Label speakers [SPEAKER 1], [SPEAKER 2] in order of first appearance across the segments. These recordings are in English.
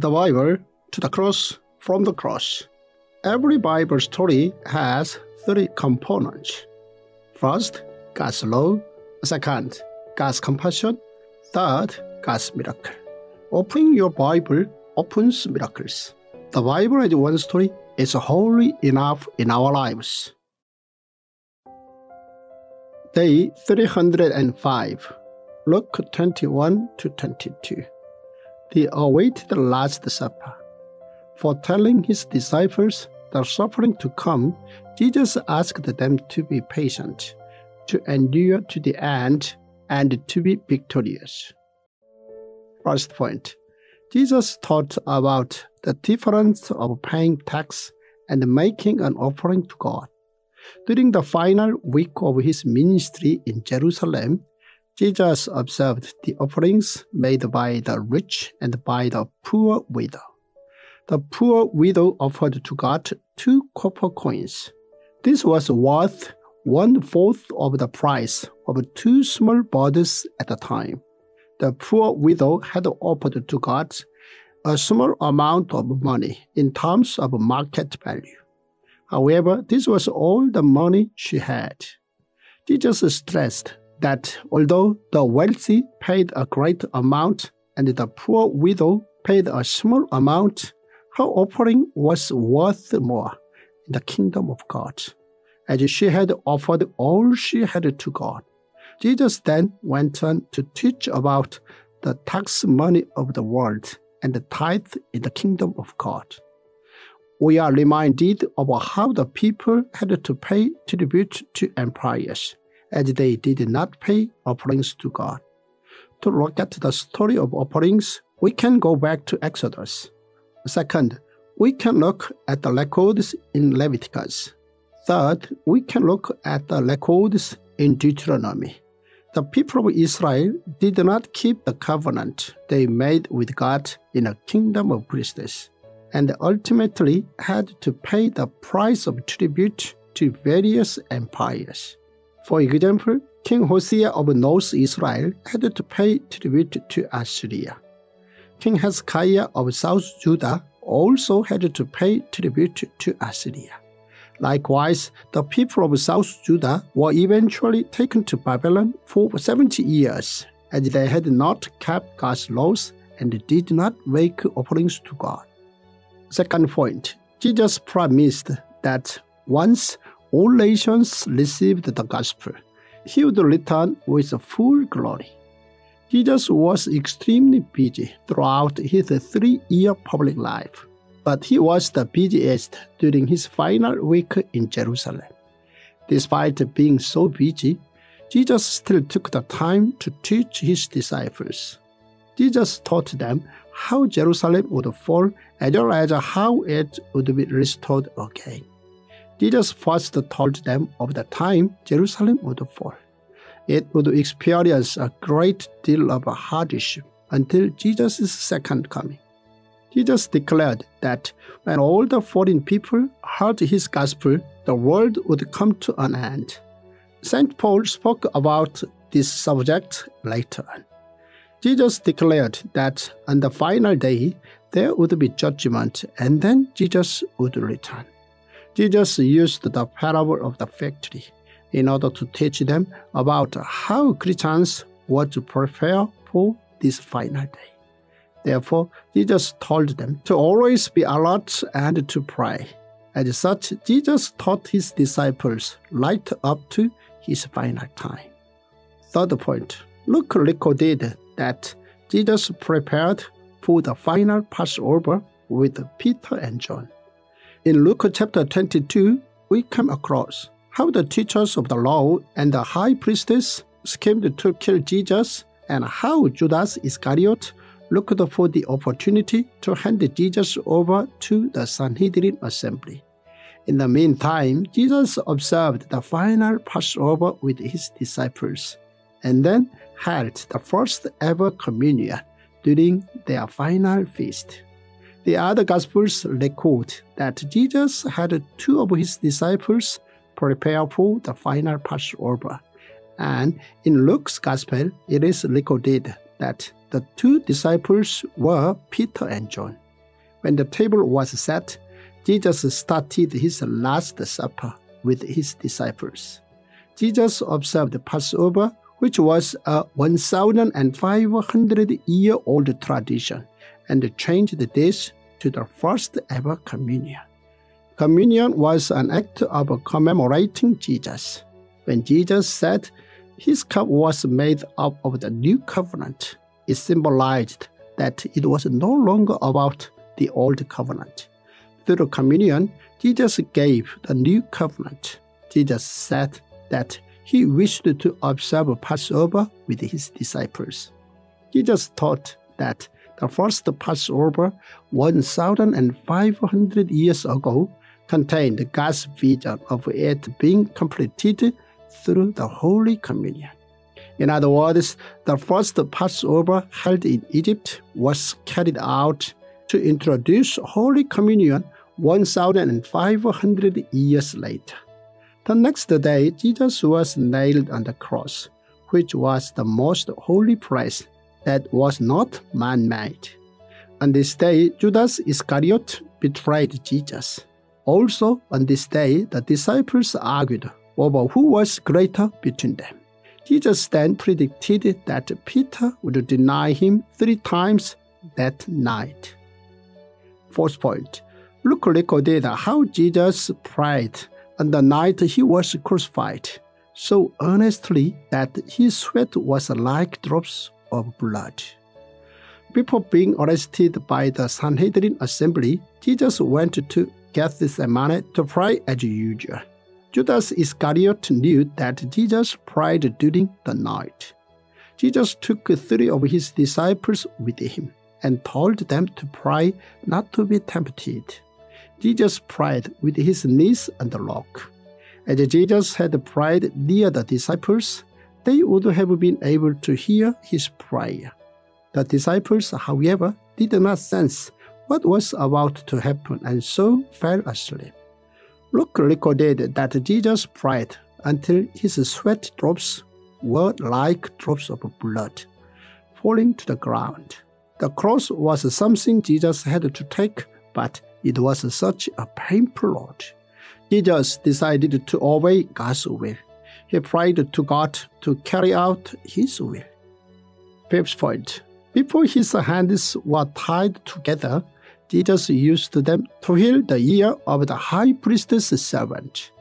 [SPEAKER 1] the Bible to the cross, from the cross. Every Bible story has three components. First, God's law. Second, God's compassion. Third, God's miracle. Opening your Bible opens miracles. The Bible as one story is wholly enough in our lives. Day 305, Luke 21 to 22. They awaited the Last Supper. For telling his disciples the suffering to come, Jesus asked them to be patient, to endure to the end, and to be victorious. First point Jesus taught about the difference of paying tax and making an offering to God. During the final week of his ministry in Jerusalem, Jesus observed the offerings made by the rich and by the poor widow. The poor widow offered to God two copper coins. This was worth one fourth of the price of two small birds at the time. The poor widow had offered to God a small amount of money in terms of market value. However, this was all the money she had. Jesus stressed that although the wealthy paid a great amount and the poor widow paid a small amount, her offering was worth more in the kingdom of God, as she had offered all she had to God. Jesus then went on to teach about the tax money of the world and the tithe in the kingdom of God. We are reminded of how the people had to pay tribute to empires, as they did not pay offerings to God. To look at the story of offerings, we can go back to Exodus. Second, we can look at the records in Leviticus. Third, we can look at the records in Deuteronomy. The people of Israel did not keep the covenant they made with God in a kingdom of priests, and ultimately had to pay the price of tribute to various empires. For example, King Hosea of North Israel had to pay tribute to Assyria. King Hezekiah of South Judah also had to pay tribute to Assyria. Likewise, the people of South Judah were eventually taken to Babylon for 70 years, as they had not kept God's laws and did not make offerings to God. Second point Jesus promised that once all nations received the gospel, he would return with full glory. Jesus was extremely busy throughout his three year public life but he was the busiest during his final week in Jerusalem. Despite being so busy, Jesus still took the time to teach his disciples. Jesus taught them how Jerusalem would fall as well as how it would be restored again. Jesus first told them of the time Jerusalem would fall. It would experience a great deal of hardship until Jesus' second coming. Jesus declared that when all the foreign people heard his gospel, the world would come to an end. St. Paul spoke about this subject later on. Jesus declared that on the final day there would be judgment and then Jesus would return. Jesus used the parable of the fig tree in order to teach them about how Christians were to prepare for this final day. Therefore, Jesus told them to always be alert and to pray. As such, Jesus taught his disciples right up to his final time. Third point Luke recorded that Jesus prepared for the final Passover with Peter and John. In Luke chapter 22, we come across how the teachers of the law and the high priests schemed to kill Jesus and how Judas Iscariot looked for the opportunity to hand Jesus over to the Sanhedrin assembly. In the meantime, Jesus observed the final Passover with his disciples and then held the first ever communion during their final feast. The other Gospels record that Jesus had two of his disciples prepare for the final Passover, and in Luke's Gospel it is recorded that the two disciples were Peter and John. when the table was set, Jesus started his Last Supper with his disciples. Jesus observed Passover, which was a 1,500 year old tradition, and changed this to the first ever communion. Communion was an act of commemorating Jesus. When Jesus said his cup was made up of the new covenant, it symbolized that it was no longer about the old covenant. Through communion, Jesus gave the new covenant. Jesus said that he wished to observe Passover with his disciples. Jesus taught that the first Passover 1,500 years ago contained God's vision of it being completed through the Holy Communion. In other words, the first Passover held in Egypt was carried out to introduce Holy Communion 1,500 years later. The next day, Jesus was nailed on the cross, which was the most holy place that was not man made. On this day, Judas Iscariot betrayed Jesus. Also, on this day, the disciples argued over who was greater between them. Jesus then predicted that Peter would deny him three times that night. Fourth point Luke recorded how Jesus prayed on the night he was crucified so earnestly that his sweat was like drops of blood. Before being arrested by the Sanhedrin assembly, Jesus went to Gethsemane to pray as usual. Judas Iscariot knew that Jesus prayed during the night. Jesus took three of his disciples with him and told them to pray not to be tempted. Jesus prayed with his knees on the rock. As Jesus had prayed near the disciples, they would have been able to hear his prayer. The disciples, however, did not sense what was about to happen and so fell asleep. Luke recorded that Jesus prayed until his sweat drops were like drops of blood falling to the ground. The cross was something Jesus had to take, but it was such a painful load. Jesus decided to obey God's will. He prayed to God to carry out his will. Fifth point. Before his hands were tied together, Jesus used them to heal the ear of the high priest's servant.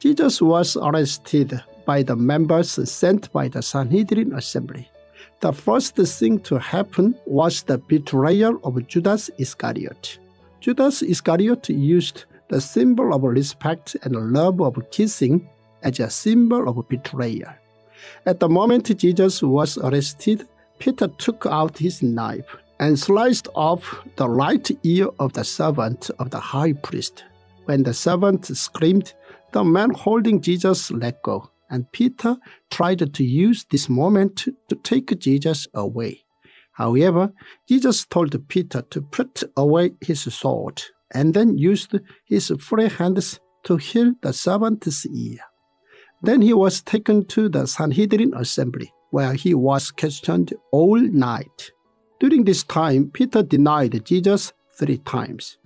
[SPEAKER 1] Jesus was arrested by the members sent by the Sanhedrin assembly the first thing to happen was the betrayal of Judas Iscariot. Judas Iscariot used the symbol of respect and love of kissing as a symbol of betrayal. At the moment Jesus was arrested, Peter took out his knife and sliced off the right ear of the servant of the high priest. When the servant screamed, the man holding Jesus let go and Peter tried to use this moment to take Jesus away. However, Jesus told Peter to put away his sword and then used his free hands to heal the servant's ear. Then he was taken to the Sanhedrin assembly, where he was questioned all night. During this time, Peter denied Jesus three times.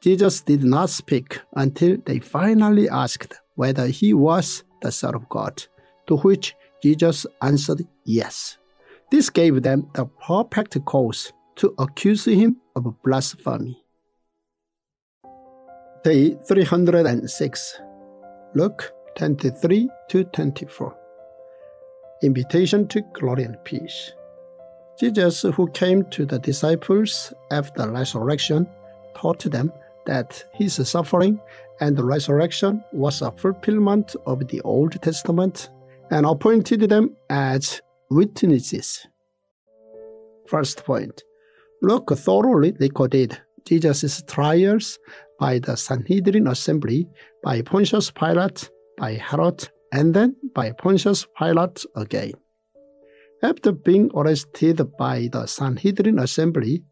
[SPEAKER 1] Jesus did not speak until they finally asked whether he was the Son of God, to which Jesus answered yes. This gave them the perfect cause to accuse him of blasphemy. Day 306, Luke 23 to 24. Invitation to glory and peace. Jesus, who came to the disciples after resurrection, taught them that his suffering and resurrection was a fulfillment of the Old Testament and appointed them as witnesses. First point Luke thoroughly recorded Jesus' trials by the Sanhedrin assembly, by Pontius Pilate, by Herod, and then by Pontius Pilate again. After being arrested by the Sanhedrin assembly,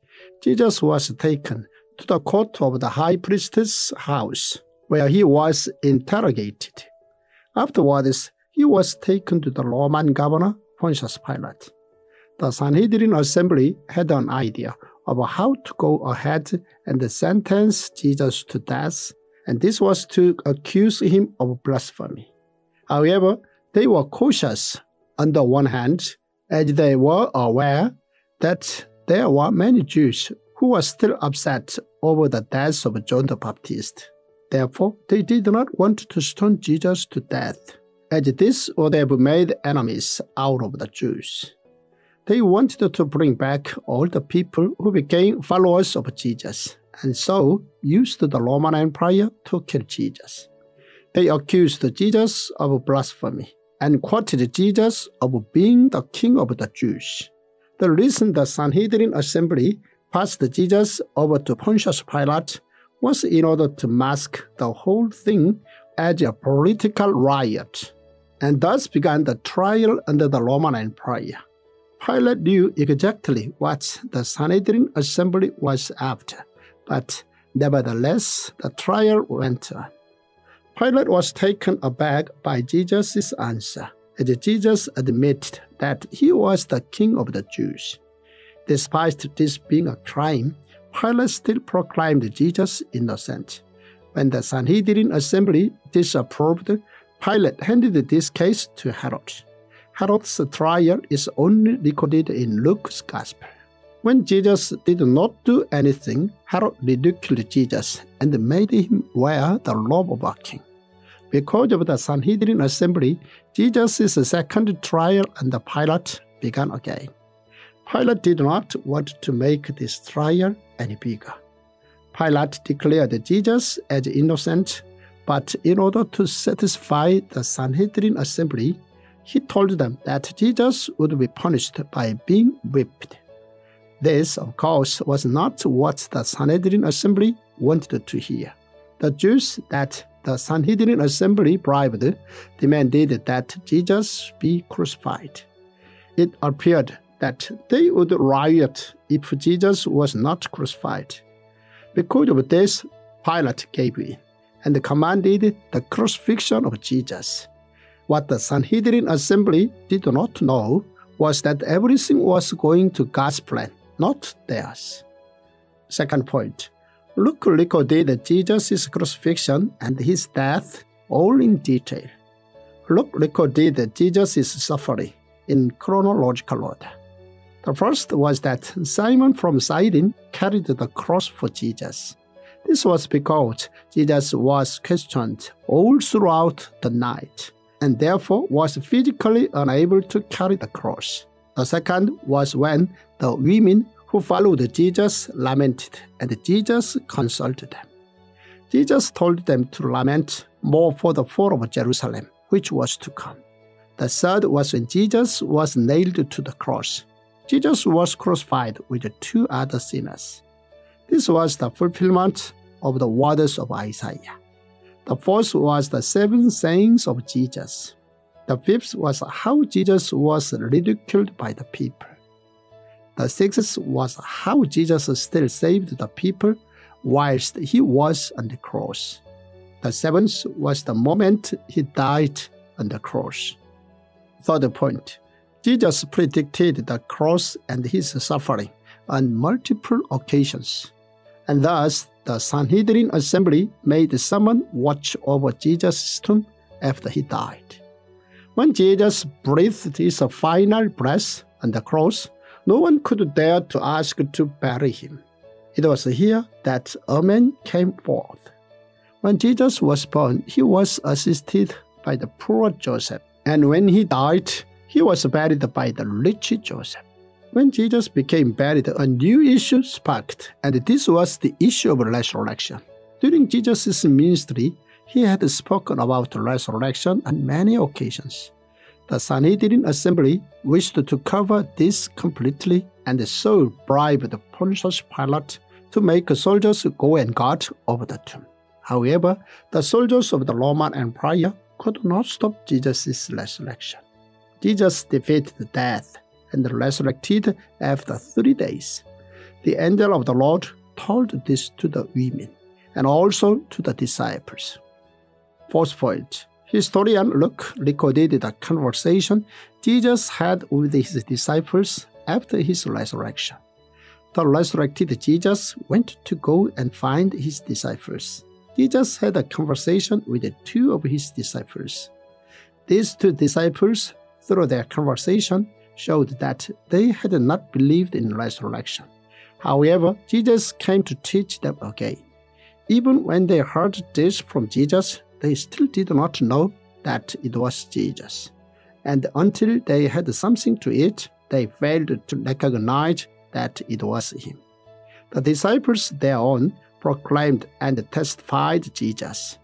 [SPEAKER 1] Jesus was taken to the court of the high priest's house, where he was interrogated. Afterwards, he was taken to the Roman governor, Pontius Pilate. The Sanhedrin assembly had an idea about how to go ahead and sentence Jesus to death, and this was to accuse him of blasphemy. However, they were cautious on the one hand, as they were aware that there were many Jews who were still upset over the death of John the Baptist. Therefore, they did not want to stone Jesus to death, as this would have made enemies out of the Jews. They wanted to bring back all the people who became followers of Jesus, and so used the Roman Empire to kill Jesus. They accused Jesus of blasphemy and quoted Jesus of being the king of the Jews. The reason the Sanhedrin assembly passed Jesus over to Pontius Pilate was in order to mask the whole thing as a political riot, and thus began the trial under the Roman Empire. Pilate knew exactly what the Sanhedrin assembly was after, but nevertheless the trial went on. Pilate was taken aback by Jesus' answer, as Jesus admitted that he was the king of the Jews. Despite this being a crime, Pilate still proclaimed Jesus innocent. When the Sanhedrin assembly disapproved, Pilate handed this case to Herod. Herod's trial is only recorded in Luke's Gospel. When Jesus did not do anything, Herod ridiculed Jesus and made him wear the robe of a king. Because of the Sanhedrin assembly, Jesus' second trial and the Pilate began again. Pilate did not want to make this trial any bigger. Pilate declared Jesus as innocent, but in order to satisfy the Sanhedrin assembly, he told them that Jesus would be punished by being whipped. This, of course, was not what the Sanhedrin assembly wanted to hear. The Jews that the Sanhedrin assembly bribed demanded that Jesus be crucified. It appeared that they would riot if Jesus was not crucified. Because of this, Pilate gave in and commanded the crucifixion of Jesus. What the Sanhedrin assembly did not know was that everything was going to God's plan, not theirs. Second point Luke recorded Jesus' crucifixion and his death all in detail. Luke recorded Jesus' suffering in chronological order. The first was that Simon from Cyrene carried the cross for Jesus. This was because Jesus was questioned all throughout the night and therefore was physically unable to carry the cross. The second was when the women who followed Jesus lamented, and Jesus consoled them. Jesus told them to lament more for the fall of Jerusalem, which was to come. The third was when Jesus was nailed to the cross. Jesus was crucified with two other sinners. This was the fulfillment of the words of Isaiah. The fourth was the seven sayings of Jesus. The fifth was how Jesus was ridiculed by the people. The sixth was how Jesus still saved the people whilst he was on the cross. The seventh was the moment he died on the cross. Third point Jesus predicted the cross and his suffering on multiple occasions, and thus the Sanhedrin assembly made someone watch over Jesus' tomb after he died. When Jesus breathed his final breath on the cross, no one could dare to ask to bury him. It was here that a man came forth. When Jesus was born, he was assisted by the poor Joseph, and when he died, he was buried by the rich Joseph. When Jesus became buried, a new issue sparked, and this was the issue of resurrection. During Jesus' ministry, he had spoken about resurrection on many occasions. The Sanhedrin assembly wished to cover this completely and so bribed Pontius Pilate to make soldiers go and guard over the tomb. However, the soldiers of the Roman Empire could not stop Jesus' resurrection. Jesus defeated death and resurrected after three days. The angel of the Lord told this to the women and also to the disciples. Point Historian Luke recorded the conversation Jesus had with his disciples after his resurrection. the resurrected Jesus went to go and find his disciples. Jesus had a conversation with two of his disciples. These two disciples, through their conversation, showed that they had not believed in resurrection. However, Jesus came to teach them again. Even when they heard this from Jesus, they still did not know that it was Jesus. And until they had something to eat, they failed to recognize that it was him. The disciples thereon proclaimed and testified Jesus.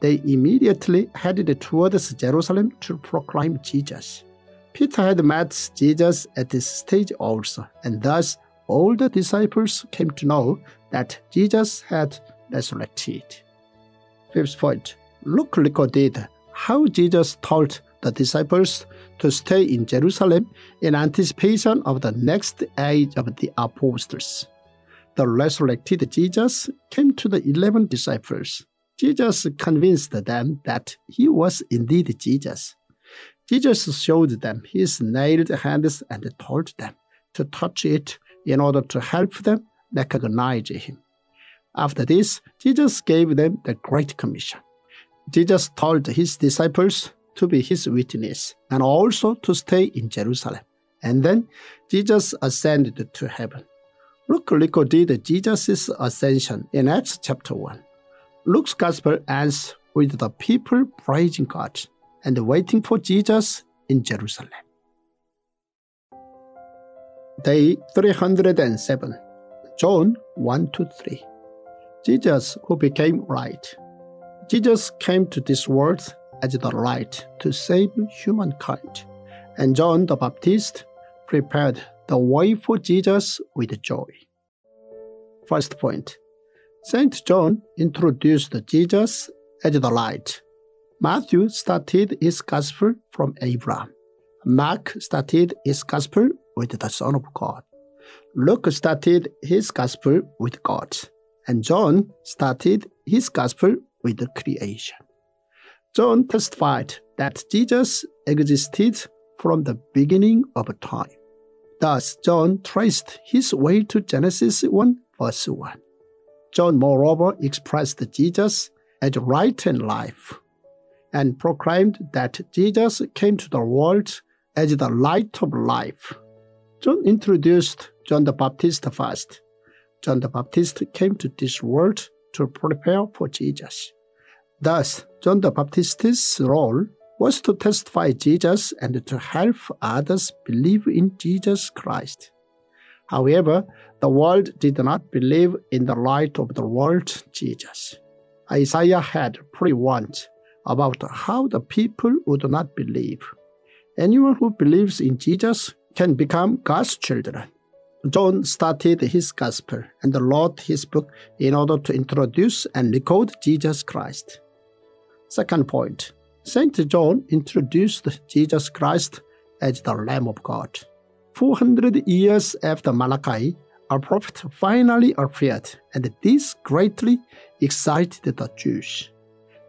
[SPEAKER 1] They immediately headed towards Jerusalem to proclaim Jesus. Peter had met Jesus at this stage also, and thus all the disciples came to know that Jesus had resurrected. Fifth point Luke recorded how Jesus told the disciples to stay in Jerusalem in anticipation of the next age of the apostles. The resurrected Jesus came to the eleven disciples. Jesus convinced them that he was indeed Jesus. Jesus showed them his nailed hands and told them to touch it in order to help them recognize him. After this, Jesus gave them the Great Commission. Jesus told his disciples to be his witness and also to stay in Jerusalem. And then Jesus ascended to heaven. Luke recorded Jesus' ascension in Acts chapter 1. Luke's gospel ends with the people praising God and waiting for Jesus in Jerusalem. Day 307, John 1 to 3. Jesus who became light. Jesus came to this world as the light to save humankind, and John the Baptist prepared the way for Jesus with joy. First point St. John introduced Jesus as the light. Matthew started his gospel from Abraham. Mark started his gospel with the Son of God. Luke started his gospel with God, and John started his gospel with the creation. John testified that Jesus existed from the beginning of time. Thus, John traced his way to Genesis 1, verse 1. John, moreover, expressed Jesus as right and life, and proclaimed that Jesus came to the world as the light of life. John introduced John the Baptist first. John the Baptist came to this world to prepare for Jesus. Thus, John the Baptist's role was to testify Jesus and to help others believe in Jesus Christ. However, the world did not believe in the light of the world, Jesus. Isaiah had pre-warned about how the people would not believe. Anyone who believes in Jesus can become God's children. John started his gospel and wrote his book in order to introduce and record Jesus Christ. Second point St. John introduced Jesus Christ as the Lamb of God. 400 years after Malachi, a prophet finally appeared, and this greatly excited the Jews.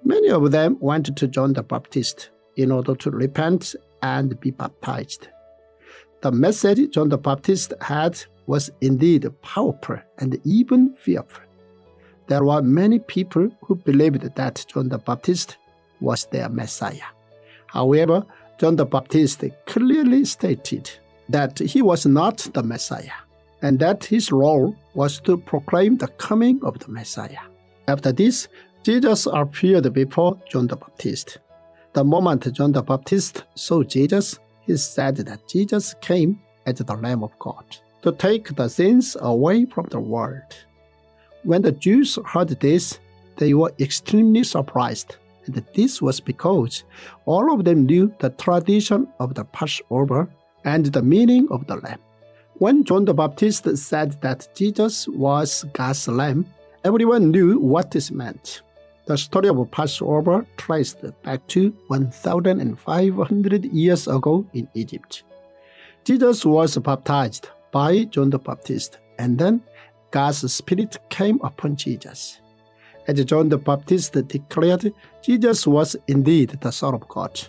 [SPEAKER 1] Many of them went to John the Baptist in order to repent and be baptized. The message John the Baptist had was indeed powerful and even fearful. There were many people who believed that John the Baptist was their Messiah. However, John the Baptist clearly stated that he was not the Messiah, and that his role was to proclaim the coming of the Messiah. After this, Jesus appeared before John the Baptist. The moment John the Baptist saw Jesus, he said that Jesus came as the Lamb of God to take the sins away from the world. When the Jews heard this, they were extremely surprised, and this was because all of them knew the tradition of the Passover and the meaning of the lamb. When John the Baptist said that Jesus was God's lamb, everyone knew what this meant. The story of Passover traced back to 1,500 years ago in Egypt. Jesus was baptized by John the Baptist, and then God's Spirit came upon Jesus. As John the Baptist declared, Jesus was indeed the Son of God,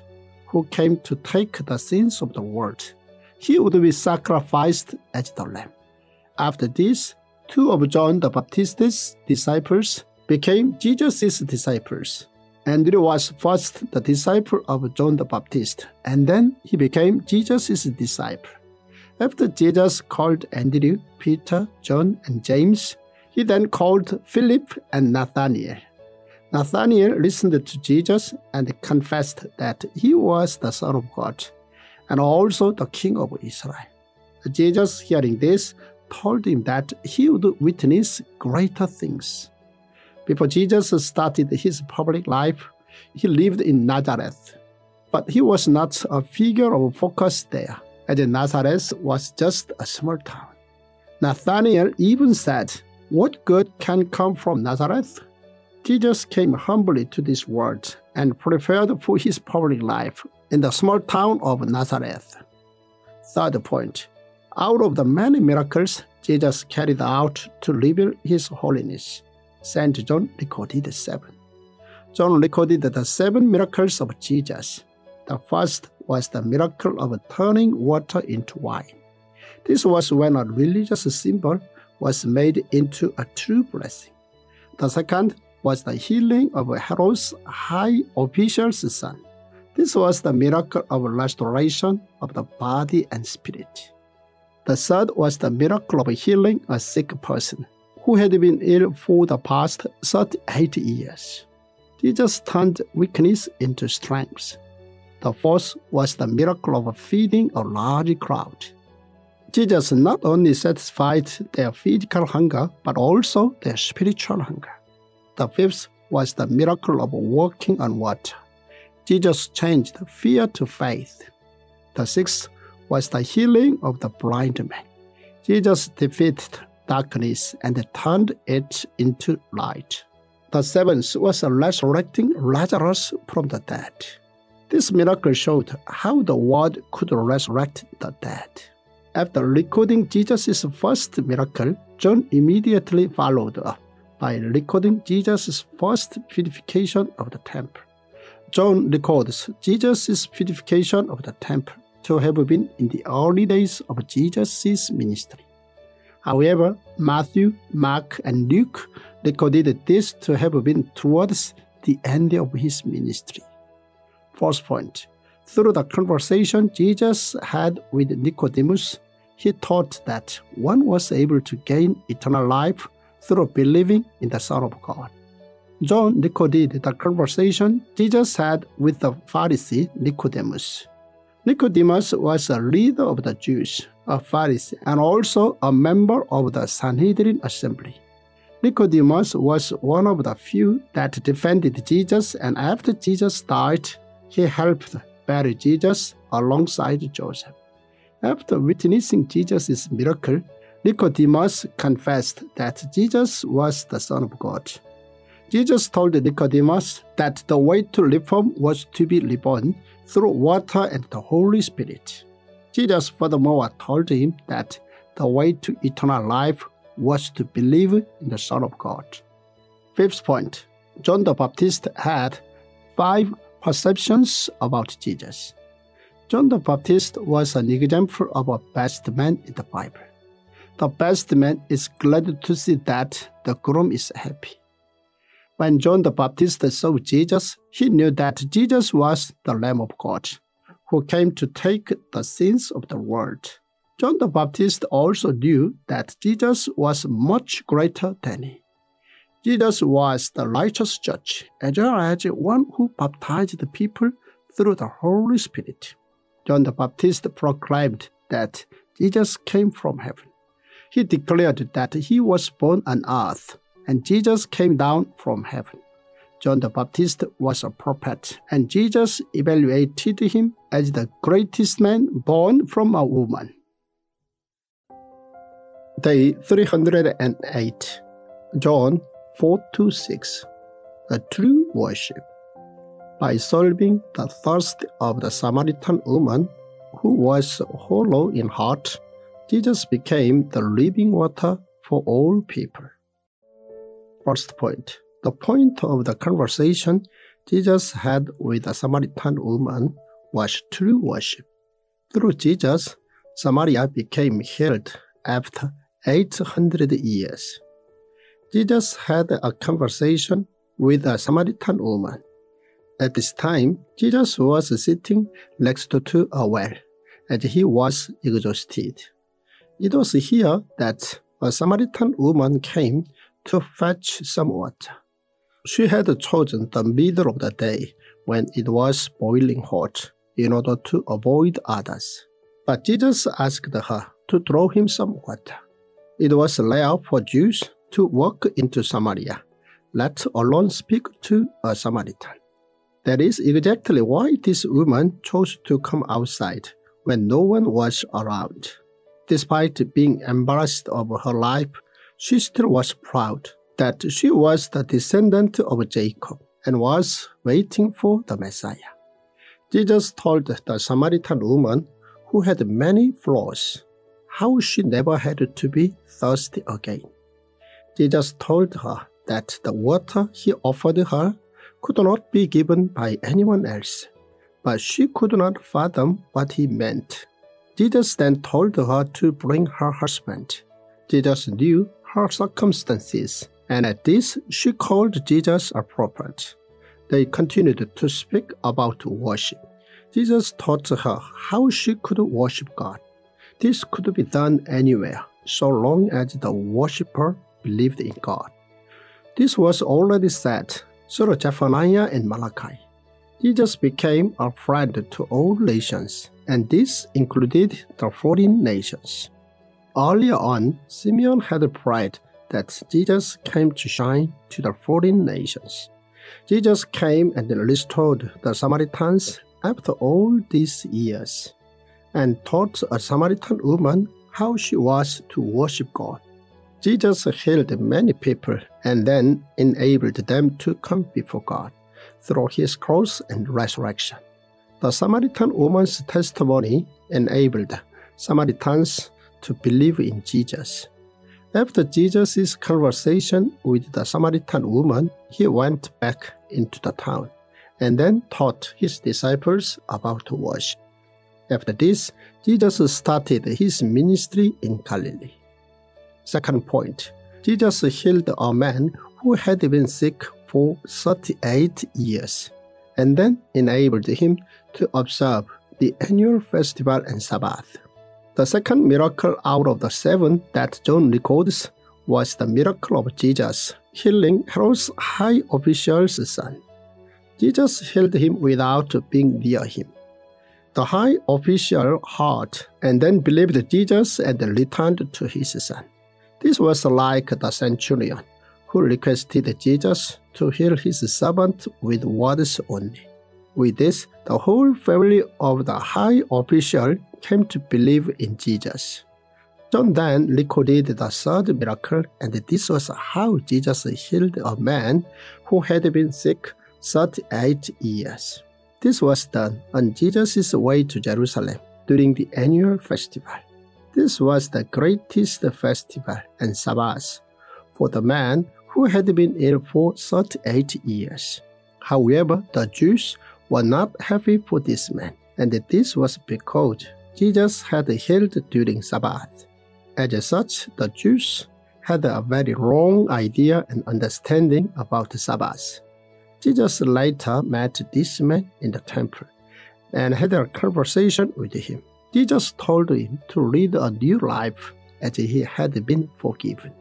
[SPEAKER 1] who came to take the sins of the world. He would be sacrificed as the Lamb. After this, two of John the Baptist's disciples became Jesus' disciples. Andrew was first the disciple of John the Baptist, and then he became Jesus' disciple. After Jesus called Andrew, Peter, John, and James, he then called Philip and Nathanael. Nathanael listened to Jesus and confessed that he was the Son of God and also the King of Israel. Jesus, hearing this, told him that he would witness greater things. Before Jesus started his public life, he lived in Nazareth, but he was not a figure of focus there, as Nazareth was just a small town. Nathanael even said, What good can come from Nazareth? Jesus came humbly to this world and prepared for his public life in the small town of Nazareth. Third point out of the many miracles Jesus carried out to reveal his holiness, St. John recorded seven. John recorded the seven miracles of Jesus. The first was the miracle of turning water into wine. This was when a religious symbol was made into a true blessing. The second was the healing of Herod's high official's son. This was the miracle of restoration of the body and spirit. The third was the miracle of healing a sick person who had been ill for the past 38 years. Jesus turned weakness into strength. The fourth was the miracle of feeding a large crowd. Jesus not only satisfied their physical hunger, but also their spiritual hunger. The fifth was the miracle of walking on water. Jesus changed fear to faith. The sixth was the healing of the blind man. Jesus defeated darkness and turned it into light. The seventh was resurrecting Lazarus from the dead. This miracle showed how the word could resurrect the dead. After recording Jesus' first miracle, John immediately followed up by recording Jesus' first purification of the temple. John records Jesus' purification of the temple to have been in the early days of Jesus' ministry. However, Matthew, Mark, and Luke recorded this to have been towards the end of his ministry. First point through the conversation Jesus had with Nicodemus, he taught that one was able to gain eternal life through believing in the Son of God. John recorded the conversation Jesus had with the Pharisee Nicodemus. Nicodemus was a leader of the Jews, a Pharisee, and also a member of the Sanhedrin assembly. Nicodemus was one of the few that defended Jesus, and after Jesus died, he helped bury Jesus alongside Joseph. After witnessing Jesus' miracle, Nicodemus confessed that Jesus was the Son of God. Jesus told Nicodemus that the way to reform was to be reborn through water and the Holy Spirit. Jesus furthermore told him that the way to eternal life was to believe in the Son of God. Fifth point John the Baptist had five perceptions about Jesus. John the Baptist was an example of a best man in the Bible. The best man is glad to see that the groom is happy. When John the Baptist saw Jesus, he knew that Jesus was the Lamb of God, who came to take the sins of the world. John the Baptist also knew that Jesus was much greater than he. Jesus was the righteous judge, as well as one who baptized the people through the Holy Spirit. John the Baptist proclaimed that Jesus came from heaven. He declared that he was born on earth and Jesus came down from heaven. John the Baptist was a prophet, and Jesus evaluated him as the greatest man born from a woman. Day 308, John 4 to 6. A true worship. By solving the thirst of the Samaritan woman, who was hollow in heart, Jesus became the living water for all people. First point The point of the conversation Jesus had with the Samaritan woman was true worship. Through Jesus, Samaria became healed after 800 years. Jesus had a conversation with a Samaritan woman. At this time, Jesus was sitting next to a well, and he was exhausted. It was here that a Samaritan woman came to fetch some water. She had chosen the middle of the day when it was boiling hot in order to avoid others. But Jesus asked her to throw him some water. It was rare for Jews to walk into Samaria, let alone speak to a Samaritan. That is exactly why this woman chose to come outside when no one was around. Despite being embarrassed of her life, she still was proud that she was the descendant of Jacob and was waiting for the Messiah. Jesus told the Samaritan woman who had many flaws how she never had to be thirsty again. Jesus told her that the water he offered her could not be given by anyone else, but she could not fathom what he meant. Jesus then told her to bring her husband. Jesus knew her circumstances, and at this she called Jesus a prophet. They continued to speak about worship. Jesus taught her how she could worship God. This could be done anywhere, so long as the worshipper believed in God. This was already said through Zephaniah and Malachi. Jesus became a friend to all nations, and this included the foreign nations. Earlier on, Simeon had prayed that Jesus came to shine to the foreign nations. Jesus came and restored the Samaritans after all these years and taught a Samaritan woman how she was to worship God. Jesus healed many people and then enabled them to come before God through his cross and resurrection. The Samaritan woman's testimony enabled Samaritans to believe in Jesus. After Jesus' conversation with the Samaritan woman, he went back into the town and then taught his disciples about worship. After this, Jesus started his ministry in Galilee. Second point, Jesus healed a man who had been sick for 38 years and then enabled him to observe the annual festival and Sabbath. The second miracle out of the seven that John records was the miracle of Jesus healing Herod's high official's son. Jesus healed him without being near him. The high official heard and then believed Jesus and returned to his son. This was like the centurion who requested Jesus to heal his servant with words only. With this, the whole family of the high official came to believe in Jesus. John then recorded the third miracle, and this was how Jesus healed a man who had been sick 38 years. This was done on Jesus' way to Jerusalem during the annual festival. This was the greatest festival and Sabbath for the man who had been ill for 38 years. However, the Jews were not happy for this man, and this was because Jesus had healed during Sabbath. As such, the Jews had a very wrong idea and understanding about Sabbath. Jesus later met this man in the temple and had a conversation with him. Jesus told him to lead a new life as he had been forgiven.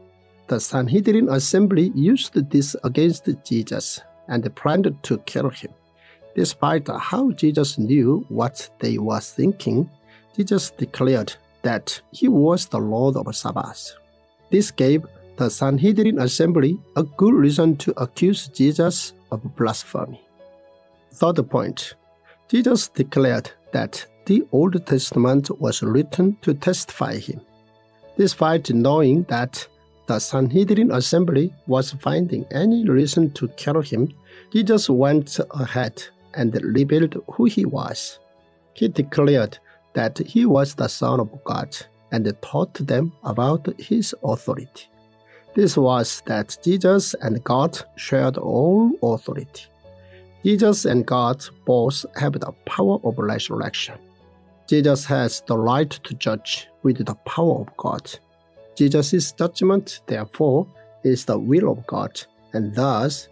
[SPEAKER 1] The Sanhedrin assembly used this against Jesus and planned to kill him. Despite how Jesus knew what they were thinking, Jesus declared that he was the Lord of Sabbath. This gave the Sanhedrin assembly a good reason to accuse Jesus of blasphemy. Third point Jesus declared that the Old Testament was written to testify him. Despite knowing that the Sanhedrin assembly was finding any reason to kill him, Jesus went ahead and revealed who he was. He declared that he was the Son of God and taught them about his authority. This was that Jesus and God shared all authority. Jesus and God both have the power of resurrection. Jesus has the right to judge with the power of God. Jesus' judgment, therefore, is the will of God, and thus,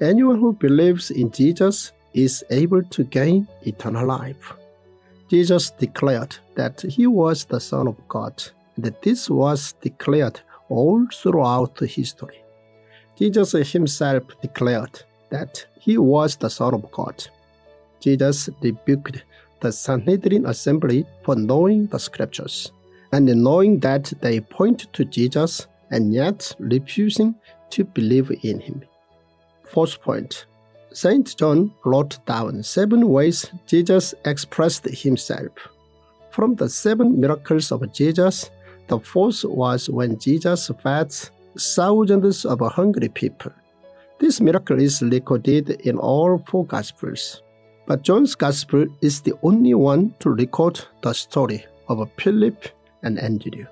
[SPEAKER 1] anyone who believes in Jesus is able to gain eternal life. Jesus declared that he was the Son of God, and this was declared all throughout history. Jesus himself declared that he was the Son of God. Jesus rebuked the Sanhedrin assembly for knowing the scriptures and knowing that they point to Jesus and yet refusing to believe in him. Fourth point St. John wrote down seven ways Jesus expressed himself. From the seven miracles of Jesus, the fourth was when Jesus fed thousands of hungry people. This miracle is recorded in all four Gospels, but John's Gospel is the only one to record the story of Philip and Andrew.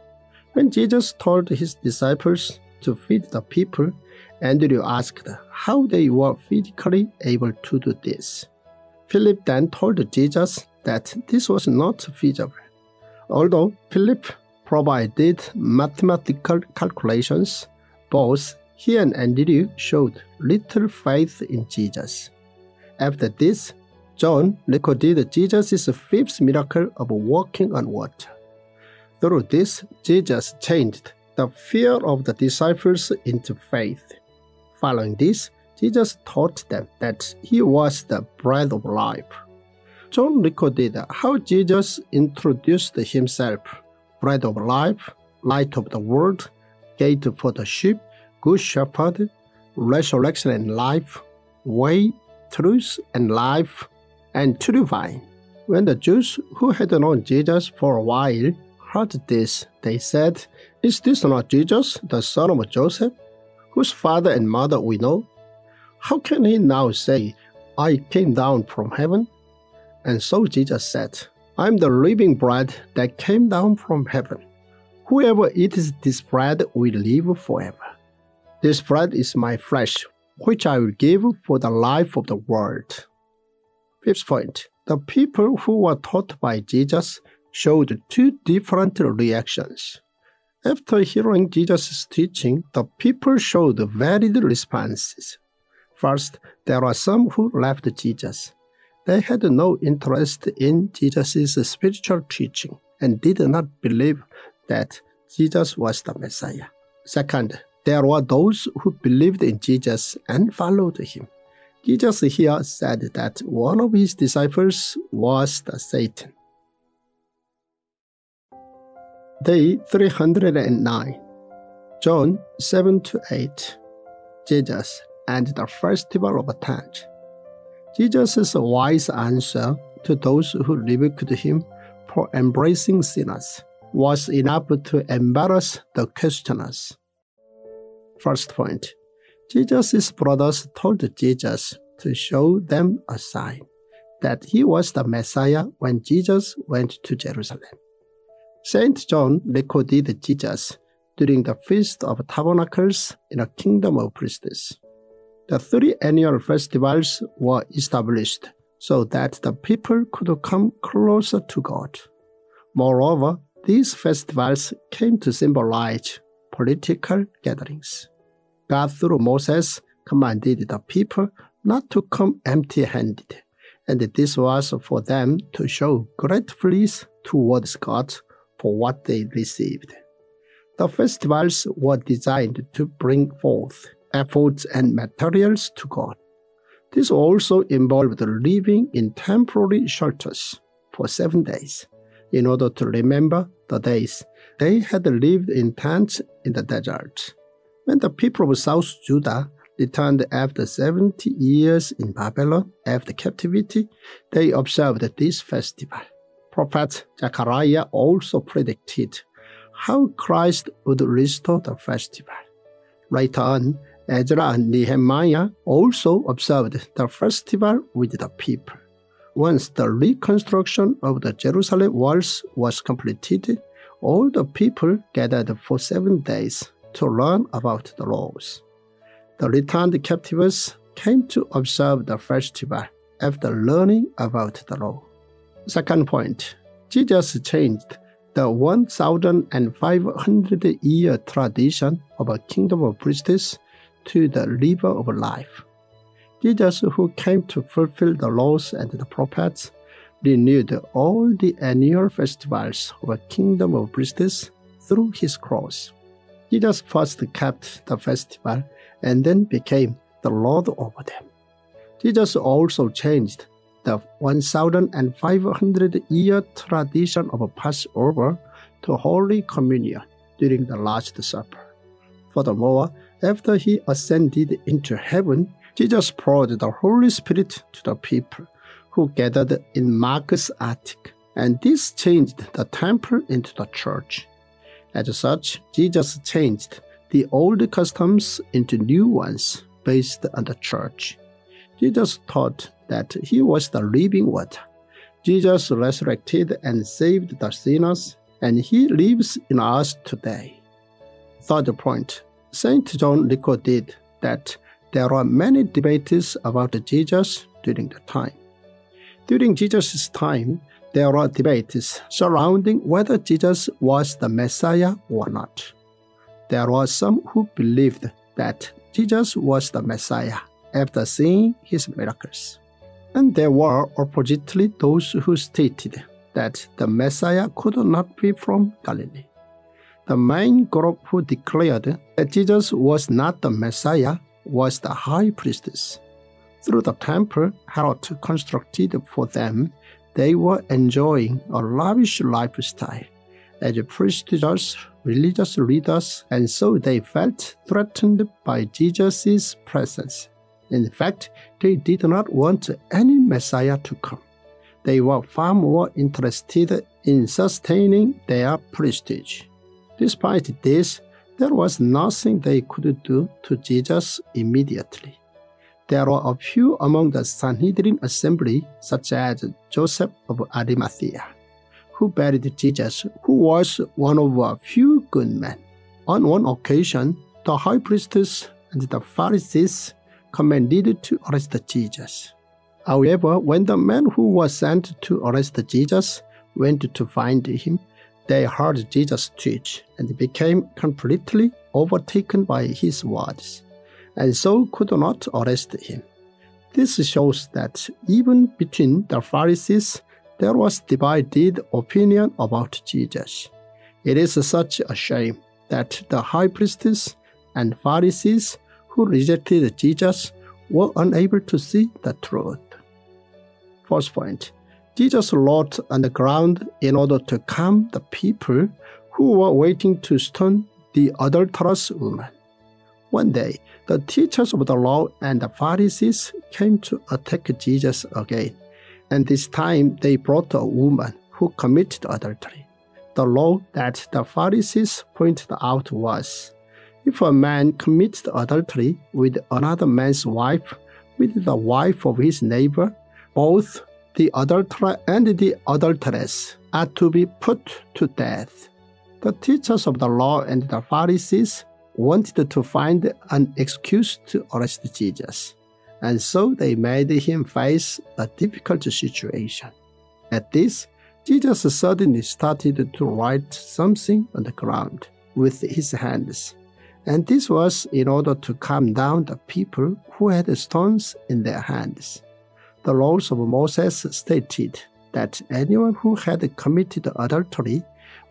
[SPEAKER 1] When Jesus told his disciples to feed the people, Andrew asked how they were physically able to do this. Philip then told Jesus that this was not feasible. Although Philip provided mathematical calculations, both he and Andrew showed little faith in Jesus. After this, John recorded Jesus' fifth miracle of walking on water. Through this, Jesus changed the fear of the disciples into faith. Following this, Jesus taught them that he was the bread of life. John recorded how Jesus introduced himself bread of life, light of the world, gate for the sheep, good shepherd, resurrection and life, way, truth, and life, and vine. When the Jews who had known Jesus for a while heard this, they said, Is this not Jesus, the son of Joseph, whose father and mother we know? How can he now say, I came down from heaven? And so Jesus said, I am the living bread that came down from heaven. Whoever eats this bread will live forever. This bread is my flesh, which I will give for the life of the world. Fifth point The people who were taught by Jesus showed two different reactions. After hearing Jesus' teaching, the people showed varied responses. First, there were some who left Jesus. They had no interest in Jesus' spiritual teaching and did not believe that Jesus was the Messiah. Second, there were those who believed in Jesus and followed him. Jesus here said that one of his disciples was the Satan. Day 309, John 7 to 8, Jesus and the Festival of Tent. Jesus' wise answer to those who rebuked him for embracing sinners was enough to embarrass the questioners. First point Jesus' brothers told Jesus to show them a sign that he was the Messiah when Jesus went to Jerusalem. St. John recorded Jesus during the Feast of Tabernacles in a kingdom of priests. The three annual festivals were established so that the people could come closer to God. Moreover, these festivals came to symbolize political gatherings. God, through Moses, commanded the people not to come empty handed, and this was for them to show gratefulness towards God for what they received. The festivals were designed to bring forth efforts and materials to God. This also involved living in temporary shelters for seven days in order to remember the days they had lived in tents in the desert. When the people of South Judah returned after 70 years in Babylon after captivity, they observed this festival. Prophet Zechariah also predicted how Christ would restore the festival. Later on, Ezra and Nehemiah also observed the festival with the people. Once the reconstruction of the Jerusalem walls was completed, all the people gathered for seven days to learn about the laws. The returned captives came to observe the festival after learning about the law. Second point, Jesus changed the 1,500 year tradition of a kingdom of priests to the river of life. Jesus, who came to fulfill the laws and the prophets, renewed all the annual festivals of a kingdom of priests through his cross. Jesus first kept the festival and then became the Lord over them. Jesus also changed the 1,500 year tradition of Passover to Holy Communion during the Last Supper. Furthermore, after he ascended into heaven, Jesus poured the Holy Spirit to the people who gathered in Mark's attic, and this changed the temple into the church. As such, Jesus changed the old customs into new ones based on the church. Jesus taught that he was the living water. Jesus resurrected and saved the sinners, and he lives in us today. Third point St. John recorded that there were many debates about Jesus during the time. During Jesus' time, there were debates surrounding whether Jesus was the Messiah or not. There were some who believed that Jesus was the Messiah after seeing his miracles. And there were oppositely those who stated that the Messiah could not be from Galilee. The main group who declared that Jesus was not the Messiah was the high priests. Through the temple Herod constructed for them, they were enjoying a lavish lifestyle as prestigious religious leaders, and so they felt threatened by Jesus' presence. In fact, they did not want any Messiah to come. They were far more interested in sustaining their prestige. Despite this, there was nothing they could do to Jesus immediately. There were a few among the Sanhedrin assembly, such as Joseph of Arimathea, who buried Jesus, who was one of a few good men. On one occasion, the high priests and the Pharisees commanded to arrest Jesus. However, when the men who was sent to arrest Jesus went to find him, they heard Jesus teach and became completely overtaken by his words, and so could not arrest him. This shows that even between the Pharisees there was divided opinion about Jesus. It is such a shame that the high priests and Pharisees who rejected Jesus were unable to see the truth. First point Jesus wrote on the ground in order to calm the people who were waiting to stone the adulterous woman. One day, the teachers of the law and the Pharisees came to attack Jesus again, and this time they brought a woman who committed adultery. The law that the Pharisees pointed out was if a man commits adultery with another man's wife, with the wife of his neighbor, both the adulterer and the adulteress are to be put to death. The teachers of the law and the Pharisees wanted to find an excuse to arrest Jesus, and so they made him face a difficult situation. At this, Jesus suddenly started to write something on the ground with his hands, and this was in order to calm down the people who had stones in their hands. The laws of Moses stated that anyone who had committed adultery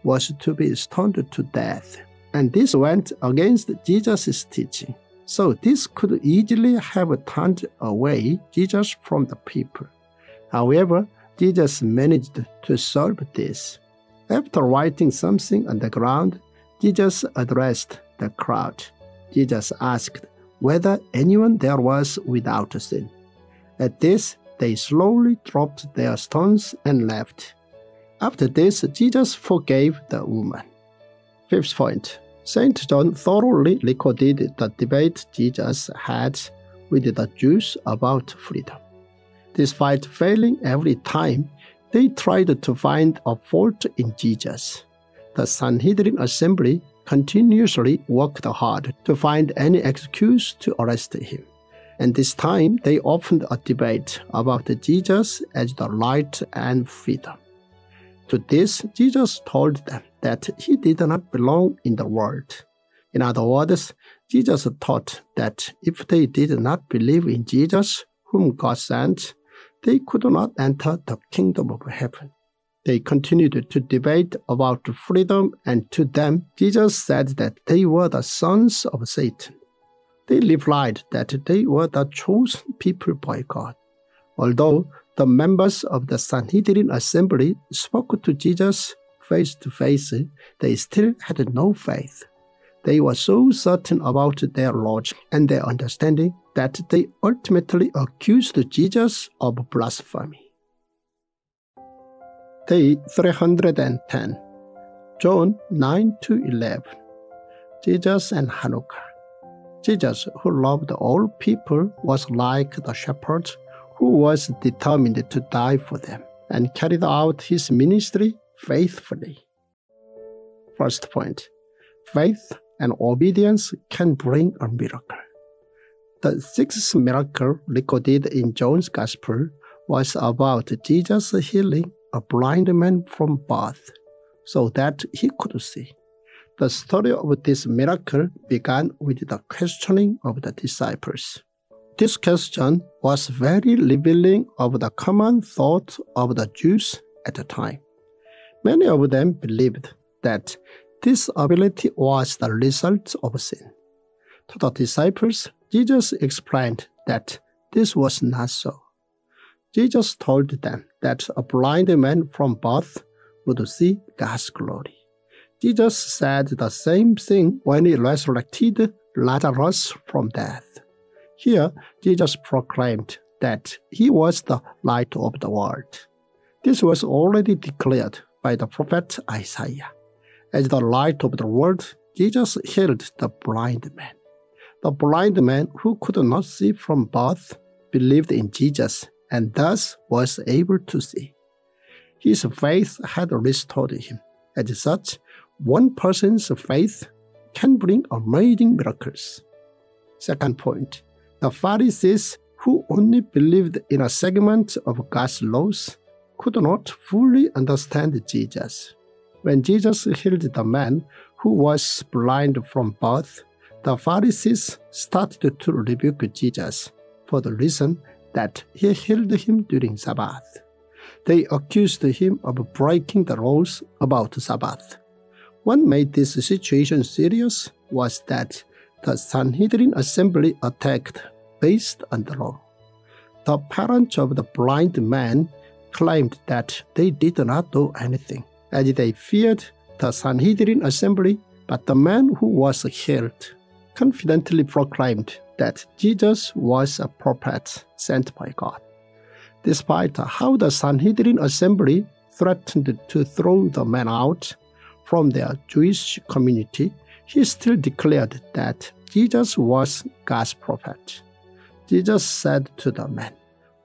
[SPEAKER 1] was to be stoned to death, and this went against Jesus' teaching. So this could easily have turned away Jesus from the people. However, Jesus managed to solve this. After writing something on the ground, Jesus addressed the crowd. Jesus asked whether anyone there was without sin. At this, they slowly dropped their stones and left. After this, Jesus forgave the woman. Fifth point St. John thoroughly recorded the debate Jesus had with the Jews about freedom. Despite failing every time, they tried to find a fault in Jesus. The Sanhedrin assembly continuously worked hard to find any excuse to arrest him and this time they opened a debate about Jesus as the light and freedom. To this, Jesus told them that he did not belong in the world. In other words, Jesus taught that if they did not believe in Jesus, whom God sent, they could not enter the kingdom of heaven. They continued to debate about freedom, and to them, Jesus said that they were the sons of Satan. They replied that they were the chosen people by God. Although the members of the Sanhedrin assembly spoke to Jesus face to face, they still had no faith. They were so certain about their logic and their understanding that they ultimately accused Jesus of blasphemy. Day 310 John 9 to 11 Jesus and Hanukkah Jesus, who loved all people, was like the shepherd who was determined to die for them and carried out his ministry faithfully. First point faith and obedience can bring a miracle. The sixth miracle recorded in John's Gospel was about Jesus healing a blind man from birth so that he could see. The story of this miracle began with the questioning of the disciples. This question was very revealing of the common thought of the Jews at the time. Many of them believed that this ability was the result of sin. To the disciples, Jesus explained that this was not so. Jesus told them that a blind man from birth would see God's glory. Jesus said the same thing when he resurrected Lazarus from death. Here, Jesus proclaimed that he was the light of the world. This was already declared by the prophet Isaiah. As the light of the world, Jesus healed the blind man. The blind man who could not see from birth believed in Jesus and thus was able to see. His faith had restored him. As such, one person's faith can bring amazing miracles. Second point, the Pharisees who only believed in a segment of God's laws could not fully understand Jesus. When Jesus healed the man who was blind from birth, the Pharisees started to rebuke Jesus for the reason that he healed him during Sabbath. They accused him of breaking the rules about Sabbath. What made this situation serious was that the Sanhedrin assembly attacked based on the law. The parents of the blind man claimed that they did not do anything, as they feared the Sanhedrin assembly, but the man who was healed confidently proclaimed that Jesus was a prophet sent by God. Despite how the Sanhedrin assembly threatened to throw the man out, from their Jewish community, he still declared that Jesus was God's prophet. Jesus said to the man,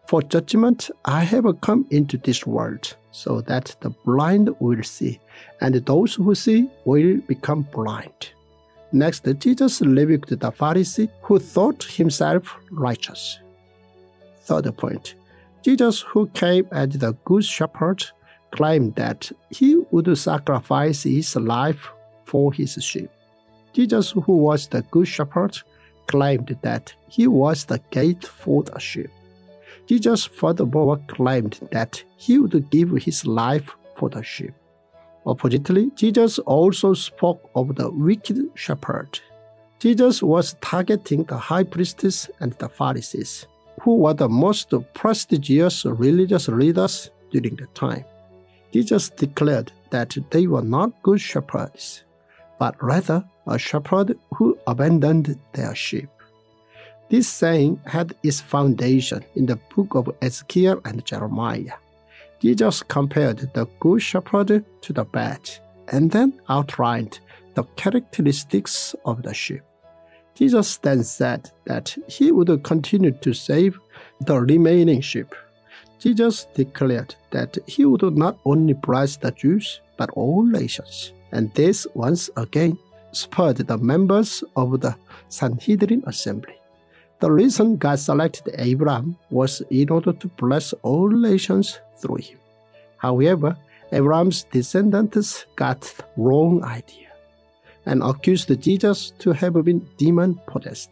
[SPEAKER 1] For judgment I have come into this world, so that the blind will see, and those who see will become blind. Next, Jesus rebuked the Pharisee who thought himself righteous. Third point Jesus, who came as the Good Shepherd, claimed that he would sacrifice his life for his sheep. Jesus, who was the Good Shepherd, claimed that he was the gate for the sheep. Jesus furthermore claimed that he would give his life for the sheep. Oppositely, Jesus also spoke of the wicked shepherd. Jesus was targeting the high priests and the Pharisees, who were the most prestigious religious leaders during the time. Jesus declared that they were not good shepherds, but rather a shepherd who abandoned their sheep. This saying had its foundation in the book of Ezekiel and Jeremiah. Jesus compared the good shepherd to the bad, and then outlined the characteristics of the sheep. Jesus then said that he would continue to save the remaining sheep Jesus declared that he would not only bless the Jews, but all nations. And this once again spurred the members of the Sanhedrin assembly. The reason God selected Abraham was in order to bless all nations through him. However, Abraham's descendants got the wrong idea and accused Jesus to have been demon possessed.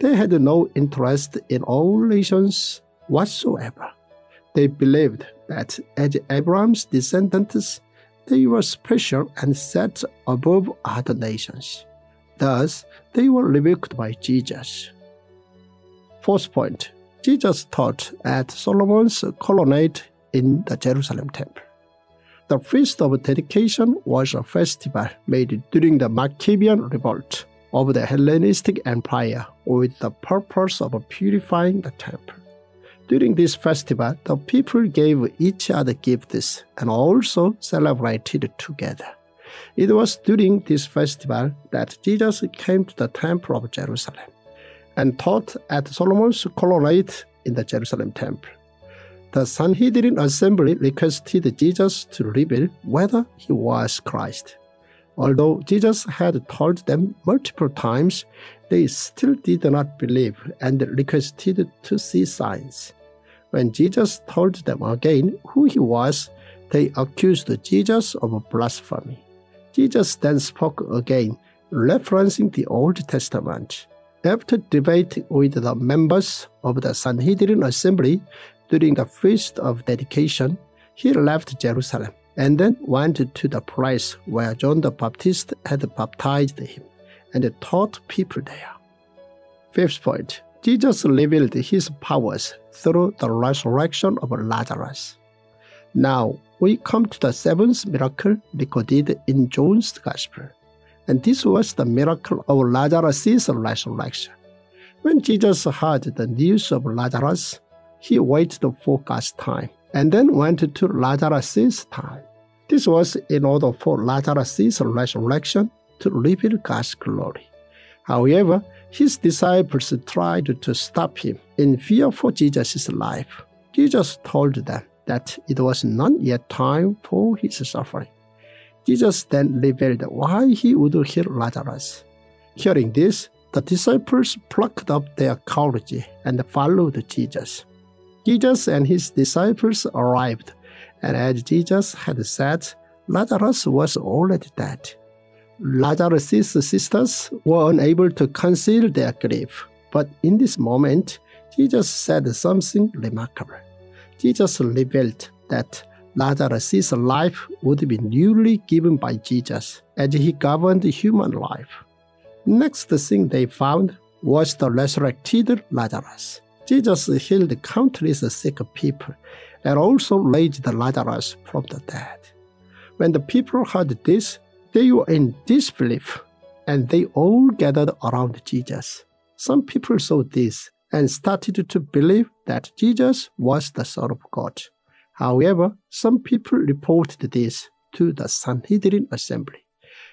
[SPEAKER 1] They had no interest in all nations whatsoever. They believed that as Abraham's descendants, they were special and set above other nations. Thus, they were rebuked by Jesus. Fourth point Jesus taught at Solomon's colonnade in the Jerusalem temple. The Feast of Dedication was a festival made during the Maccabean revolt of the Hellenistic Empire with the purpose of purifying the temple. During this festival, the people gave each other gifts and also celebrated together. It was during this festival that Jesus came to the Temple of Jerusalem and taught at Solomon's colonnade in the Jerusalem temple. The Sanhedrin assembly requested Jesus to reveal whether he was Christ. Although Jesus had told them multiple times, they still did not believe and requested to see signs. When Jesus told them again who he was, they accused Jesus of blasphemy. Jesus then spoke again, referencing the Old Testament. After debating with the members of the Sanhedrin assembly, during the feast of dedication, he left Jerusalem and then went to the place where John the Baptist had baptized him and taught people there. Fifth point Jesus revealed his powers through the resurrection of Lazarus. Now we come to the seventh miracle recorded in John's Gospel, and this was the miracle of Lazarus' resurrection. When Jesus heard the news of Lazarus, he waited for God's time and then went to Lazarus' time. This was in order for Lazarus' resurrection to reveal God's glory. However, his disciples tried to stop him in fear for Jesus' life. Jesus told them that it was not yet time for his suffering. Jesus then revealed why he would heal Lazarus. Hearing this, the disciples plucked up their courage and followed Jesus. Jesus and his disciples arrived, and as Jesus had said, Lazarus was already dead. Lazarus' sisters were unable to conceal their grief, but in this moment, Jesus said something remarkable. Jesus revealed that Lazarus' life would be newly given by Jesus as he governed human life. Next thing they found was the resurrected Lazarus. Jesus healed countless sick people and also raised the Lazarus from the dead. When the people heard this, they were in disbelief and they all gathered around Jesus. Some people saw this and started to believe that Jesus was the Son of God. However, some people reported this to the Sanhedrin assembly.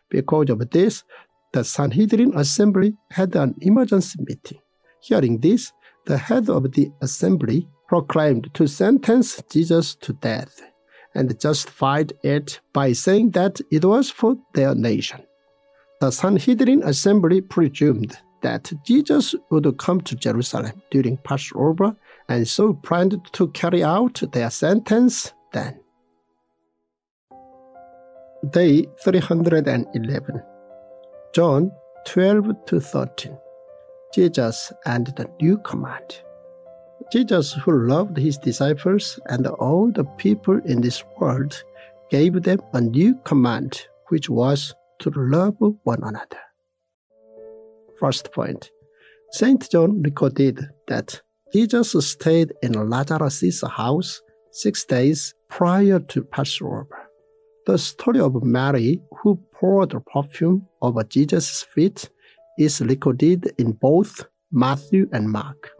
[SPEAKER 1] Because of this, the Sanhedrin assembly had an emergency meeting. Hearing this, the head of the assembly proclaimed to sentence Jesus to death and justified it by saying that it was for their nation. The Sanhedrin assembly presumed that Jesus would come to Jerusalem during Passover and so planned to carry out their sentence then. Day 311 John 12 to 13 Jesus and the new command. Jesus, who loved his disciples and all the people in this world, gave them a new command, which was to love one another. First point St. John recorded that Jesus stayed in Lazarus' house six days prior to Passover. The story of Mary, who poured perfume over Jesus' feet, is recorded in both Matthew and Mark.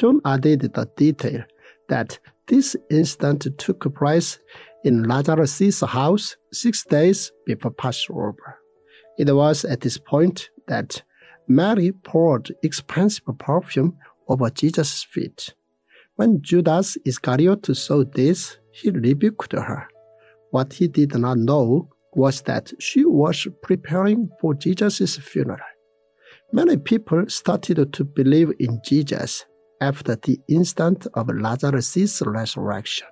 [SPEAKER 1] John added the detail that this incident took place in Lazarus' house six days before Passover. It was at this point that Mary poured expensive perfume over Jesus' feet. When Judas Iscariot saw this, he rebuked her. What he did not know was that she was preparing for Jesus' funeral. Many people started to believe in Jesus after the instant of Lazarus' resurrection.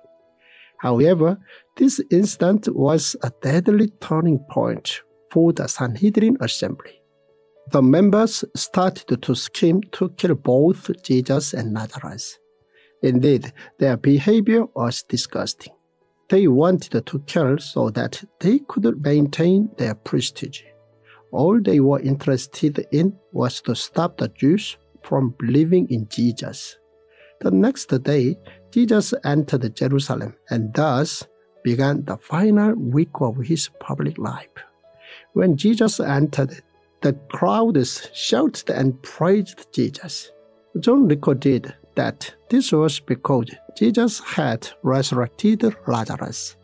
[SPEAKER 1] However, this instant was a deadly turning point for the Sanhedrin assembly. The members started to scheme to kill both Jesus and Lazarus. Indeed, their behavior was disgusting. They wanted to kill so that they could maintain their prestige. All they were interested in was to stop the Jews from believing in Jesus. The next day, Jesus entered Jerusalem and thus began the final week of his public life. When Jesus entered, the crowds shouted and praised Jesus. John recorded that this was because Jesus had resurrected Lazarus.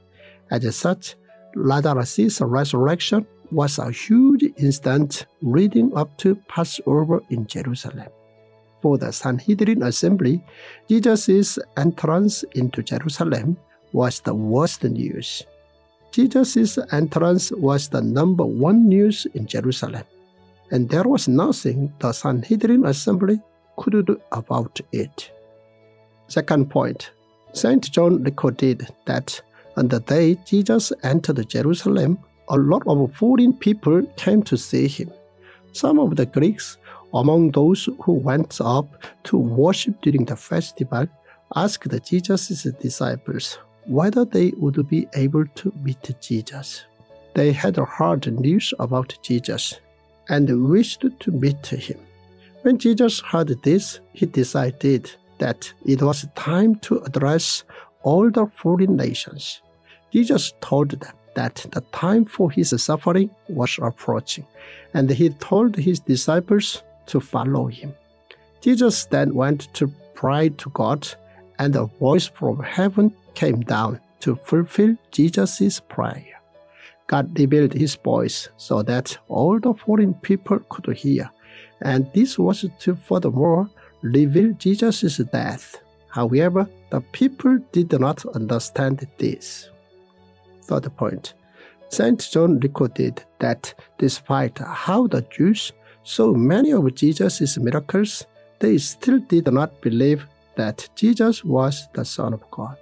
[SPEAKER 1] As such, Lazarus' resurrection was a huge incident leading up to Passover in Jerusalem. For the Sanhedrin assembly, Jesus' entrance into Jerusalem was the worst news. Jesus' entrance was the number one news in Jerusalem, and there was nothing the Sanhedrin assembly could do about it. Second point St. John recorded that on the day Jesus entered Jerusalem, a lot of foreign people came to see him. Some of the Greeks, among those who went up to worship during the festival, asked Jesus' disciples whether they would be able to meet Jesus. They had heard news about Jesus and wished to meet him. When Jesus heard this, he decided that it was time to address all the foreign nations. Jesus told them that the time for his suffering was approaching, and he told his disciples to follow him. Jesus then went to pray to God, and a voice from heaven came down to fulfill Jesus' prayer. God revealed his voice so that all the foreign people could hear, and this was to furthermore reveal Jesus' death. However, the people did not understand this. Third point St. John recorded that despite how the Jews saw many of Jesus' miracles, they still did not believe that Jesus was the Son of God.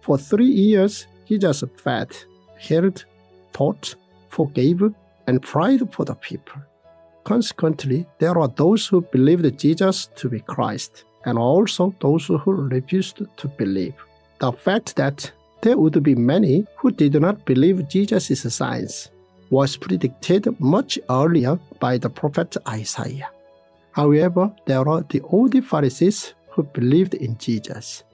[SPEAKER 1] For three years, he just fed, healed, taught, forgave, and prayed for the people. Consequently, there are those who believed Jesus to be Christ, and also those who refused to believe. The fact that there would be many who did not believe Jesus' signs was predicted much earlier by the prophet Isaiah. However, there are the old Pharisees who believed in Jesus.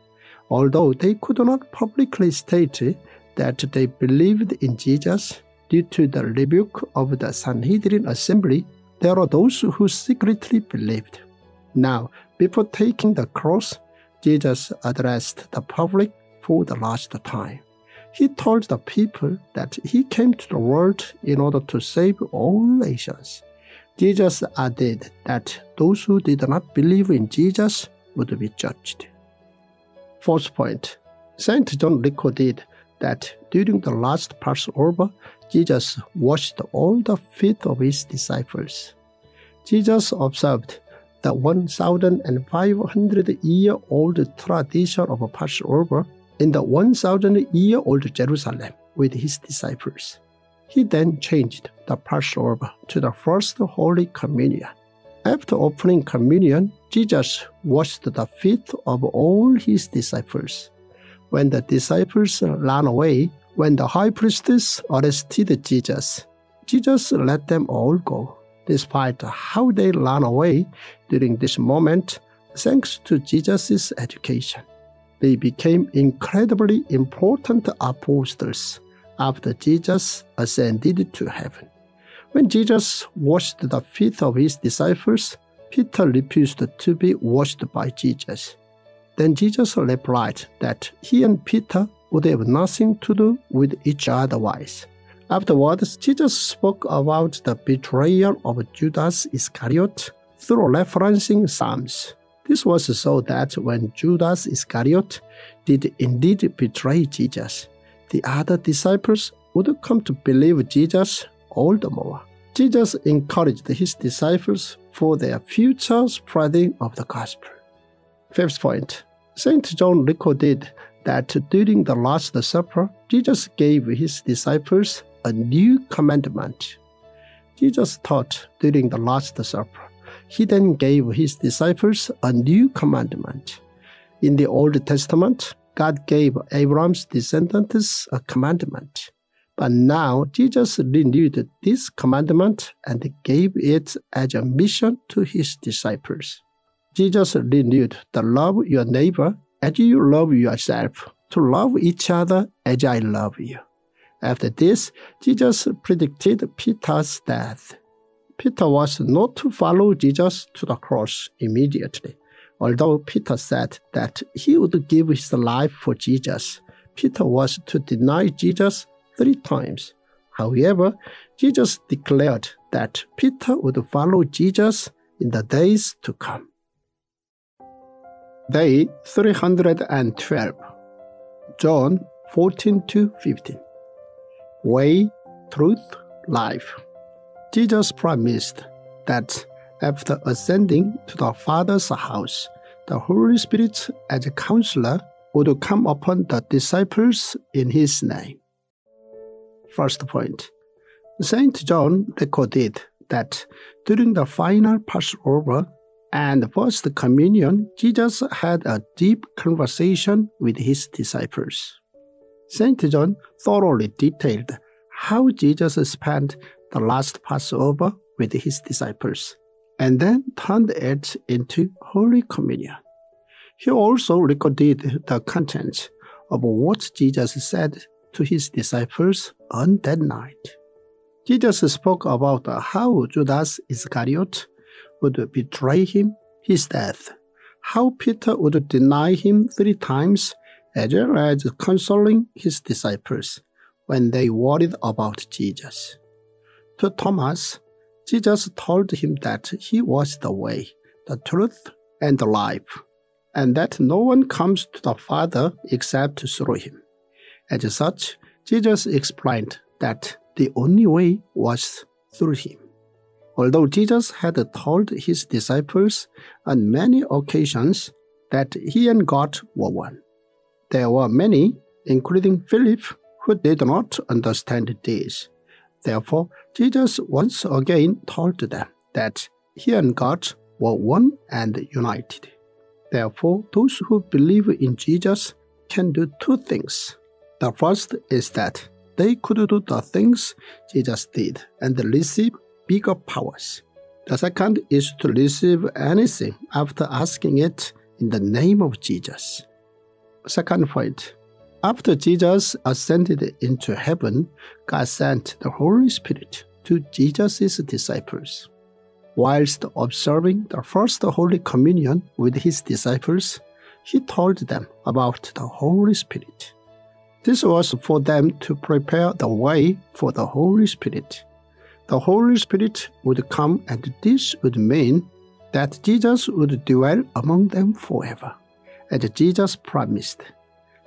[SPEAKER 1] Although they could not publicly state that they believed in Jesus due to the rebuke of the Sanhedrin assembly, there are those who secretly believed. Now, before taking the cross, Jesus addressed the public for the last time. He told the people that he came to the world in order to save all nations. Jesus added that those who did not believe in Jesus would be judged. Fourth point St. John recorded that during the last Passover, Jesus washed all the feet of his disciples. Jesus observed the 1,500 year old tradition of Passover in the 1,000 year old Jerusalem with his disciples. He then changed the Passover to the first Holy Communion. After opening communion, Jesus washed the feet of all his disciples. When the disciples ran away, when the high priests arrested Jesus, Jesus let them all go, despite how they ran away during this moment, thanks to Jesus' education. They became incredibly important apostles after Jesus ascended to heaven. When Jesus washed the feet of his disciples, Peter refused to be washed by Jesus. Then Jesus replied that he and Peter would have nothing to do with each otherwise. Afterwards, Jesus spoke about the betrayal of Judas Iscariot through referencing Psalms. This was so that when Judas Iscariot did indeed betray Jesus, the other disciples would come to believe Jesus all the more. Jesus encouraged his disciples for their future spreading of the gospel. Fifth point St. John recorded that during the Last Supper, Jesus gave his disciples a new commandment. Jesus taught during the Last Supper. He then gave his disciples a new commandment. In the Old Testament, God gave Abraham's descendants a commandment. But now Jesus renewed this commandment and gave it as a mission to his disciples. Jesus renewed the love your neighbor as you love yourself, to love each other as I love you. After this, Jesus predicted Peter's death. Peter was not to follow Jesus to the cross immediately. Although Peter said that he would give his life for Jesus, Peter was to deny Jesus three times. However, Jesus declared that Peter would follow Jesus in the days to come. Day 312, John 14 to 15. Way, truth, life. Jesus promised that after ascending to the Father's house, the Holy Spirit as a counselor would come upon the disciples in his name. First point St. John recorded that during the final Passover, and First Communion, Jesus had a deep conversation with his disciples. St. John thoroughly detailed how Jesus spent the last Passover with his disciples and then turned it into Holy Communion. He also recorded the contents of what Jesus said to his disciples on that night. Jesus spoke about how Judas Iscariot would betray him, his death, how Peter would deny him three times, as well as consoling his disciples when they worried about Jesus. To Thomas, Jesus told him that he was the way, the truth, and the life, and that no one comes to the Father except through him. As such, Jesus explained that the only way was through him. Although Jesus had told his disciples on many occasions that he and God were one, there were many, including Philip, who did not understand this. Therefore, Jesus once again told them that he and God were one and united. Therefore, those who believe in Jesus can do two things. The first is that they could do the things Jesus did and receive bigger powers. The second is to receive anything after asking it in the name of Jesus. Second point After Jesus ascended into heaven, God sent the Holy Spirit to Jesus' disciples. Whilst observing the first Holy Communion with his disciples, he told them about the Holy Spirit. This was for them to prepare the way for the Holy Spirit the Holy Spirit would come, and this would mean that Jesus would dwell among them forever, as Jesus promised.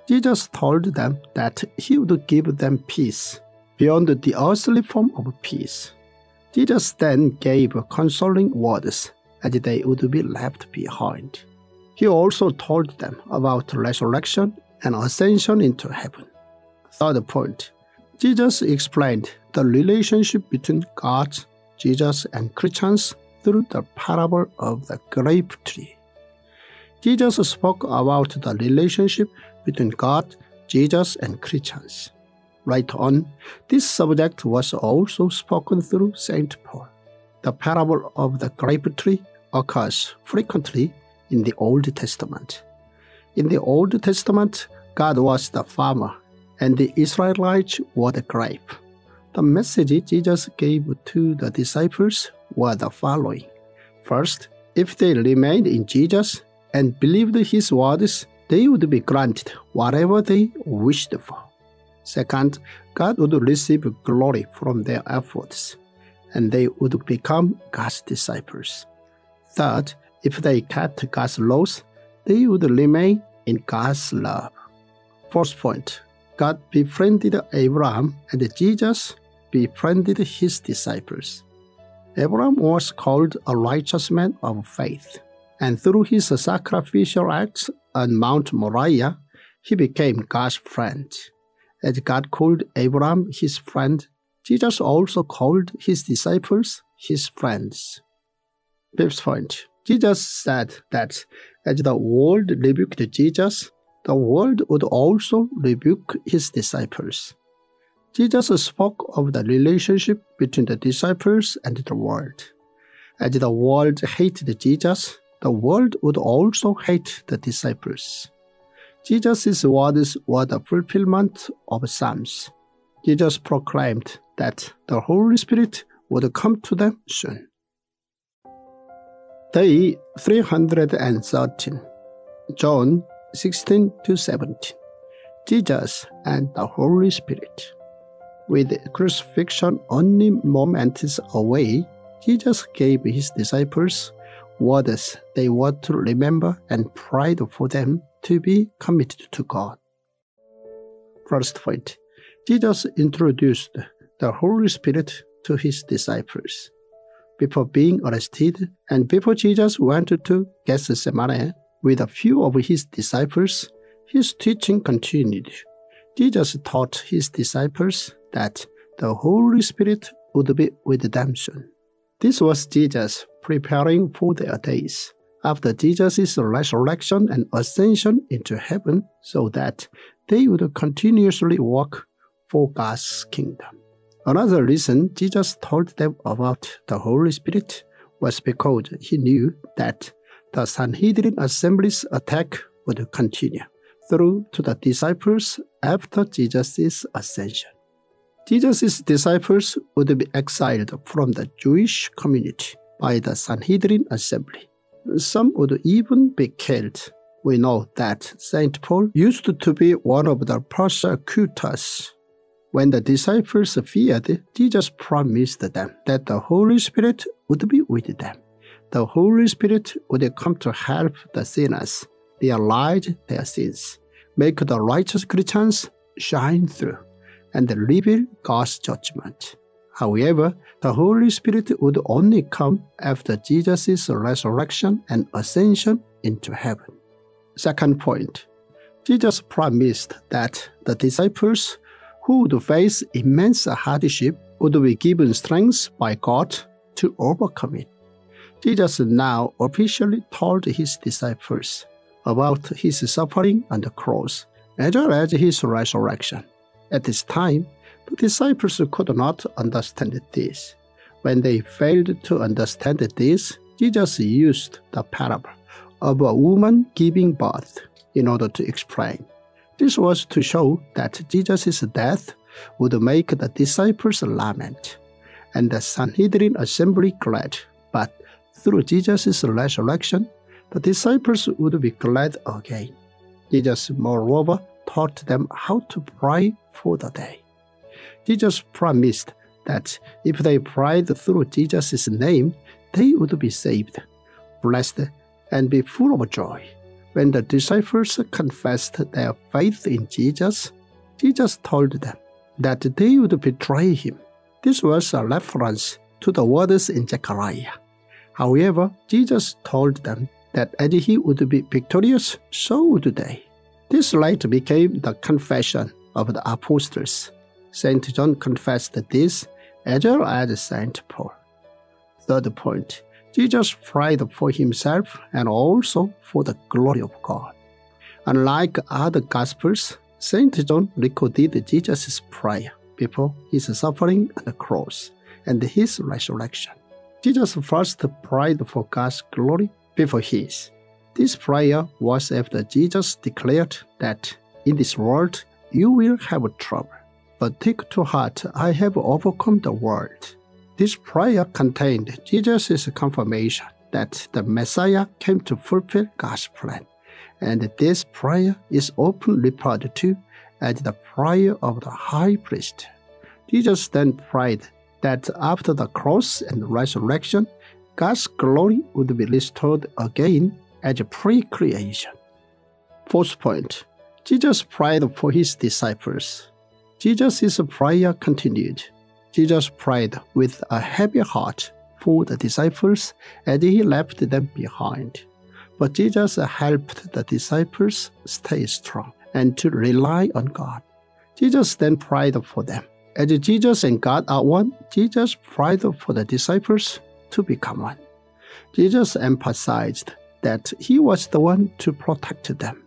[SPEAKER 1] Jesus told them that he would give them peace beyond the earthly form of peace. Jesus then gave consoling words as they would be left behind. He also told them about resurrection and ascension into heaven. Third point Jesus explained the relationship between God, Jesus, and Christians through the parable of the grape tree. Jesus spoke about the relationship between God, Jesus, and Christians. Right on, this subject was also spoken through St. Paul. The parable of the grape tree occurs frequently in the Old Testament. In the Old Testament, God was the farmer and the Israelites were the grape. The message Jesus gave to the disciples were the following. First, if they remained in Jesus and believed his words, they would be granted whatever they wished for. Second, God would receive glory from their efforts, and they would become God's disciples. Third, if they kept God's laws, they would remain in God's love. Fourth point God befriended Abraham, and Jesus befriended his disciples. Abraham was called a righteous man of faith, and through his sacrificial acts on Mount Moriah, he became God's friend. As God called Abraham his friend, Jesus also called his disciples his friends. Fifth point Jesus said that as the world rebuked Jesus, the world would also rebuke his disciples. Jesus spoke of the relationship between the disciples and the world. As the world hated Jesus, the world would also hate the disciples. Jesus' words were the fulfillment of Psalms. Jesus proclaimed that the Holy Spirit would come to them soon. Day 313 John 16 to 17 Jesus and the Holy Spirit. With crucifixion only moments away, Jesus gave his disciples words they were to remember and prayed for them to be committed to God. First point Jesus introduced the Holy Spirit to his disciples. Before being arrested and before Jesus went to Gethsemane with a few of his disciples, his teaching continued. Jesus taught his disciples that the Holy Spirit would be with them soon. This was Jesus preparing for their days after Jesus' resurrection and ascension into heaven so that they would continuously work for God's kingdom. Another reason Jesus told them about the Holy Spirit was because he knew that the Sanhedrin assembly's attack would continue through to the disciples after Jesus' ascension. Jesus' disciples would be exiled from the Jewish community by the Sanhedrin assembly. Some would even be killed. We know that St. Paul used to be one of the persecutors. When the disciples feared, Jesus promised them that the Holy Spirit would be with them. The Holy Spirit would come to help the sinners realize their sins, make the righteous Christians shine through and reveal God's judgment. However, the Holy Spirit would only come after Jesus' resurrection and ascension into heaven. Second point Jesus promised that the disciples who would face immense hardship would be given strength by God to overcome it. Jesus now officially told his disciples about his suffering on the cross as well as his resurrection. At this time, the disciples could not understand this. When they failed to understand this, Jesus used the parable of a woman giving birth in order to explain. This was to show that Jesus' death would make the disciples lament, and the Sanhedrin assembly glad. But through Jesus' resurrection, the disciples would be glad again. Jesus, moreover, taught them how to pray for the day. Jesus promised that if they prayed through Jesus' name, they would be saved, blessed, and be full of joy. When the disciples confessed their faith in Jesus, Jesus told them that they would betray him. This was a reference to the words in Zechariah. However, Jesus told them that as he would be victorious, so would they. This later became the confession of the apostles. Saint John confessed this as well as Saint Paul. Third point Jesus prayed for himself and also for the glory of God. Unlike other Gospels, St. John recorded Jesus' prayer before his suffering on the cross and his resurrection. Jesus first prayed for God's glory before his. This prayer was after Jesus declared that in this world you will have trouble, but take to heart, I have overcome the world. This prayer contained Jesus' confirmation that the Messiah came to fulfill God's plan, and this prayer is often referred to as the prayer of the high priest. Jesus then prayed that after the cross and resurrection, God's glory would be restored again as a pre-creation. Fourth point, Jesus prayed for his disciples. Jesus' prayer continued. Jesus prayed with a heavy heart for the disciples as he left them behind. But Jesus helped the disciples stay strong and to rely on God. Jesus then prayed for them. As Jesus and God are one, Jesus prayed for the disciples to become one. Jesus emphasized that he was the one to protect them.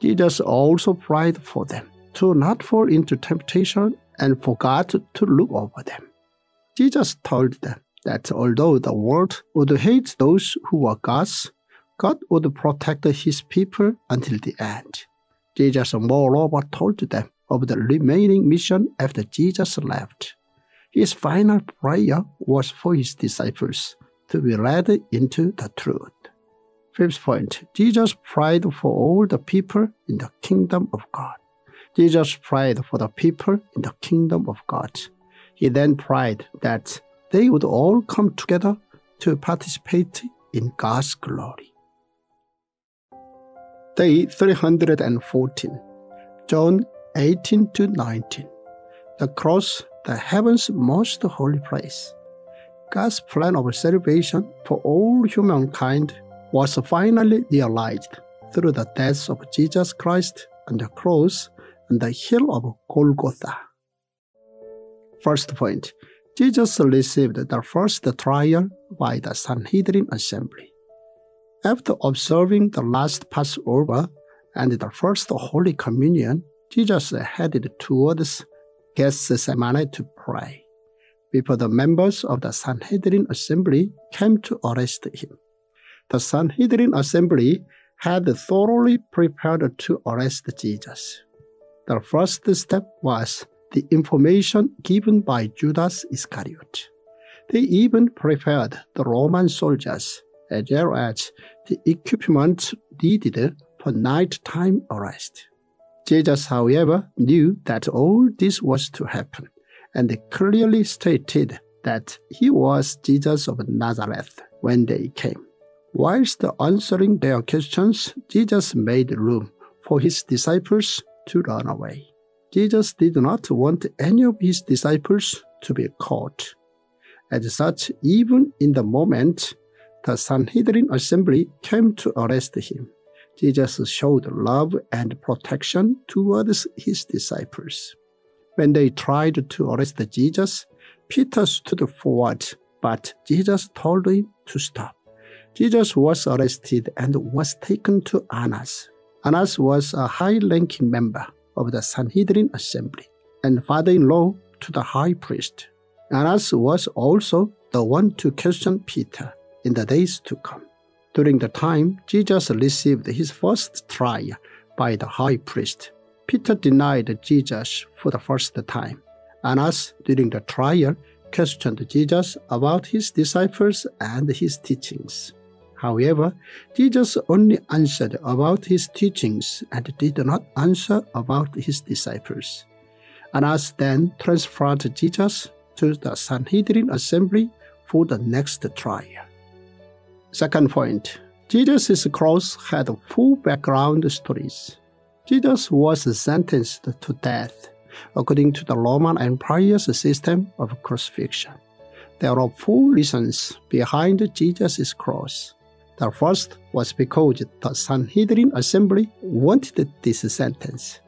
[SPEAKER 1] Jesus also prayed for them to not fall into temptation and for God to look over them. Jesus told them that although the world would hate those who were God's, God would protect his people until the end. Jesus moreover told them of the remaining mission after Jesus left. His final prayer was for his disciples to be led into the truth. Fifth point Jesus prayed for all the people in the kingdom of God. Jesus prayed for the people in the kingdom of God. He then prayed that they would all come together to participate in God's glory. Day 314, John 18 to 19. The cross, the heaven's most holy place. God's plan of salvation for all humankind was finally realized through the death of Jesus Christ on the cross the hill of Golgotha. First point Jesus received the first trial by the Sanhedrin assembly. After observing the last Passover and the first Holy Communion, Jesus headed towards Gethsemane to pray before the members of the Sanhedrin assembly came to arrest him. The Sanhedrin assembly had thoroughly prepared to arrest Jesus. The first step was the information given by Judas Iscariot. They even prepared the Roman soldiers as well as the equipment needed for nighttime arrest. Jesus, however, knew that all this was to happen, and clearly stated that he was Jesus of Nazareth when they came. Whilst answering their questions, Jesus made room for his disciples to run away. Jesus did not want any of his disciples to be caught. As such, even in the moment the Sanhedrin assembly came to arrest him, Jesus showed love and protection towards his disciples. When they tried to arrest Jesus, Peter stood forward, but Jesus told him to stop. Jesus was arrested and was taken to Annas. Annas was a high ranking member of the Sanhedrin assembly and father in law to the high priest. Annas was also the one to question Peter in the days to come. During the time Jesus received his first trial by the high priest, Peter denied Jesus for the first time. Annas, during the trial, questioned Jesus about his disciples and his teachings. However, Jesus only answered about his teachings and did not answer about his disciples. Annas then transferred Jesus to the Sanhedrin assembly for the next trial. Second point Jesus' cross had full background stories. Jesus was sentenced to death according to the Roman Empire's system of crucifixion. There are four reasons behind Jesus' cross. The first was because the Sanhedrin assembly wanted this sentence.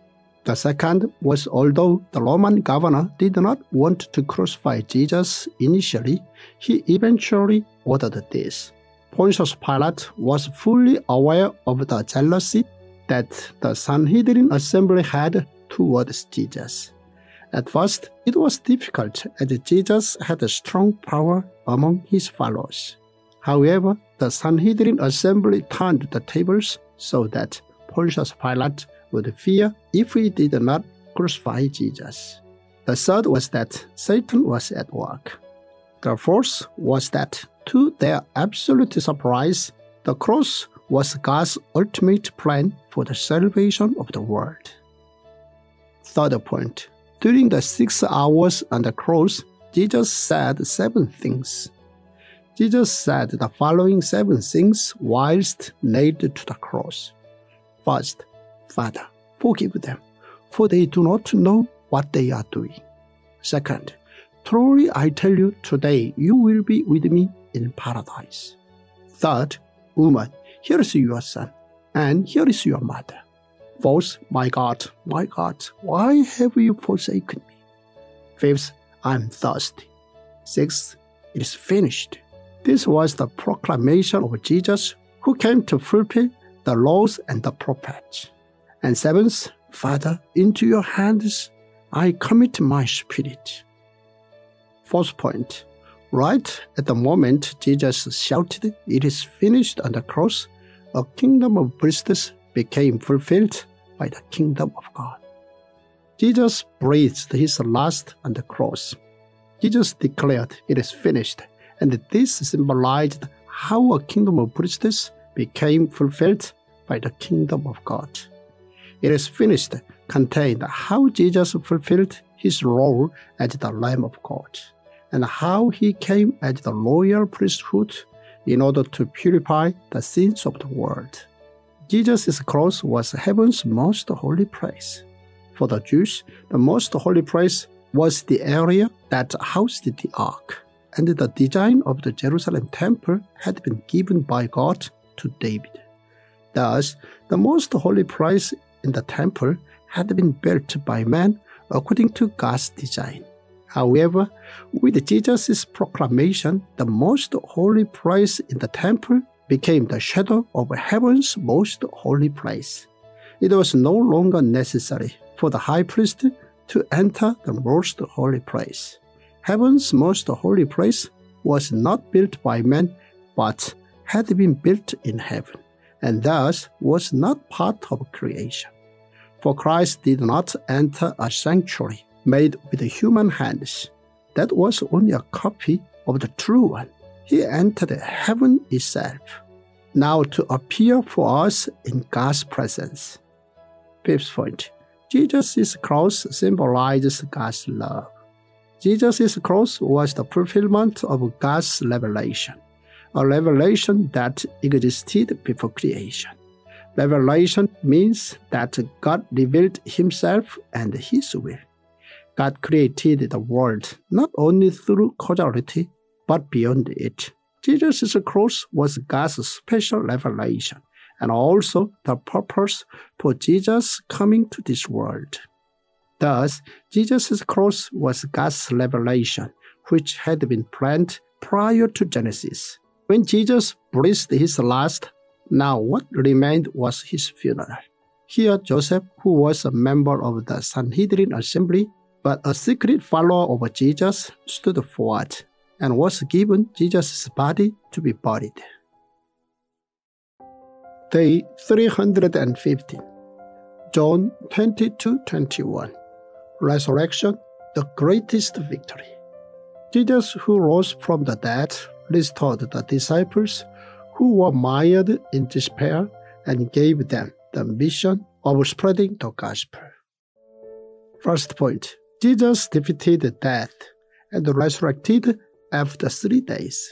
[SPEAKER 1] The second was although the Roman governor did not want to crucify Jesus initially, he eventually ordered this. Pontius Pilate was fully aware of the jealousy that the Sanhedrin assembly had towards Jesus. At first, it was difficult as Jesus had a strong power among his followers. However, the Sanhedrin assembly turned the tables so that Pontius Pilate would fear if he did not crucify Jesus. The third was that Satan was at work. The fourth was that, to their absolute surprise, the cross was God's ultimate plan for the salvation of the world. Third point During the six hours on the cross, Jesus said seven things. Jesus said the following seven things whilst nailed to the cross. First, Father, forgive them, for they do not know what they are doing. Second, truly I tell you, today you will be with me in paradise. Third, woman, here is your son, and here is your mother. Fourth, my God, my God, why have you forsaken me? Fifth, I'm thirsty. Sixth, it is finished. This was the proclamation of Jesus who came to fulfill the laws and the prophets. And seventh, Father, into your hands I commit my spirit. Fourth point, right at the moment Jesus shouted, It is finished on the cross, a kingdom of priests became fulfilled by the kingdom of God. Jesus breathed his last on the cross. Jesus declared, It is finished, and this symbolized how a kingdom of priests became fulfilled by the kingdom of God. It is finished contained how Jesus fulfilled his role as the Lamb of God, and how he came as the royal priesthood in order to purify the sins of the world. Jesus' cross was heaven's most holy place. For the Jews, the most holy place was the area that housed the ark, and the design of the Jerusalem temple had been given by God to David. Thus, the most holy place in the temple had been built by man according to God's design. However, with Jesus' proclamation, the most holy place in the temple became the shadow of heaven's most holy place. It was no longer necessary for the high priest to enter the most holy place. Heaven's most holy place was not built by man, but had been built in heaven, and thus was not part of creation. For Christ did not enter a sanctuary made with human hands. That was only a copy of the true one. He entered heaven itself, now to appear for us in God's presence. Fifth point Jesus' cross symbolizes God's love. Jesus' cross was the fulfillment of God's revelation, a revelation that existed before creation. Revelation means that God revealed Himself and His will. God created the world not only through causality, but beyond it. Jesus' cross was God's special revelation and also the purpose for Jesus coming to this world. Thus, Jesus' cross was God's revelation, which had been planned prior to Genesis. When Jesus breathed his last, now what remained was his funeral. Here, Joseph, who was a member of the Sanhedrin assembly, but a secret follower of Jesus, stood forward and was given Jesus' body to be buried. Day 315, John 22 21. Resurrection, the greatest victory. Jesus, who rose from the dead, restored the disciples who were mired in despair and gave them the mission of spreading the gospel. First point Jesus defeated death and resurrected after three days.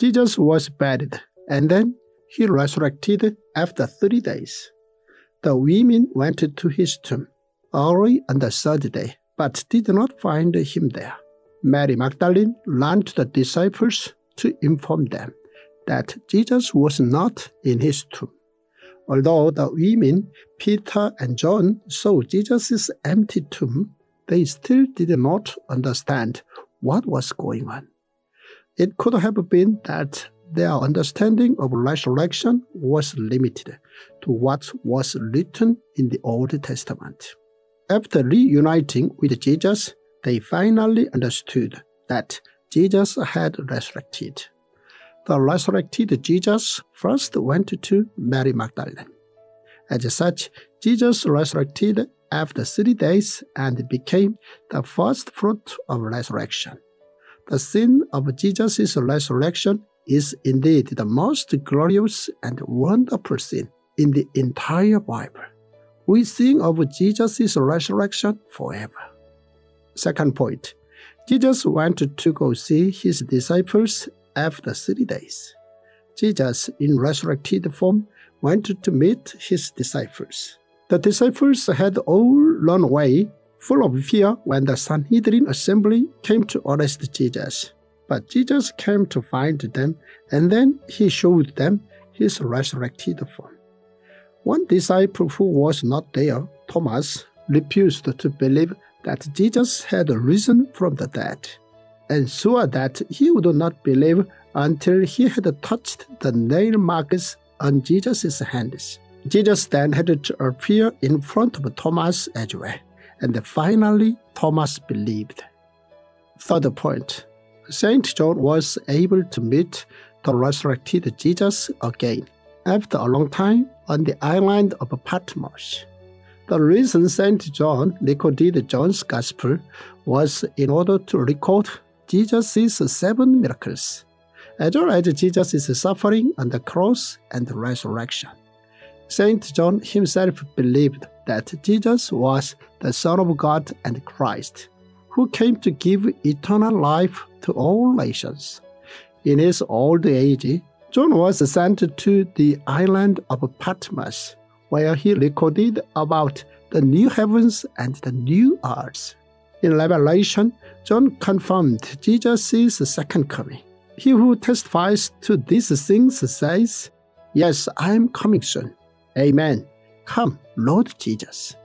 [SPEAKER 1] Jesus was buried and then he resurrected after three days. The women went to his tomb early on the third day, but did not find him there. Mary Magdalene ran to the disciples to inform them that Jesus was not in his tomb. Although the women, Peter and John, saw Jesus' empty tomb, they still did not understand what was going on. It could have been that their understanding of resurrection was limited to what was written in the Old Testament. After reuniting with Jesus, they finally understood that Jesus had resurrected. The resurrected Jesus first went to Mary Magdalene. As such, Jesus resurrected after three days and became the first fruit of resurrection. The scene of Jesus' resurrection is indeed the most glorious and wonderful scene in the entire Bible. We sing of Jesus' resurrection forever. Second point Jesus went to go see his disciples after three days. Jesus, in resurrected form, went to meet his disciples. The disciples had all run away, full of fear, when the Sanhedrin assembly came to arrest Jesus. But Jesus came to find them, and then he showed them his resurrected form. One disciple who was not there, Thomas, refused to believe that Jesus had risen from the dead, and swore that he would not believe until he had touched the nail marks on Jesus' hands. Jesus then had to appear in front of Thomas as well, and finally Thomas believed. Third point Saint John was able to meet the resurrected Jesus again after a long time on the island of Patmos. The reason St. John recorded John's Gospel was in order to record Jesus' seven miracles, as well as Jesus' suffering on the cross and resurrection. St. John himself believed that Jesus was the Son of God and Christ, who came to give eternal life to all nations. In his old age, John was sent to the island of Patmos where he recorded about the new heavens and the new earth. In Revelation, John confirmed Jesus' second coming. He who testifies to these things says, Yes, I am coming soon. Amen. Come, Lord Jesus.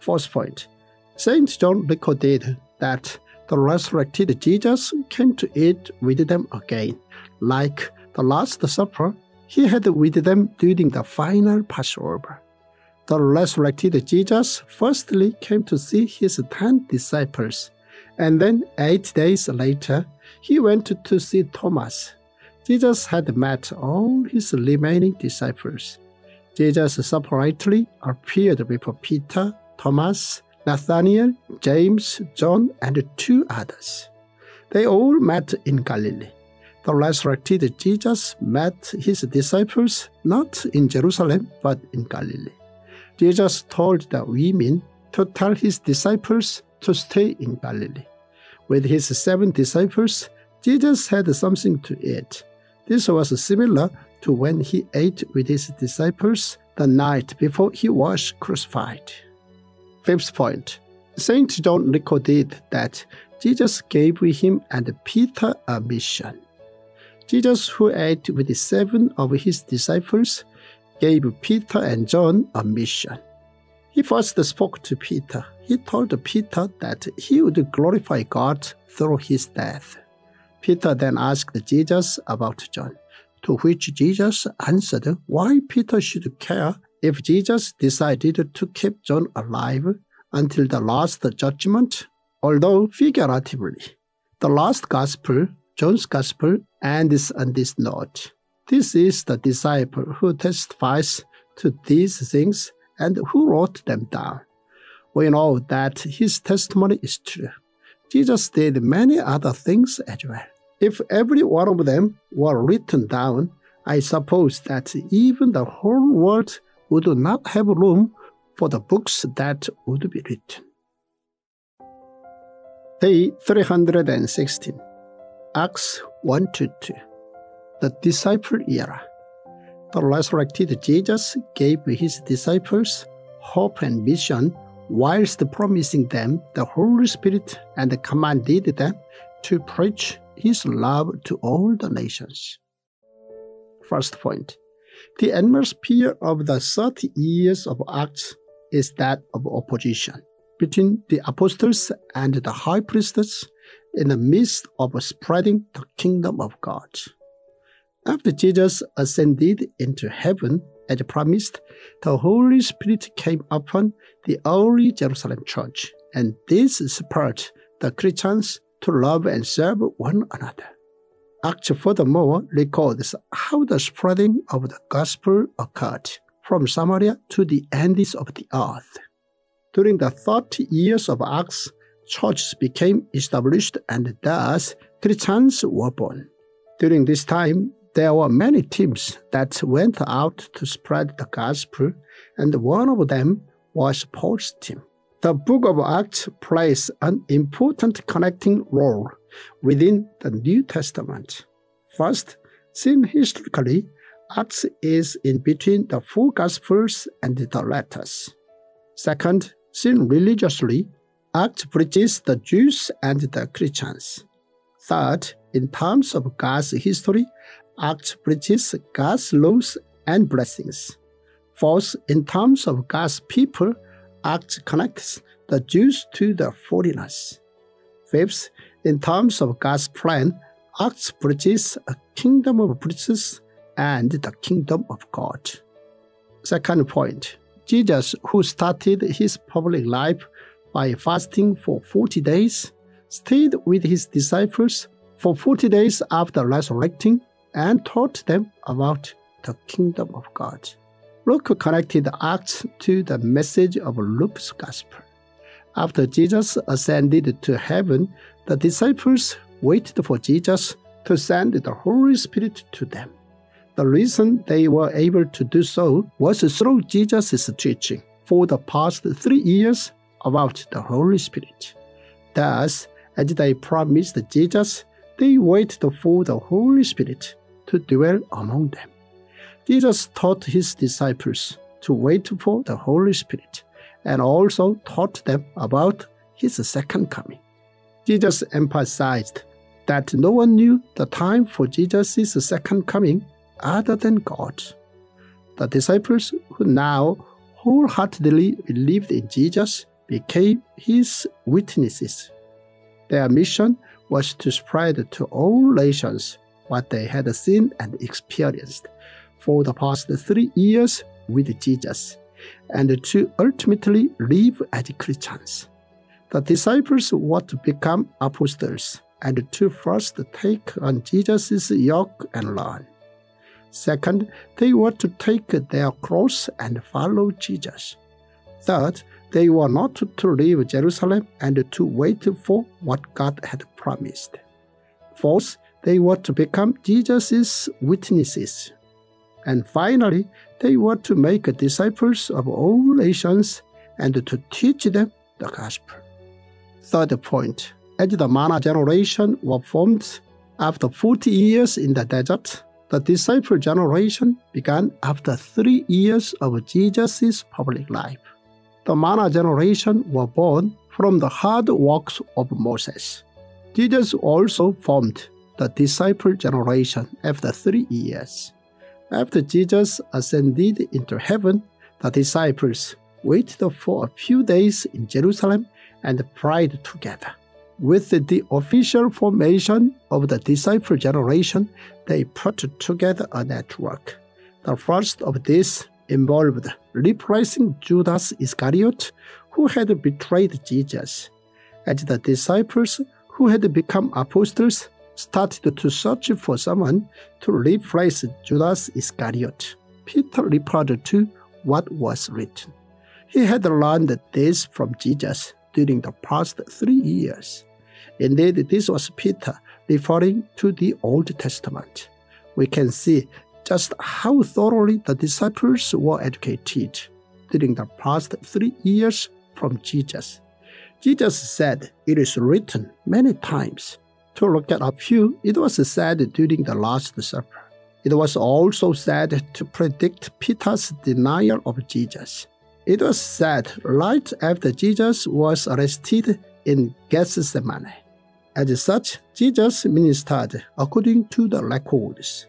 [SPEAKER 1] Fourth point St. John recorded that the resurrected Jesus came to eat with them again, like the Last Supper he had with them during the final Passover. The resurrected Jesus firstly came to see his ten disciples, and then eight days later, he went to see Thomas. Jesus had met all his remaining disciples. Jesus separately appeared before Peter, Thomas, Nathanael, James, John, and two others. They all met in Galilee the resurrected Jesus met his disciples not in Jerusalem but in Galilee. Jesus told the women to tell his disciples to stay in Galilee. With his seven disciples, Jesus had something to eat. This was similar to when he ate with his disciples the night before he was crucified. Fifth point St. John recorded that Jesus gave him and Peter a mission. Jesus, who ate with seven of his disciples, gave Peter and John a mission. He first spoke to Peter. He told Peter that he would glorify God through his death. Peter then asked Jesus about John, to which Jesus answered why Peter should care if Jesus decided to keep John alive until the last judgment, although figuratively. The last gospel John's Gospel ends on this note. This is the disciple who testifies to these things and who wrote them down. We know that his testimony is true. Jesus did many other things as well. If every one of them were written down, I suppose that even the whole world would not have room for the books that would be written. Day 316 Acts 1 to 2. The disciple era. The resurrected Jesus gave his disciples hope and mission whilst promising them the Holy Spirit and commanded them to preach his love to all the nations. First point The atmosphere of the 30 years of Acts is that of opposition between the apostles and the high priests in the midst of spreading the kingdom of God. After Jesus ascended into heaven as promised, the Holy Spirit came upon the early Jerusalem church, and this spurred the Christians to love and serve one another. Acts furthermore records how the spreading of the gospel occurred from Samaria to the ends of the earth. During the 30 years of Acts, churches became established and thus Christians were born. During this time, there were many teams that went out to spread the gospel, and one of them was Paul's team. The book of Acts plays an important connecting role within the New Testament. First, seen historically, Acts is in between the four Gospels and the letters. Second, seen religiously, Acts preaches the Jews and the Christians. Third, in terms of God's history, Acts preaches God's laws and blessings. Fourth, in terms of God's people, Acts connects the Jews to the foreigners. Fifth, in terms of God's plan, Acts preaches a kingdom of priests and the kingdom of God. Second point, Jesus, who started his public life by fasting for 40 days, stayed with his disciples for 40 days after resurrecting and taught them about the kingdom of God. Luke connected Acts to the message of Luke's gospel. After Jesus ascended to heaven, the disciples waited for Jesus to send the Holy Spirit to them. The reason they were able to do so was through Jesus' teaching for the past three years about the Holy Spirit. Thus, as they promised Jesus, they waited for the Holy Spirit to dwell among them. Jesus taught his disciples to wait for the Holy Spirit and also taught them about his second coming. Jesus emphasized that no one knew the time for Jesus' second coming other than God. The disciples who now wholeheartedly believed in Jesus became his witnesses. Their mission was to spread to all nations what they had seen and experienced for the past three years with Jesus and to ultimately live as Christians. The disciples were to become apostles and to first take on Jesus' yoke and learn. Second, they were to take their cross and follow Jesus. Third, they were not to leave Jerusalem and to wait for what God had promised. Fourth, they were to become Jesus' witnesses. And finally, they were to make disciples of all nations and to teach them the gospel. Third point, as the manna generation were formed after 40 years in the desert, the disciple generation began after three years of Jesus' public life. The manna generation were born from the hard works of Moses. Jesus also formed the disciple generation after three years. After Jesus ascended into heaven, the disciples waited for a few days in Jerusalem and prayed together. With the official formation of the disciple generation, they put together a network. The first of this involved replacing Judas Iscariot, who had betrayed Jesus. As the disciples who had become apostles started to search for someone to replace Judas Iscariot. Peter reported to what was written. He had learned this from Jesus during the past three years. Indeed, this was Peter referring to the Old Testament. We can see just how thoroughly the disciples were educated during the past three years from Jesus. Jesus said, It is written many times, to look at a few, it was said during the Last Supper. It was also said to predict Peter's denial of Jesus. It was said right after Jesus was arrested in Gethsemane. As such, Jesus ministered according to the records.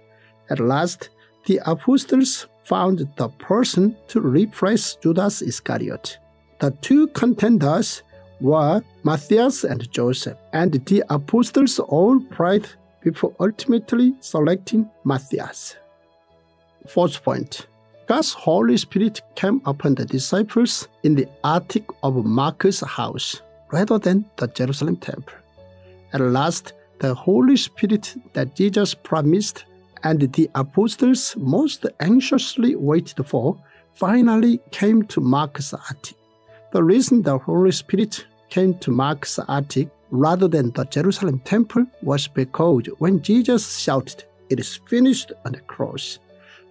[SPEAKER 1] At last, the apostles found the person to replace Judas Iscariot. The two contenders were Matthias and Joseph, and the apostles all prayed before ultimately selecting Matthias. Fourth point God's Holy Spirit came upon the disciples in the attic of Marcus' house rather than the Jerusalem temple. At last, the Holy Spirit that Jesus promised and the apostles most anxiously waited for finally came to Marcus' attic. The reason the Holy Spirit came to Mark's attic rather than the Jerusalem temple was because when Jesus shouted, It is finished on the cross,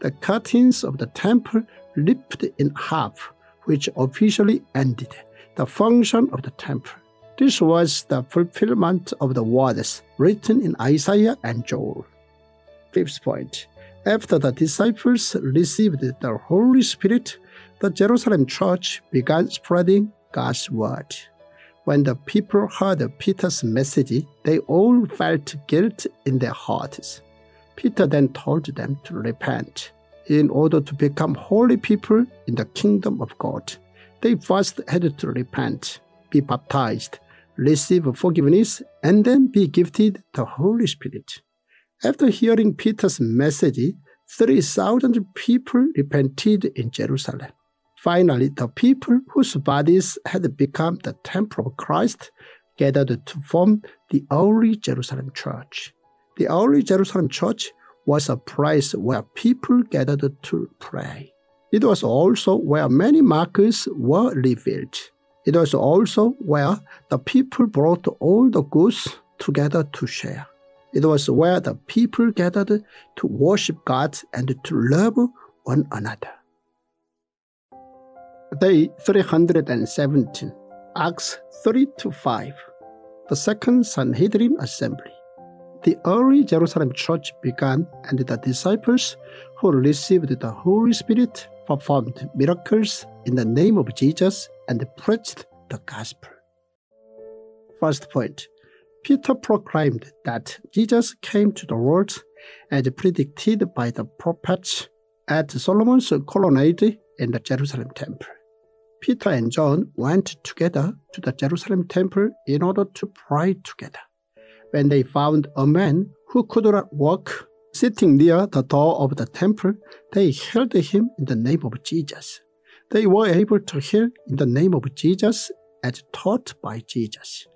[SPEAKER 1] the curtains of the temple ripped in half, which officially ended the function of the temple. This was the fulfillment of the words written in Isaiah and Joel. Fifth point After the disciples received the Holy Spirit, the Jerusalem church began spreading God's word. When the people heard Peter's message, they all felt guilt in their hearts. Peter then told them to repent. in order to become holy people in the kingdom of God, they first had to repent, be baptized, receive forgiveness, and then be gifted the Holy Spirit. After hearing Peter's message, 3,000 people repented in Jerusalem. Finally, the people whose bodies had become the temple of Christ gathered to form the early Jerusalem church. The early Jerusalem church was a place where people gathered to pray. It was also where many markers were revealed. It was also where the people brought all the goods together to share. It was where the people gathered to worship God and to love one another. Day 317, Acts 3 to 5, the Second Sanhedrin Assembly. The early Jerusalem church began, and the disciples who received the Holy Spirit performed miracles in the name of Jesus and preached the gospel. First point Peter proclaimed that Jesus came to the world as predicted by the prophets at Solomon's colonnade in the Jerusalem temple. Peter and John went together to the Jerusalem temple in order to pray together. When they found a man who could not walk sitting near the door of the temple, they healed him in the name of Jesus. They were able to heal in the name of Jesus as taught by Jesus.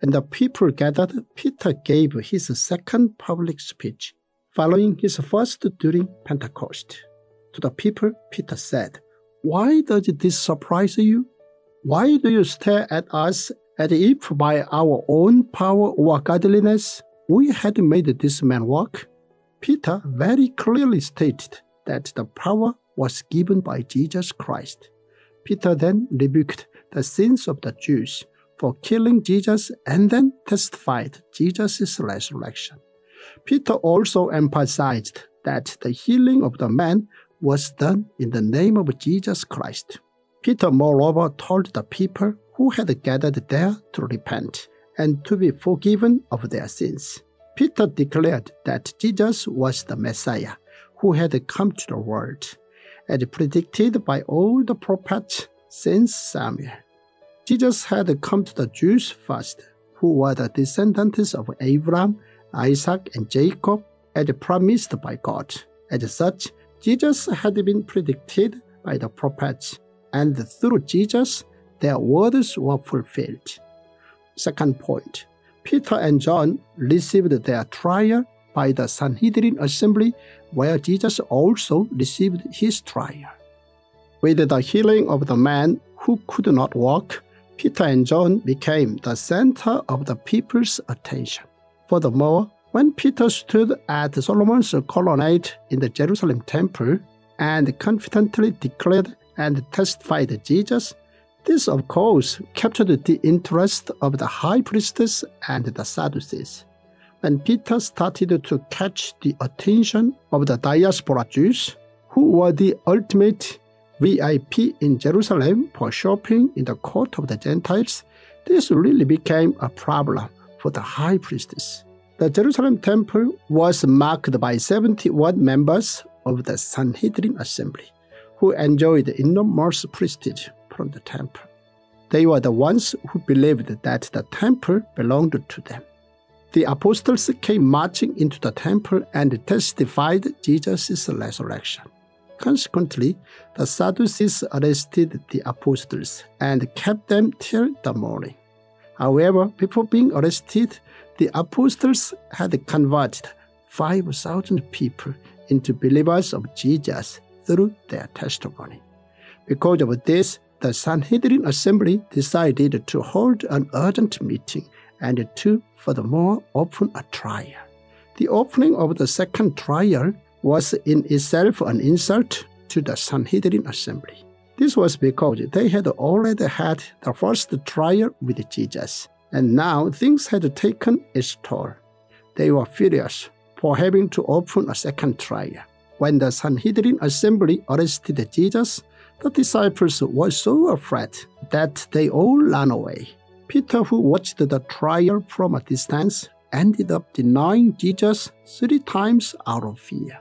[SPEAKER 1] When the people gathered, Peter gave his second public speech, following his first during Pentecost. To the people, Peter said, Why does this surprise you? Why do you stare at us as if by our own power or godliness we had made this man walk? Peter very clearly stated that the power was given by Jesus Christ. Peter then rebuked the sins of the Jews for killing Jesus and then testified Jesus' resurrection. Peter also emphasized that the healing of the man was done in the name of Jesus Christ. Peter moreover told the people who had gathered there to repent and to be forgiven of their sins. Peter declared that Jesus was the Messiah who had come to the world, as predicted by all the prophets since Samuel. Jesus had come to the Jews first, who were the descendants of Abraham, Isaac, and Jacob, as promised by God. As such, Jesus had been predicted by the prophets, and through Jesus, their words were fulfilled. Second point Peter and John received their trial by the Sanhedrin assembly, where Jesus also received his trial. With the healing of the man who could not walk, Peter and John became the center of the people's attention. Furthermore, when Peter stood at Solomon's colonnade in the Jerusalem temple and confidently declared and testified Jesus, this of course captured the interest of the high priests and the Sadducees. When Peter started to catch the attention of the diaspora Jews, who were the ultimate VIP in Jerusalem for shopping in the court of the Gentiles, this really became a problem for the high priests. The Jerusalem temple was marked by 71 members of the Sanhedrin assembly, who enjoyed enormous prestige from the temple. They were the ones who believed that the temple belonged to them. The apostles came marching into the temple and testified Jesus' resurrection. Consequently, the Sadducees arrested the apostles and kept them till the morning. However, before being arrested, the apostles had converted 5,000 people into believers of Jesus through their testimony. Because of this, the Sanhedrin assembly decided to hold an urgent meeting and to, furthermore, open a trial. The opening of the second trial was in itself an insult to the Sanhedrin assembly. This was because they had already had the first trial with Jesus, and now things had taken its toll. They were furious for having to open a second trial. When the Sanhedrin assembly arrested Jesus, the disciples were so afraid that they all ran away. Peter, who watched the trial from a distance, ended up denying Jesus three times out of fear.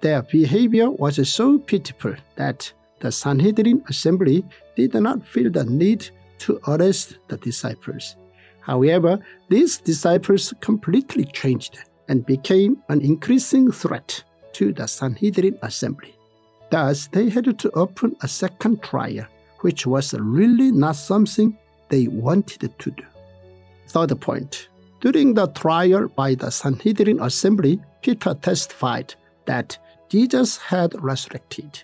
[SPEAKER 1] Their behavior was so pitiful that the Sanhedrin assembly did not feel the need to arrest the disciples. However, these disciples completely changed and became an increasing threat to the Sanhedrin assembly. Thus, they had to open a second trial, which was really not something they wanted to do. Third point During the trial by the Sanhedrin assembly, Peter testified that Jesus had resurrected.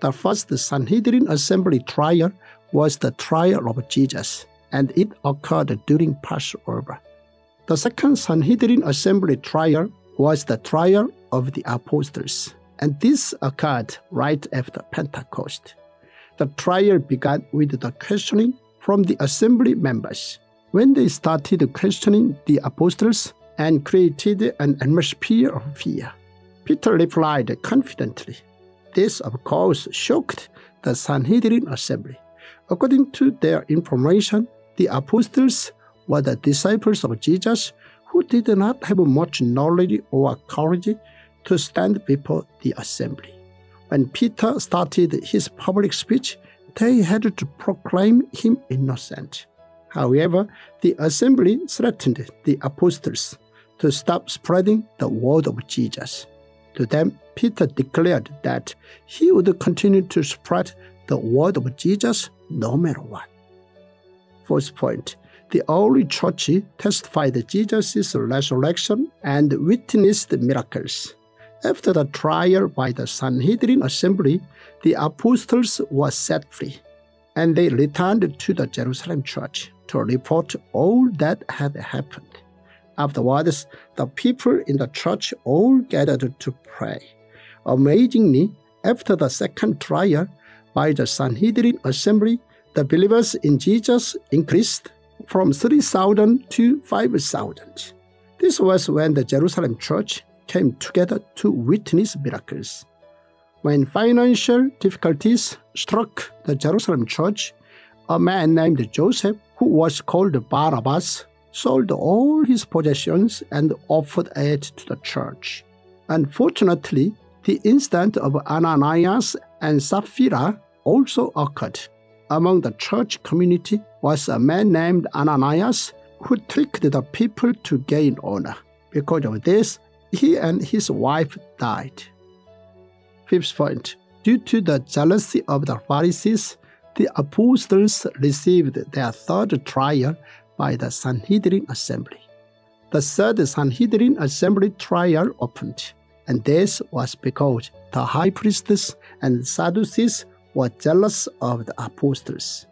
[SPEAKER 1] The first Sanhedrin assembly trial was the trial of Jesus, and it occurred during Passover. The second Sanhedrin assembly trial was the trial of the apostles, and this occurred right after Pentecost. The trial began with the questioning from the assembly members. When they started questioning the apostles and created an atmosphere of fear, Peter replied confidently. This, of course, shocked the Sanhedrin assembly. According to their information, the apostles were the disciples of Jesus who did not have much knowledge or courage to stand before the assembly. When Peter started his public speech, they had to proclaim him innocent. However, the assembly threatened the apostles to stop spreading the word of Jesus. To them, Peter declared that he would continue to spread the word of Jesus no matter what. First point the early church testified Jesus' resurrection and witnessed miracles. After the trial by the Sanhedrin assembly, the apostles were set free, and they returned to the Jerusalem church to report all that had happened. Afterwards, the people in the church all gathered to pray. Amazingly, after the second trial by the Sanhedrin assembly, the believers in Jesus increased from 3,000 to 5,000. This was when the Jerusalem church came together to witness miracles. When financial difficulties struck the Jerusalem church, a man named Joseph, who was called Barnabas, sold all his possessions and offered it to the church. Unfortunately, the incident of Ananias and Sapphira also occurred among the church community was a man named Ananias who tricked the people to gain honor. Because of this, he and his wife died. Fifth point Due to the jealousy of the Pharisees, the apostles received their third trial by the Sanhedrin assembly. The third Sanhedrin assembly trial opened, and this was because the high priests and Sadducees were jealous of the apostles.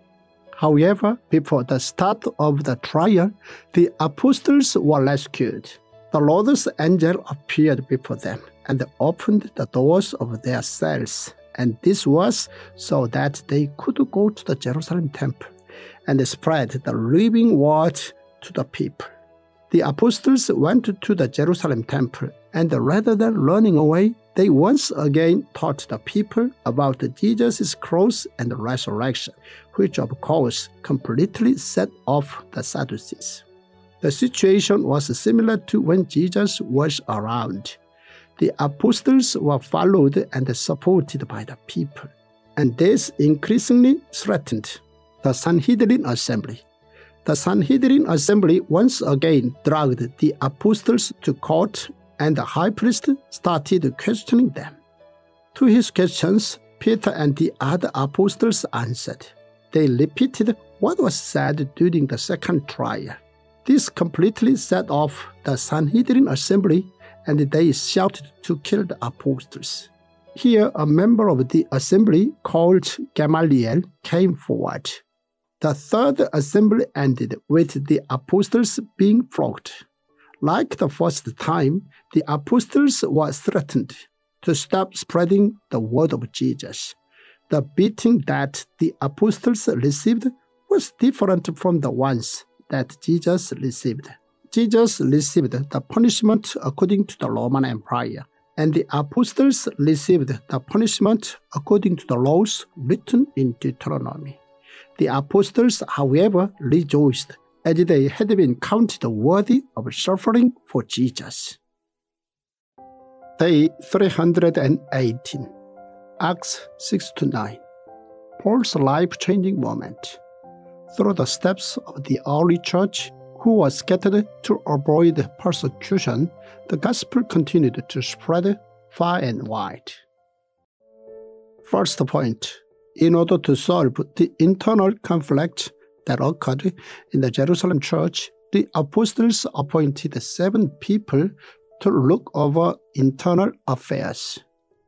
[SPEAKER 1] However, before the start of the trial, the apostles were rescued. The Lord's angel appeared before them and opened the doors of their cells. And this was so that they could go to the Jerusalem temple and spread the living word to the people. The apostles went to the Jerusalem temple, and rather than running away, they once again taught the people about Jesus' cross and resurrection, which of course completely set off the Sadducees. The situation was similar to when Jesus was around. The apostles were followed and supported by the people, and this increasingly threatened the Sanhedrin assembly. The Sanhedrin assembly once again dragged the apostles to court and the high priest started questioning them. To his questions, Peter and the other apostles answered. They repeated what was said during the second trial. This completely set off the Sanhedrin assembly and they shouted to kill the apostles. Here, a member of the assembly called Gamaliel came forward. The third assembly ended with the apostles being flogged. Like the first time, the apostles were threatened to stop spreading the word of Jesus. The beating that the apostles received was different from the ones that Jesus received. Jesus received the punishment according to the Roman Empire, and the apostles received the punishment according to the laws written in Deuteronomy. The apostles, however, rejoiced as they had been counted worthy of suffering for Jesus. Day 318, Acts 6 to 9. Paul's life changing moment. Through the steps of the early church, who was scattered to avoid persecution, the gospel continued to spread far and wide. First point In order to solve the internal conflict that occurred in the Jerusalem church, the apostles appointed seven people to look over internal affairs.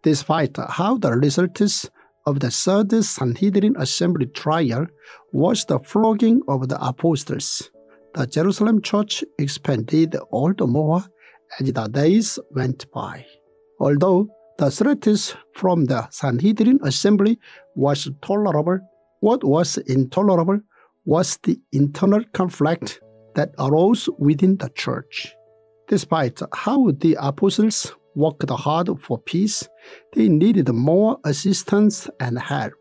[SPEAKER 1] Despite how the results of the third Sanhedrin assembly trial was the flogging of the apostles, the Jerusalem church expanded all the more as the days went by. Although the threats from the Sanhedrin assembly was tolerable, what was intolerable was the internal conflict that arose within the church. Despite how the apostles worked hard for peace, they needed more assistance and help.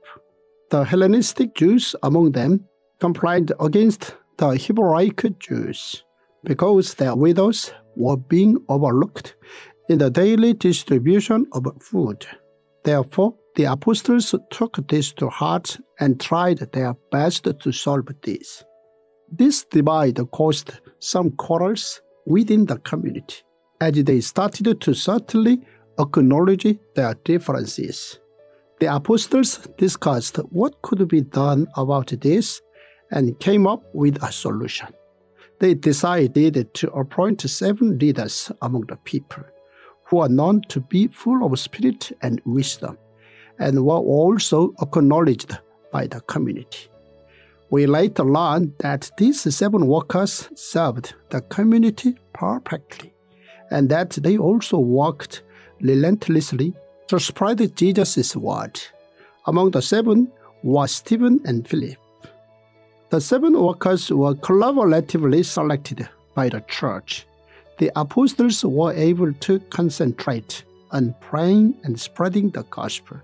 [SPEAKER 1] The Hellenistic Jews among them complained against the Hebraic Jews because their widows were being overlooked in the daily distribution of food. Therefore, the apostles took this to heart and tried their best to solve this. This divide caused some quarrels within the community, as they started to subtly acknowledge their differences. The apostles discussed what could be done about this and came up with a solution. They decided to appoint seven leaders among the people who are known to be full of spirit and wisdom and were also acknowledged by the community. We later learned that these seven workers served the community perfectly, and that they also worked relentlessly to spread Jesus' word. Among the seven were Stephen and Philip. The seven workers were collaboratively selected by the church. The apostles were able to concentrate on praying and spreading the gospel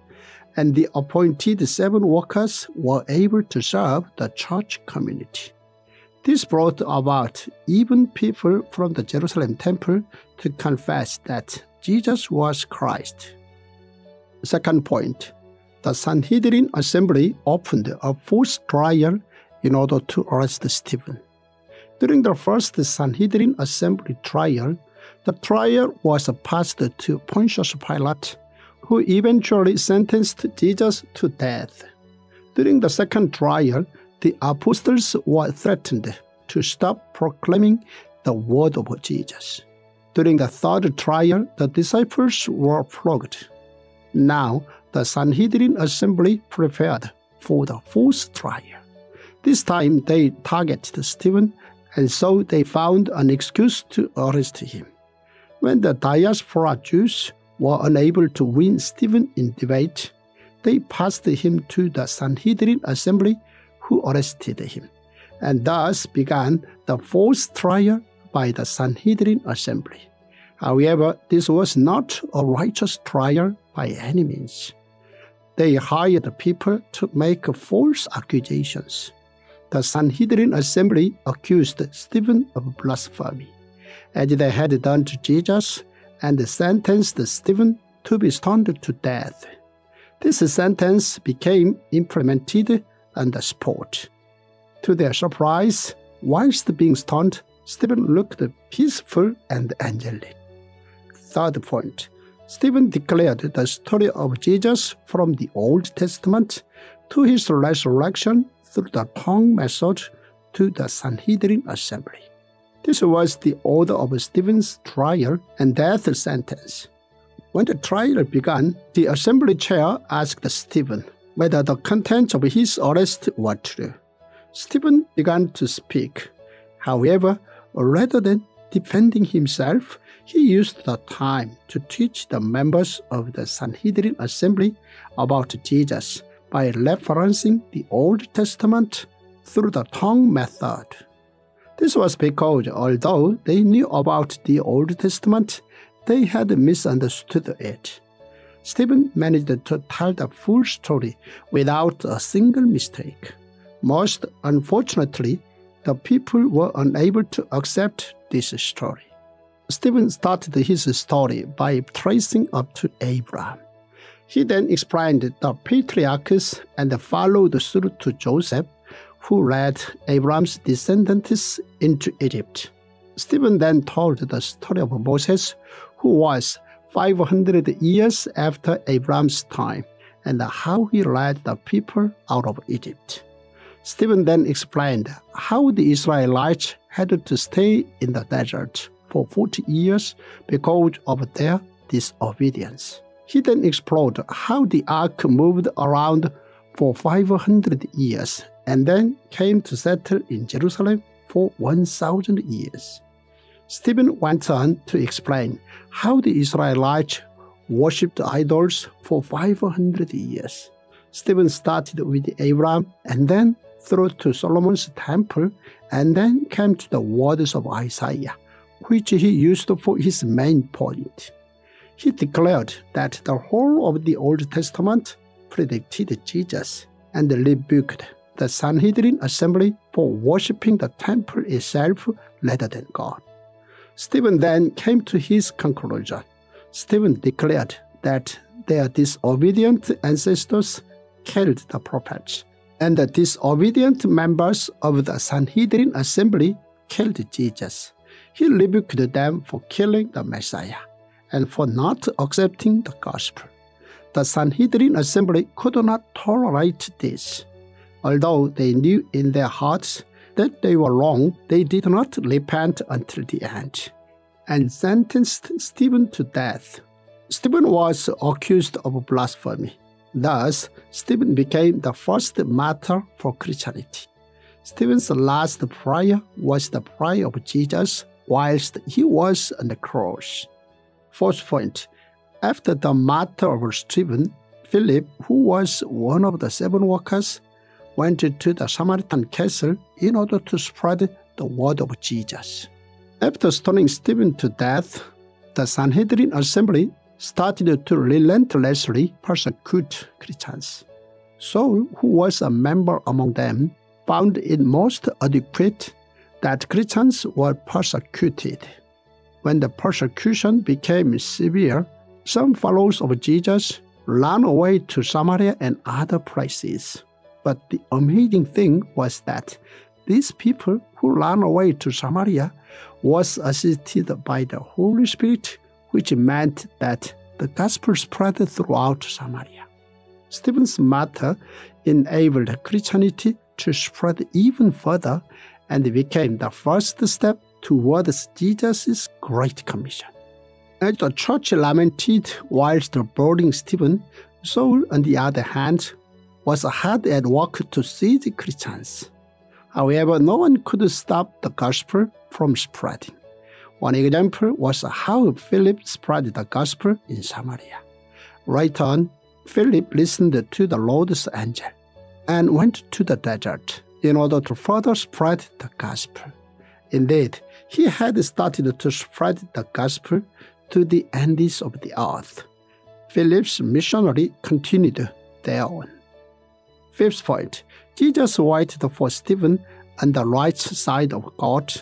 [SPEAKER 1] and the appointed seven workers were able to serve the church community. This brought about even people from the Jerusalem temple to confess that Jesus was Christ. Second point the Sanhedrin assembly opened a forced trial in order to arrest Stephen. During the first Sanhedrin assembly trial, the trial was passed to Pontius Pilate who eventually sentenced Jesus to death. During the second trial, the apostles were threatened to stop proclaiming the word of Jesus. During the third trial, the disciples were flogged. Now, the Sanhedrin assembly prepared for the fourth trial. This time they targeted Stephen, and so they found an excuse to arrest him. When the diaspora Jews were unable to win Stephen in debate, they passed him to the Sanhedrin assembly, who arrested him, and thus began the false trial by the Sanhedrin assembly. However, this was not a righteous trial by any means. They hired people to make false accusations. The Sanhedrin assembly accused Stephen of blasphemy, as they had done to Jesus and sentenced Stephen to be stoned to death. This sentence became implemented on the spot. To their surprise, whilst being stoned, Stephen looked peaceful and angelic. Third point Stephen declared the story of Jesus from the Old Testament to his resurrection through the Tong method to the Sanhedrin assembly. This was the order of Stephen's trial and death sentence. When the trial began, the assembly chair asked Stephen whether the contents of his arrest were true. Stephen began to speak. However, rather than defending himself, he used the time to teach the members of the Sanhedrin assembly about Jesus by referencing the Old Testament through the Tong method. This was because although they knew about the Old Testament, they had misunderstood it. Stephen managed to tell the full story without a single mistake. Most unfortunately, the people were unable to accept this story. Stephen started his story by tracing up to Abraham. He then explained the patriarchs and followed through to Joseph, who led Abraham's descendants into Egypt. Stephen then told the story of Moses, who was 500 years after Abraham's time, and how he led the people out of Egypt. Stephen then explained how the Israelites had to stay in the desert for 40 years because of their disobedience. He then explored how the ark moved around for 500 years and then came to settle in Jerusalem for 1,000 years. Stephen went on to explain how the Israelites worshipped idols for 500 years. Stephen started with Abraham and then through to Solomon's temple and then came to the words of Isaiah, which he used for his main point. He declared that the whole of the Old Testament predicted Jesus and rebuked the Sanhedrin assembly for worshipping the temple itself rather than God. Stephen then came to his conclusion. Stephen declared that their disobedient ancestors killed the prophets, and the disobedient members of the Sanhedrin assembly killed Jesus. He rebuked them for killing the Messiah and for not accepting the gospel. The Sanhedrin assembly could not tolerate this. Although they knew in their hearts that they were wrong, they did not repent until the end and sentenced Stephen to death. Stephen was accused of blasphemy. Thus, Stephen became the first martyr for Christianity. Stephen's last prayer was the prayer of Jesus whilst he was on the cross. Fourth point After the martyr of Stephen, Philip, who was one of the seven workers, went to the Samaritan castle in order to spread the word of Jesus. After stoning Stephen to death, the Sanhedrin assembly started to relentlessly persecute Christians. Saul, who was a member among them, found it most adequate that Christians were persecuted. When the persecution became severe, some followers of Jesus ran away to Samaria and other places. But the amazing thing was that these people who ran away to Samaria was assisted by the Holy Spirit, which meant that the gospel spread throughout Samaria. Stephen's martyr enabled Christianity to spread even further and became the first step towards Jesus' Great Commission. As the church lamented whilst the burning Stephen, Saul, on the other hand, was hard at work to seize the Christians. However, no one could stop the gospel from spreading. One example was how Philip spread the gospel in Samaria. Right on, Philip listened to the Lord's angel and went to the desert in order to further spread the gospel. Indeed, he had started to spread the gospel to the ends of the earth. Philip's missionary continued thereon. Fifth point Jesus waited for Stephen on the right side of God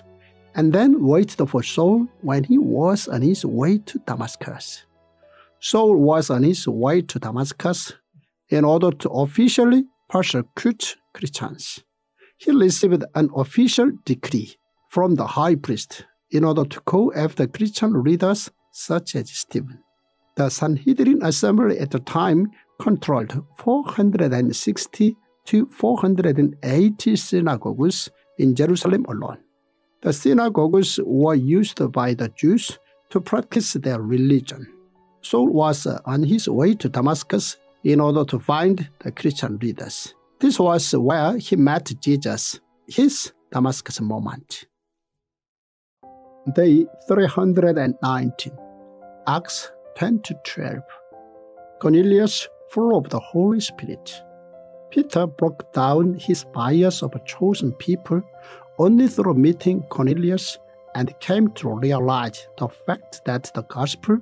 [SPEAKER 1] and then waited for Saul when he was on his way to Damascus. Saul was on his way to Damascus in order to officially persecute Christians. He received an official decree from the high priest in order to go after Christian leaders such as Stephen. The Sanhedrin assembly at the time controlled 460 to 480 synagogues in Jerusalem alone. The synagogues were used by the Jews to practice their religion. Saul was on his way to Damascus in order to find the Christian leaders. This was where he met Jesus, his Damascus moment. Day 319, Acts 10 to 12. Cornelius, full of the Holy Spirit, Peter broke down his bias of a chosen people only through meeting Cornelius and came to realize the fact that the gospel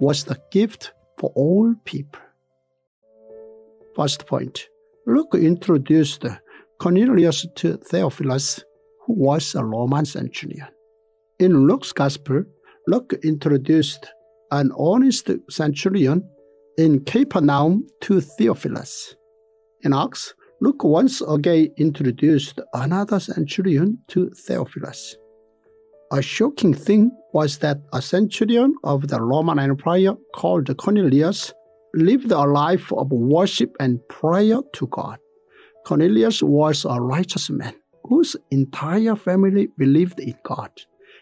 [SPEAKER 1] was the gift for all people. First point Luke introduced Cornelius to Theophilus, who was a Roman centurion. In Luke's gospel, Luke introduced an honest centurion in Capernaum to Theophilus. In Acts, Luke once again introduced another centurion to Theophilus. A shocking thing was that a centurion of the Roman Empire called Cornelius lived a life of worship and prayer to God. Cornelius was a righteous man whose entire family believed in God.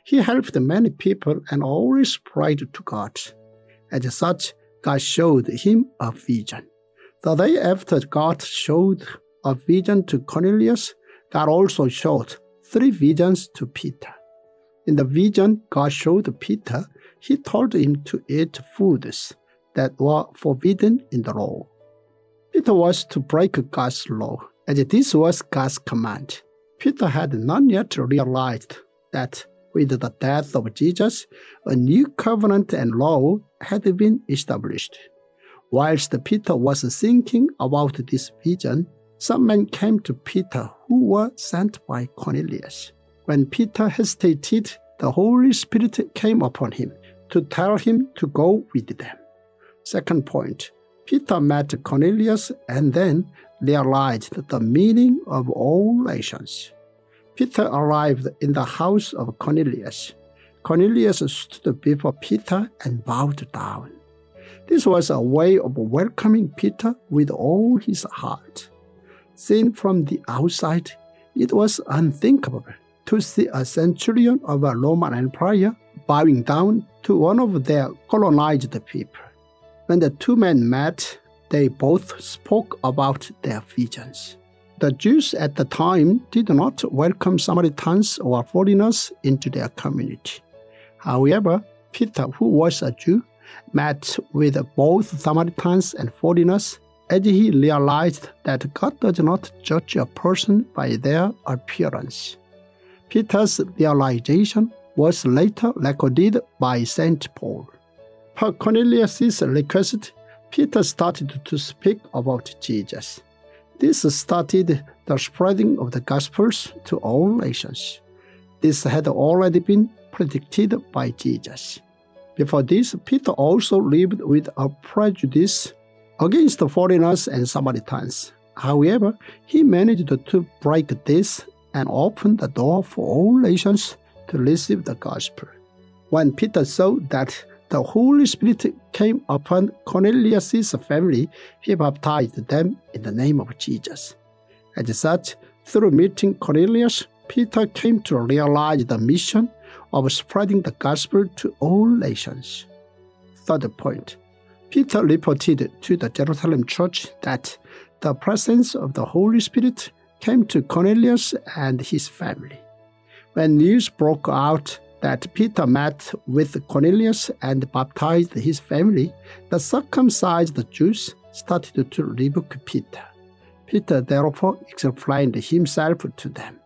[SPEAKER 1] He helped many people and always prayed to God. As such, God showed him a vision. The day after God showed a vision to Cornelius, God also showed three visions to Peter. In the vision God showed Peter, he told him to eat foods that were forbidden in the law. Peter was to break God's law, as this was God's command. Peter had not yet realized that with the death of Jesus, a new covenant and law had been established. Whilst Peter was thinking about this vision, some men came to Peter who were sent by Cornelius. When Peter hesitated, the Holy Spirit came upon him to tell him to go with them. Second point Peter met Cornelius and then realized the meaning of all nations. Peter arrived in the house of Cornelius. Cornelius stood before Peter and bowed down. This was a way of welcoming Peter with all his heart. Seen from the outside, it was unthinkable to see a centurion of a Roman empire bowing down to one of their colonized people. When the two men met, they both spoke about their visions. The Jews at the time did not welcome Samaritans or foreigners into their community. However, Peter, who was a Jew, met with both Samaritans and foreigners as he realized that God does not judge a person by their appearance. Peter's realization was later recorded by St. Paul. Per Cornelius' request, Peter started to speak about Jesus. This started the spreading of the Gospels to all nations. This had already been predicted by Jesus. Before this, Peter also lived with a prejudice against the foreigners and Samaritans. However, he managed to break this and open the door for all nations to receive the gospel. When Peter saw that the Holy Spirit came upon Cornelius' family, he baptized them in the name of Jesus. As such, through meeting Cornelius, Peter came to realize the mission of spreading the gospel to all nations. Third point Peter reported to the Jerusalem church that the presence of the Holy Spirit came to Cornelius and his family. When news broke out that Peter met with Cornelius and baptized his family, the circumcised Jews started to rebuke Peter. Peter therefore explained himself to them.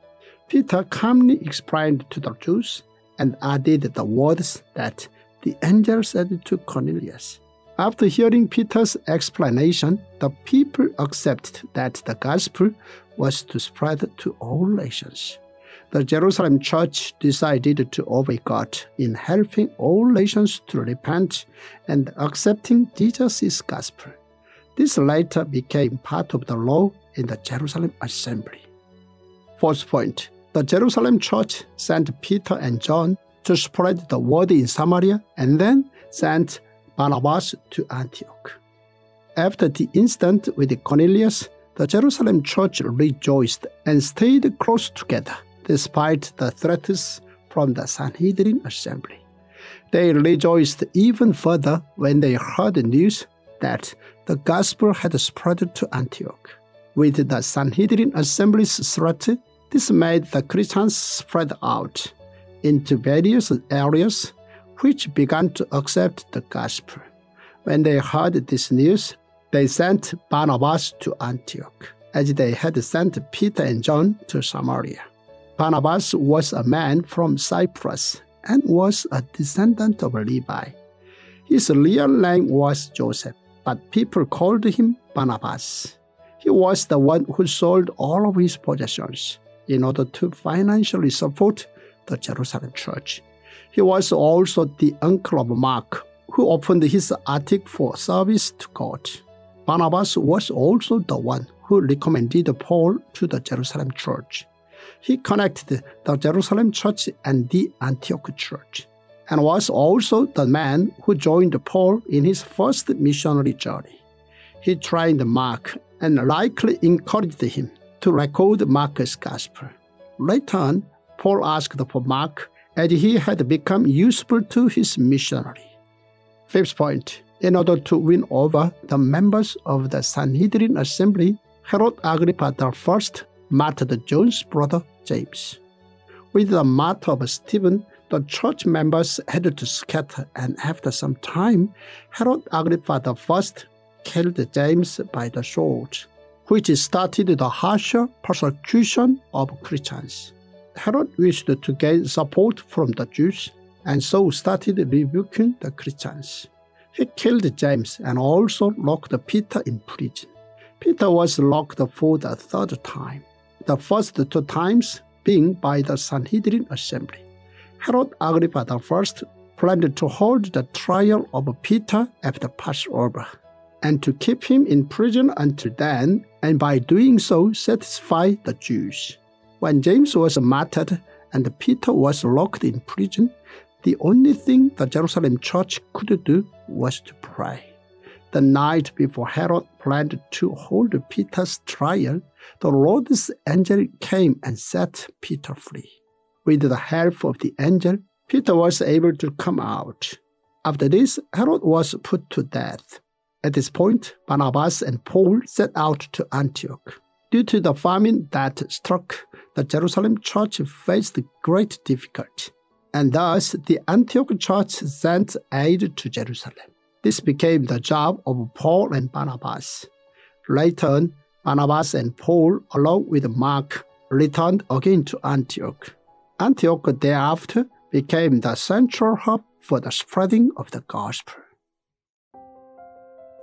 [SPEAKER 1] Peter calmly explained to the Jews and added the words that the angel said to Cornelius. After hearing Peter's explanation, the people accepted that the gospel was to spread to all nations. The Jerusalem church decided to obey God in helping all nations to repent and accepting Jesus' gospel. This later became part of the law in the Jerusalem assembly. Fourth point the Jerusalem church sent Peter and John to spread the word in Samaria and then sent Barnabas to Antioch. After the incident with Cornelius, the Jerusalem church rejoiced and stayed close together despite the threats from the Sanhedrin assembly. They rejoiced even further when they heard the news that the gospel had spread to Antioch. With the Sanhedrin assembly's threat, this made the Christians spread out into various areas which began to accept the gospel. When they heard this news, they sent Barnabas to Antioch, as they had sent Peter and John to Samaria. Barnabas was a man from Cyprus and was a descendant of Levi. His real name was Joseph, but people called him Barnabas. He was the one who sold all of his possessions in order to financially support the Jerusalem church. He was also the uncle of Mark, who opened his attic for service to God. Barnabas was also the one who recommended Paul to the Jerusalem church. He connected the Jerusalem church and the Antioch church, and was also the man who joined Paul in his first missionary journey. He trained Mark and likely encouraged him to record Mark's gospel. Later on, Paul asked for Mark as he had become useful to his missionary. Fifth point, in order to win over the members of the Sanhedrin assembly, Herod Agrippa I martyred John's brother James. With the martyr of Stephen, the church members had to scatter, and after some time, Herod Agrippa I killed James by the sword, which started the harsher persecution of Christians. Herod wished to gain support from the Jews and so started rebuking the Christians. He killed James and also locked Peter in prison. Peter was locked for the third time, the first two times being by the Sanhedrin assembly. Herod Agrippa I planned to hold the trial of Peter after Passover and to keep him in prison until then, and by doing so satisfy the Jews. When James was martyred and Peter was locked in prison, the only thing the Jerusalem church could do was to pray. The night before Herod planned to hold Peter's trial, the Lord's angel came and set Peter free. With the help of the angel, Peter was able to come out. After this, Herod was put to death. At this point, Barnabas and Paul set out to Antioch. Due to the famine that struck, the Jerusalem church faced great difficulty, and thus the Antioch church sent aid to Jerusalem. This became the job of Paul and Barnabas. Later, Barnabas and Paul, along with Mark, returned again to Antioch. Antioch thereafter became the central hub for the spreading of the gospel.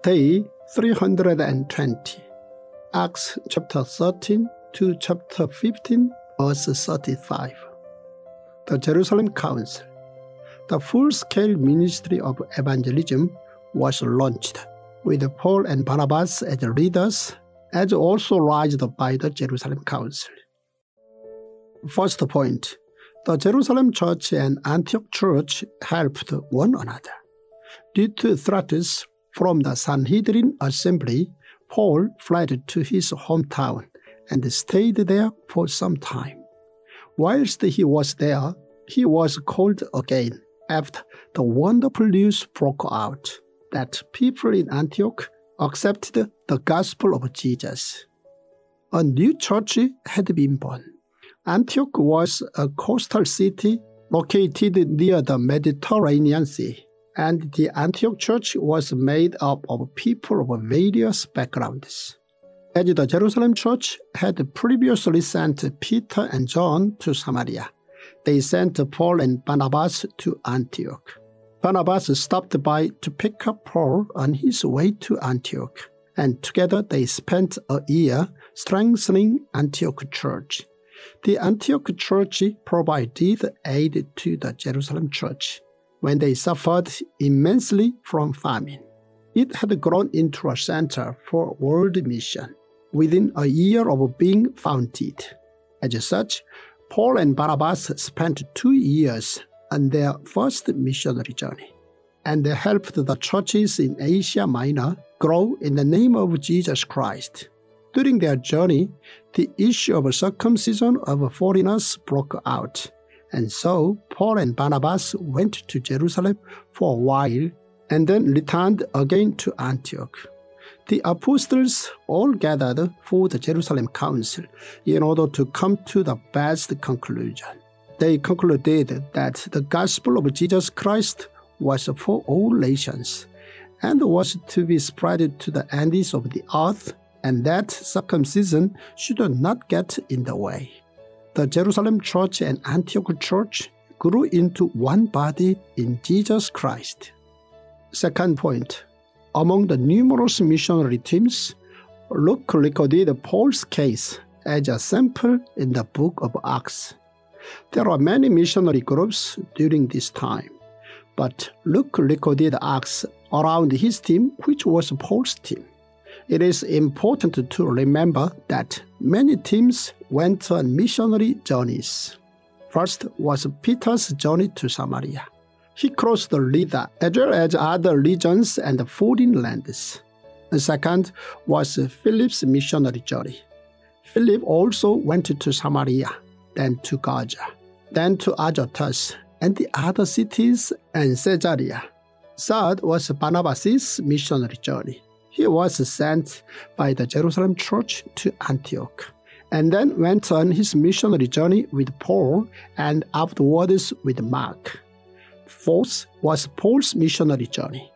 [SPEAKER 1] Day 320 Acts chapter 13 to chapter 15, verse 35. The Jerusalem Council. The full scale ministry of evangelism was launched, with Paul and Barnabas as leaders, as also raised by the Jerusalem Council. First point the Jerusalem Church and Antioch Church helped one another. Due to threats from the Sanhedrin assembly, Paul fled to his hometown and stayed there for some time. Whilst he was there, he was called again after the wonderful news broke out that people in Antioch accepted the gospel of Jesus. A new church had been born. Antioch was a coastal city located near the Mediterranean Sea and the Antioch church was made up of people of various backgrounds. As the Jerusalem church had previously sent Peter and John to Samaria, they sent Paul and Barnabas to Antioch. Barnabas stopped by to pick up Paul on his way to Antioch, and together they spent a year strengthening Antioch church. The Antioch church provided aid to the Jerusalem church when they suffered immensely from famine. It had grown into a center for world mission within a year of being founded. As such, Paul and Barnabas spent two years on their first missionary journey, and they helped the churches in Asia Minor grow in the name of Jesus Christ. During their journey, the issue of circumcision of foreigners broke out and so Paul and Barnabas went to Jerusalem for a while and then returned again to Antioch. The apostles all gathered for the Jerusalem Council in order to come to the best conclusion. They concluded that the gospel of Jesus Christ was for all nations and was to be spread to the ends of the earth, and that circumcision should not get in the way the Jerusalem church and Antioch church grew into one body in Jesus Christ. Second point among the numerous missionary teams, Luke recorded Paul's case as a sample in the book of Acts. There are many missionary groups during this time, but Luke recorded acts around his team, which was Paul's team. It is important to remember that many teams went on missionary journeys. First was Peter's journey to Samaria. He crossed the river as well as other regions and foreign lands. The second was Philip's missionary journey. Philip also went to Samaria, then to Gaza, then to Azotus and the other cities and Caesarea. Third was Barnabas' missionary journey. He was sent by the Jerusalem church to Antioch, and then went on his missionary journey with Paul and afterwards with Mark. Fourth was Paul's missionary journey.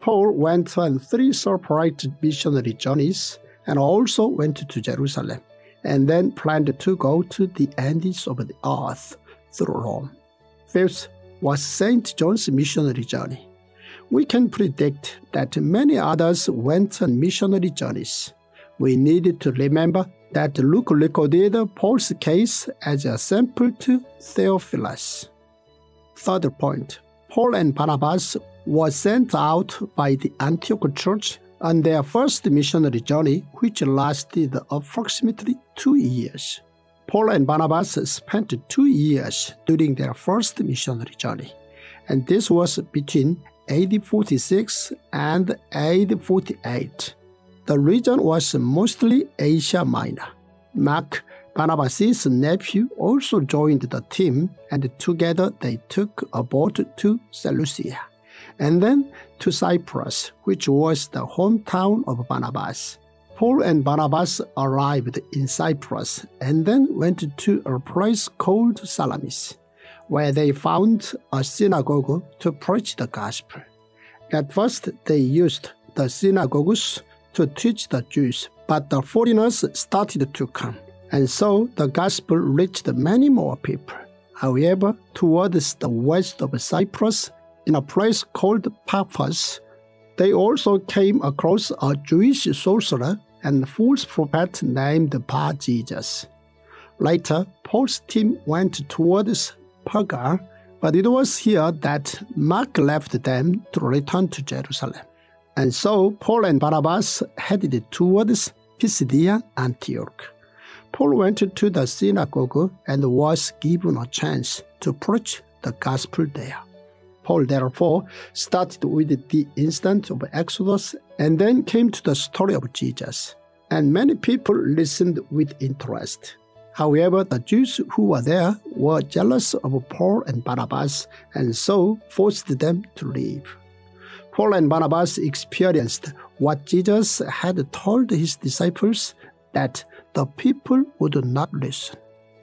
[SPEAKER 1] Paul went on three separate missionary journeys and also went to Jerusalem, and then planned to go to the ends of the earth through Rome. Fifth was St. John's missionary journey. We can predict that many others went on missionary journeys. We need to remember that Luke recorded Paul's case as a sample to Theophilus. Third point Paul and Barnabas were sent out by the Antioch church on their first missionary journey, which lasted approximately two years. Paul and Barnabas spent two years during their first missionary journey, and this was between AD 46 and AD 48. The region was mostly Asia Minor. Mark Barnabas' nephew also joined the team, and together they took a boat to Seleucia, and then to Cyprus, which was the hometown of Barnabas. Paul and Barnabas arrived in Cyprus and then went to a place called Salamis, where they found a synagogue to preach the gospel. At first, they used the synagogues to teach the Jews, but the foreigners started to come and so the gospel reached many more people. However, towards the west of Cyprus, in a place called Paphos, they also came across a Jewish sorcerer and false prophet named Bar Jesus. Later, Paul's team went towards Perga, but it was here that Mark left them to return to Jerusalem. And so Paul and Barnabas headed towards Pisidian Antioch. Paul went to the synagogue and was given a chance to preach the gospel there. Paul therefore started with the incident of Exodus and then came to the story of Jesus, and many people listened with interest. However, the Jews who were there were jealous of Paul and Barnabas and so forced them to leave. Paul and Barnabas experienced what Jesus had told his disciples that the people would not listen.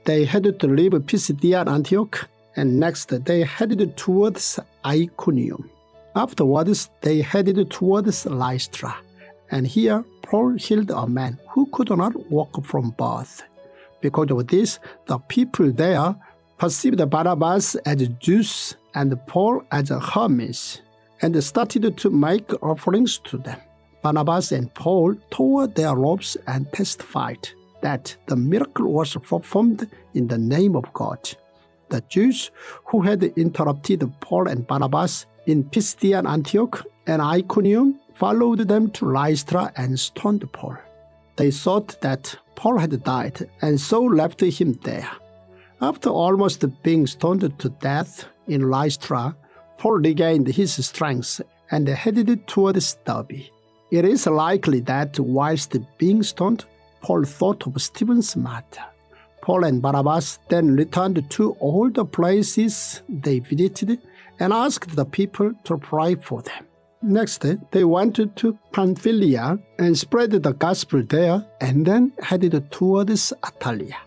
[SPEAKER 1] They had to leave Pisidia and Antioch, and next they headed towards Iconium. Afterwards, they headed towards Lystra, and here Paul healed a man who could not walk from birth. Because of this, the people there perceived Barnabas as Zeus and Paul as a Hermes, and started to make offerings to them. Barnabas and Paul tore their robes and testified that the miracle was performed in the name of God. The Jews who had interrupted Paul and Barnabas in Pisidian Antioch and Iconium followed them to Lystra and stoned Paul. They thought that Paul had died and so left him there. After almost being stoned to death in Lystra, Paul regained his strength and headed towards Derbe. It is likely that whilst being stoned, Paul thought of Stephen's matter. Paul and Barnabas then returned to all the places they visited and asked the people to pray for them. Next, they went to Pamphylia and spread the gospel there and then headed towards Attalia.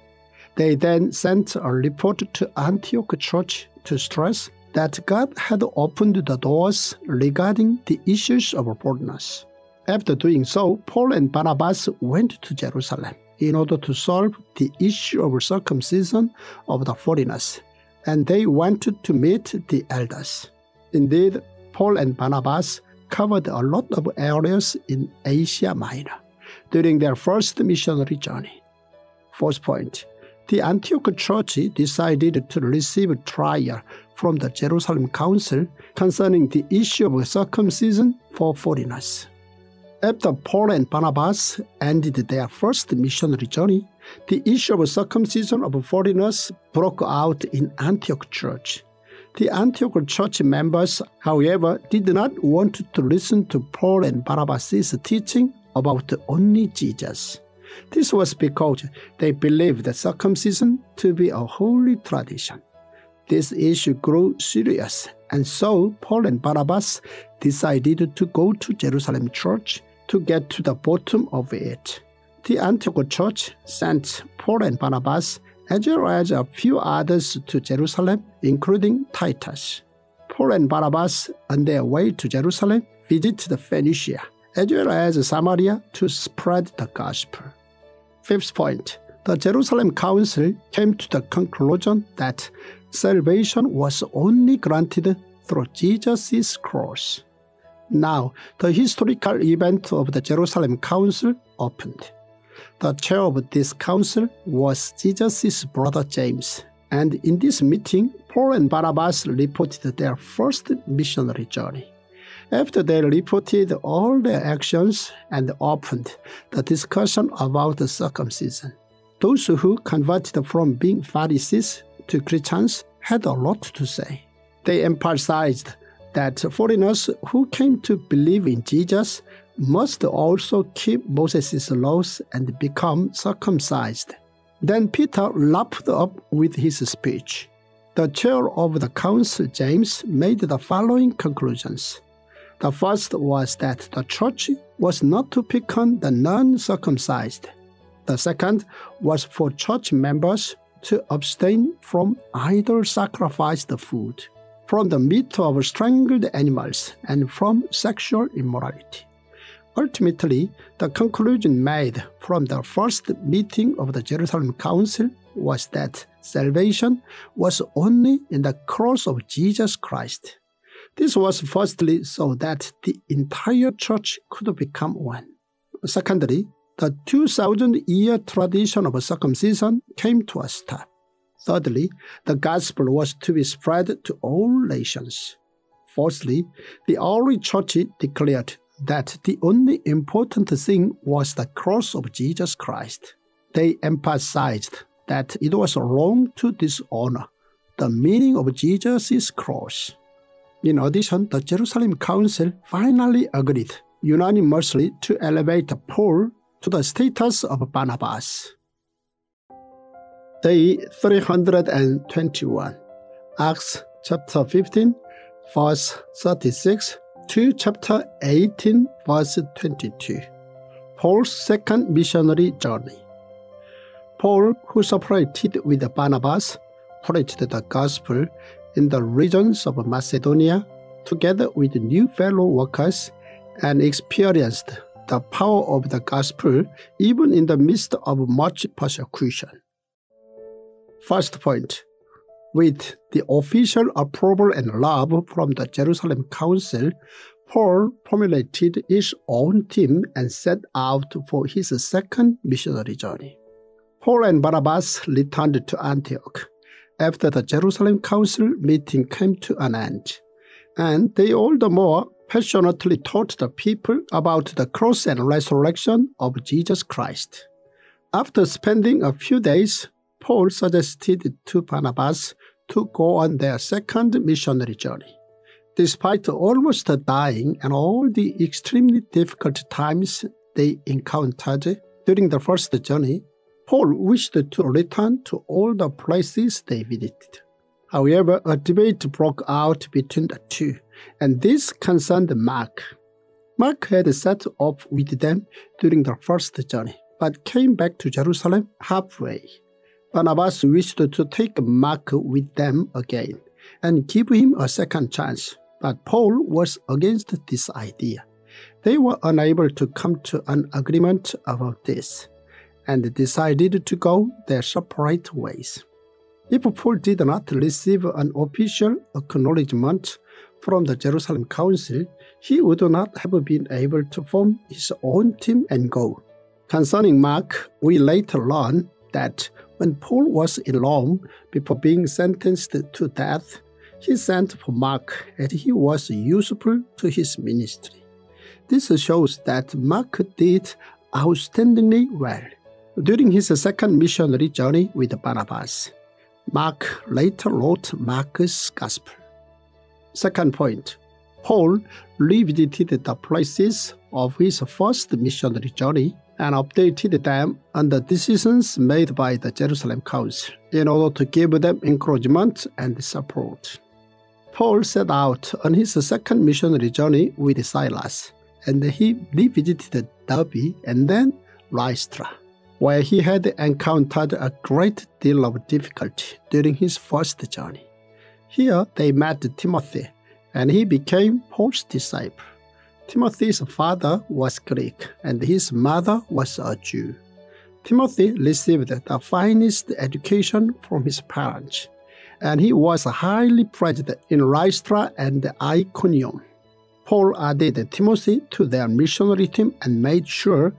[SPEAKER 1] They then sent a report to Antioch Church to stress that God had opened the doors regarding the issues of boldness. After doing so, Paul and Barnabas went to Jerusalem in order to solve the issue of circumcision of the foreigners, and they wanted to meet the elders. Indeed, Paul and Barnabas covered a lot of areas in Asia Minor during their first missionary journey. Fourth point the Antioch Church decided to receive trial from the Jerusalem Council concerning the issue of circumcision for foreigners. After Paul and Barnabas ended their first missionary journey, the issue of circumcision of foreigners broke out in Antioch Church. The Antioch church members, however, did not want to listen to Paul and Barnabas' teaching about the only Jesus. This was because they believed circumcision to be a holy tradition. This issue grew serious, and so Paul and Barnabas decided to go to Jerusalem church to get to the bottom of it. The Antioch church sent Paul and Barnabas as well as a few others to Jerusalem, including Titus. Paul and Barnabas, on their way to Jerusalem, visited Phoenicia, as well as Samaria to spread the gospel. Fifth point the Jerusalem Council came to the conclusion that salvation was only granted through Jesus' cross. Now, the historical event of the Jerusalem Council opened. The chair of this council was Jesus' brother James, and in this meeting, Paul and Barnabas reported their first missionary journey. After they reported all their actions and opened the discussion about the circumcision, those who converted from being Pharisees to Christians had a lot to say. They emphasized that foreigners who came to believe in Jesus must also keep Moses' laws and become circumcised. Then Peter lapped up with his speech. The chair of the council, James, made the following conclusions. The first was that the church was not to pick on the non circumcised. The second was for church members to abstain from idol sacrificed food, from the meat of strangled animals, and from sexual immorality. Ultimately, the conclusion made from the first meeting of the Jerusalem Council was that salvation was only in the cross of Jesus Christ. This was firstly so that the entire church could become one. Secondly, the 2000 year tradition of circumcision came to a stop. Thirdly, the gospel was to be spread to all nations. Fourthly, the early church declared that the only important thing was the cross of Jesus Christ. They emphasized that it was wrong to dishonor the meaning of Jesus' cross. In addition, the Jerusalem Council finally agreed unanimously to elevate Paul to the status of Barnabas. Day 321, Acts chapter 15, verse 36 to chapter 18, verse 22. Paul's second missionary journey. Paul, who separated with Barnabas, preached the gospel in the regions of Macedonia together with new fellow workers and experienced the power of the gospel even in the midst of much persecution. First point with the official approval and love from the Jerusalem Council, Paul formulated his own team and set out for his second missionary journey. Paul and Barnabas returned to Antioch after the Jerusalem Council meeting came to an end, and they all the more passionately taught the people about the cross and resurrection of Jesus Christ. After spending a few days, Paul suggested to Barnabas to go on their second missionary journey. Despite almost dying and all the extremely difficult times they encountered during the first journey, Paul wished to return to all the places they visited. However, a debate broke out between the two, and this concerned Mark. Mark had set off with them during the first journey, but came back to Jerusalem halfway. Barnabas wished to take Mark with them again and give him a second chance, but Paul was against this idea. They were unable to come to an agreement about this and decided to go their separate ways. If Paul did not receive an official acknowledgement from the Jerusalem Council, he would not have been able to form his own team and go. Concerning Mark, we later learn that When Paul was in Rome before being sentenced to death, he sent for Mark as he was useful to his ministry. This shows that Mark did outstandingly well. During his second missionary journey with Barnabas, Mark later wrote Mark's Gospel. Second point Paul revisited the places of his first missionary journey and updated them on the decisions made by the Jerusalem Council in order to give them encouragement and support. Paul set out on his second missionary journey with Silas, and he revisited Derbe and then Lystra, where he had encountered a great deal of difficulty during his first journey. Here they met Timothy, and he became Paul's disciple. Timothy's father was Greek, and his mother was a Jew. Timothy received the finest education from his parents, and he was highly praised in Lystra and Iconium. Paul added Timothy to their missionary team and made sure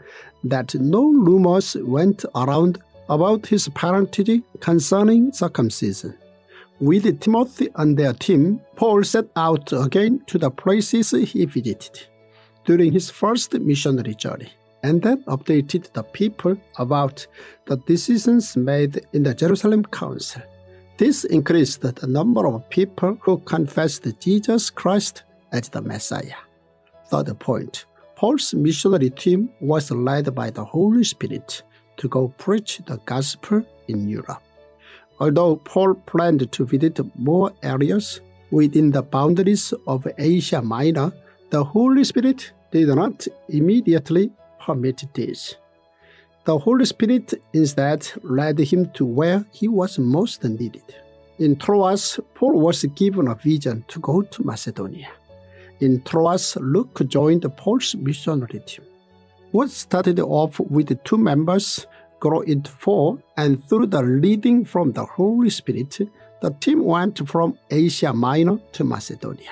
[SPEAKER 1] that no rumors went around about his parentage concerning circumcision. With Timothy on their team, Paul set out again to the places he visited during his first missionary journey and then updated the people about the decisions made in the Jerusalem Council. This increased the number of people who confessed Jesus Christ as the Messiah. Third point Paul's missionary team was led by the Holy Spirit to go preach the gospel in Europe. Although Paul planned to visit more areas within the boundaries of Asia Minor, the Holy Spirit did not immediately permit this. The Holy Spirit instead led him to where he was most needed. In Troas, Paul was given a vision to go to Macedonia. In Troas, Luke joined Paul's missionary team. What started off with two members grew into four, and through the leading from the Holy Spirit, the team went from Asia Minor to Macedonia.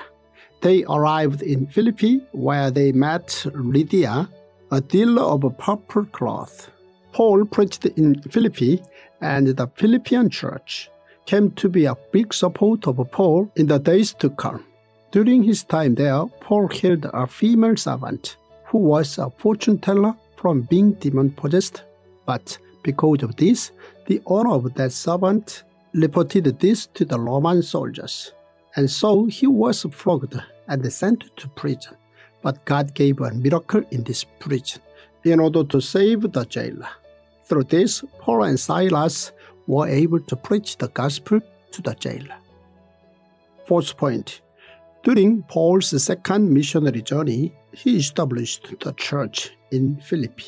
[SPEAKER 1] They arrived in Philippi, where they met Lydia, a dealer of purple cloth. Paul preached in Philippi, and the Philippian church came to be a big support of Paul in the days to come. During his time there, Paul healed a female servant who was a fortune teller from being demon possessed. But because of this, the owner of that servant reported this to the Roman soldiers. And so he was flogged and sent to prison. But God gave a miracle in this prison in order to save the jailer. Through this, Paul and Silas were able to preach the gospel to the jailer. Fourth point During Paul's second missionary journey, he established the church in Philippi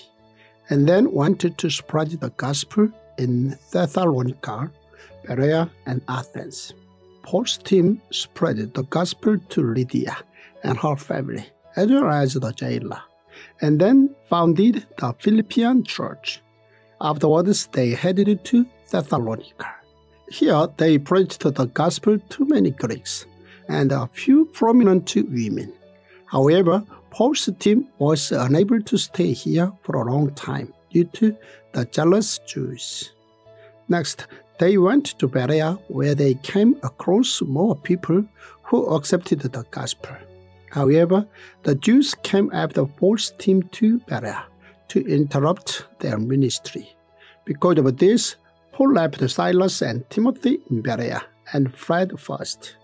[SPEAKER 1] and then wanted to spread the gospel in Thessalonica, Berea, and Athens. Paul's team spread the gospel to Lydia and her family, as well as the jailer, and then founded the Philippian church. Afterwards, they headed to Thessalonica. Here, they preached the gospel to many Greeks and a few prominent women. However, Paul's team was unable to stay here for a long time due to the jealous Jews. Next, they went to Berea, where they came across more people who accepted the gospel. However, the Jews came after Paul's team to Berea to interrupt their ministry. Because of this, Paul left Silas and Timothy in Berea and fled first.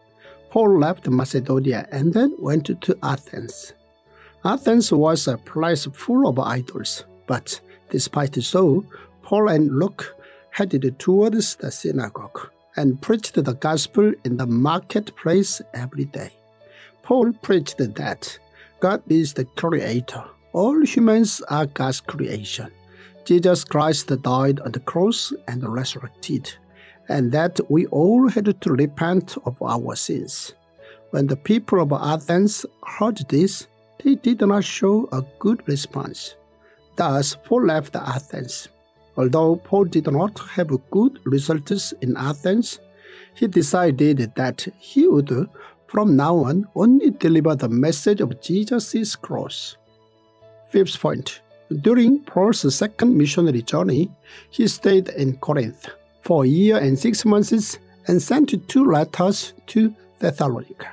[SPEAKER 1] Paul left Macedonia and then went to Athens. Athens was a place full of idols, but despite so, Paul and Luke headed towards the synagogue and preached the gospel in the marketplace every day. Paul preached that God is the creator. All humans are God's creation. Jesus Christ died on the cross and resurrected, and that we all had to repent of our sins. When the people of Athens heard this, they did not show a good response. Thus, Paul left Athens Although Paul did not have good results in Athens, he decided that he would, from now on, only deliver the message of Jesus' cross. Fifth point During Paul's second missionary journey, he stayed in Corinth, for a year and six months and sent two letters to Thessalonica.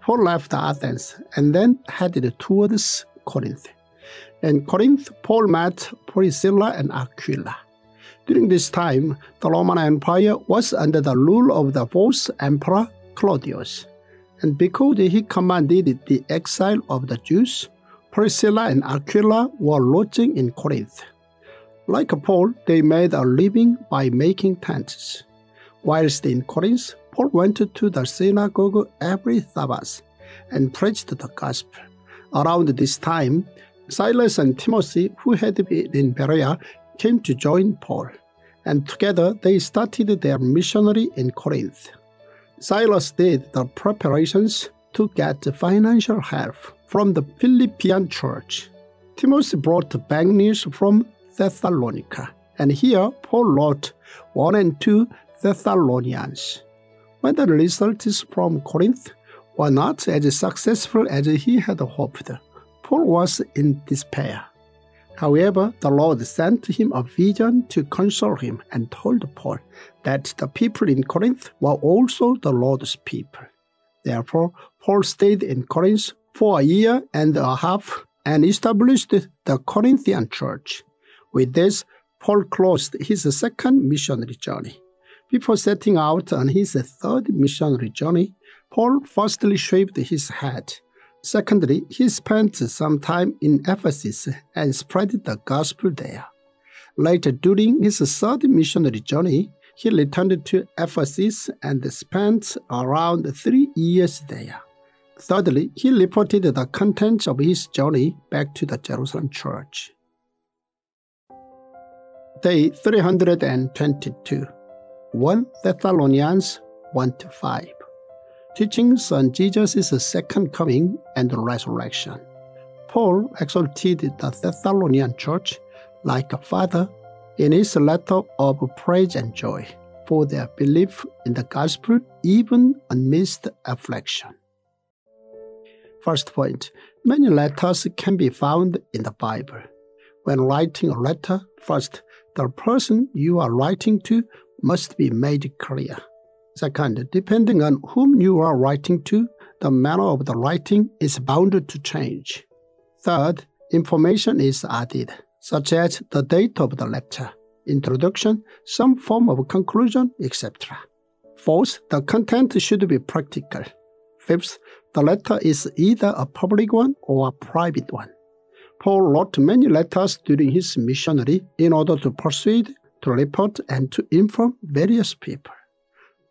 [SPEAKER 1] Paul left Athens and then headed towards Corinth. In Corinth, Paul met Priscilla and Aquila. During this time, the Roman Empire was under the rule of the false emperor Claudius. And because he commanded the exile of the Jews, Priscilla and Aquila were lodging in Corinth. Like Paul, they made a living by making tents. Whilst in Corinth, Paul went to the synagogue every Sabbath and preached the gospel. Around this time, Silas and Timothy, who had been in Berea, came to join Paul, and together they started their missionary in Corinth. Silas did the preparations to get financial help from the Philippian church. Timothy brought back news from Thessalonica, and here Paul wrote 1 and 2 Thessalonians. When the results from Corinth were not as successful as he had hoped, Paul was in despair. However, the Lord sent him a vision to console him and told Paul that the people in Corinth were also the Lord's people. Therefore, Paul stayed in Corinth for a year and a half and established the Corinthian church. With this, Paul closed his second missionary journey. Before setting out on his third missionary journey, Paul firstly shaved his head. Secondly, he spent some time in Ephesus and spread the gospel there. Later, during his third missionary journey, he returned to Ephesus and spent around three years there. Thirdly, he reported the contents of his journey back to the Jerusalem church. Day 322 1 Thessalonians 1 to 5 Teachings on Jesus' second coming and resurrection. Paul exalted the Thessalonian church like a father in his letter of praise and joy for their belief in the gospel even amidst affliction. First point Many letters can be found in the Bible. When writing a letter, first the person you are writing to must be made clear. Second, depending on whom you are writing to, the manner of the writing is bound to change. Third, information is added, such as the date of the lecture, introduction, some form of conclusion, etc. Fourth, the content should be practical. Fifth, the letter is either a public one or a private one. Paul wrote many letters during his missionary in order to persuade, to report, and to inform various people.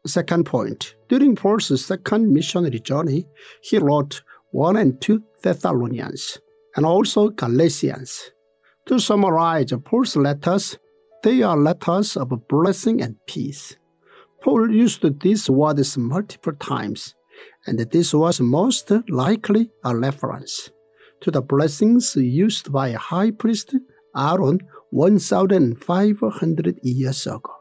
[SPEAKER 1] Second point, during Paul's second missionary journey, he wrote 1 and 2 Thessalonians and also Galatians. To summarize Paul's letters, they are letters of blessing and peace. Paul used these words multiple times, and this was most likely a reference to the blessings used by high priest Aaron 1,500 years ago.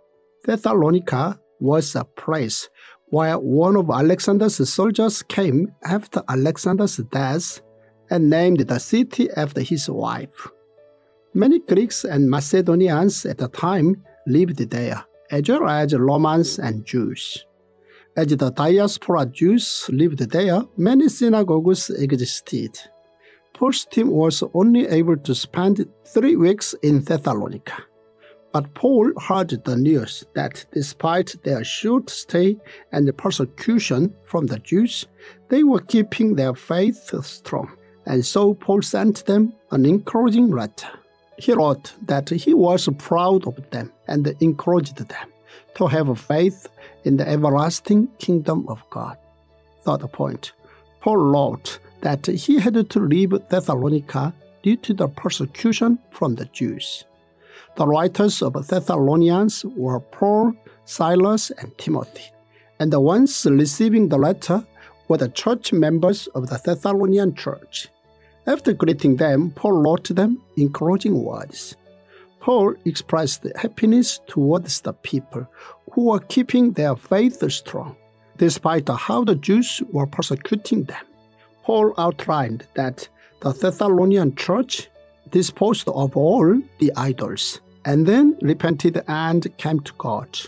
[SPEAKER 1] Thessalonica was a place where one of Alexander's soldiers came after Alexander's death and named the city after his wife. Many Greeks and Macedonians at the time lived there, as well as Romans and Jews. As the diaspora Jews lived there, many synagogues existed. Paul's team was only able to spend three weeks in Thessalonica. But Paul heard the news that despite their short stay and persecution from the Jews, they were keeping their faith strong. And so Paul sent them an encouraging letter. He wrote that he was proud of them and encouraged them to have faith in the everlasting kingdom of God. Third point Paul wrote that he had to leave Thessalonica due to the persecution from the Jews. The writers of Thessalonians were Paul, Silas, and Timothy, and the ones receiving the letter were the church members of the Thessalonian church. After greeting them, Paul wrote to them encouraging words. Paul expressed happiness towards the people who were keeping their faith strong, despite how the Jews were persecuting them. Paul outlined that the Thessalonian church disposed of all the idols and then repented and came to God.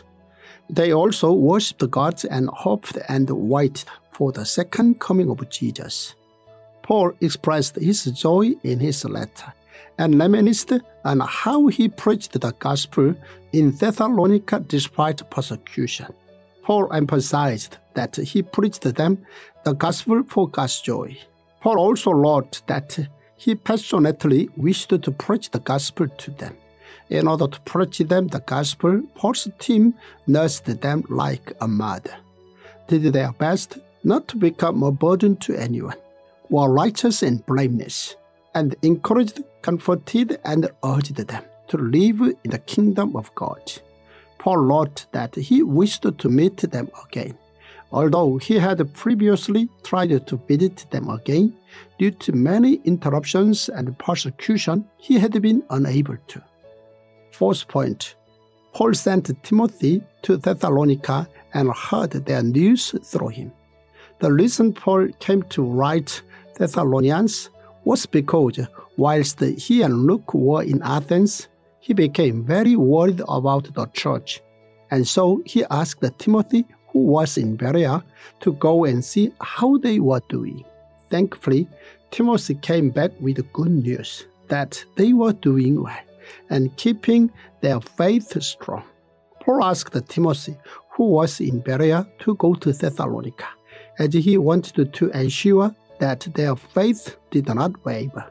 [SPEAKER 1] They also worshipped God and hoped and waited for the second coming of Jesus. Paul expressed his joy in his letter and reminisced on how he preached the gospel in Thessalonica despite persecution. Paul emphasized that he preached them the gospel for God's joy. Paul also wrote that he passionately wished to preach the gospel to them. In order to preach them the gospel, Paul's team nursed them like a mother, did their best not to become a burden to anyone, were righteous and blameless, and encouraged, comforted, and urged them to live in the kingdom of God. Paul wrote that he wished to meet them again, although he had previously tried to visit them again due to many interruptions and persecution, he had been unable to. Fourth point Paul sent Timothy to Thessalonica and heard their news through him. The reason Paul came to write Thessalonians was because whilst he and Luke were in Athens, he became very worried about the church, and so he asked Timothy, who was in Berea, to go and see how they were doing. Thankfully, Timothy came back with good news that they were doing well and keeping their faith strong. Paul asked Timothy, who was in Berea, to go to Thessalonica, as he wanted to ensure that their faith did not waver,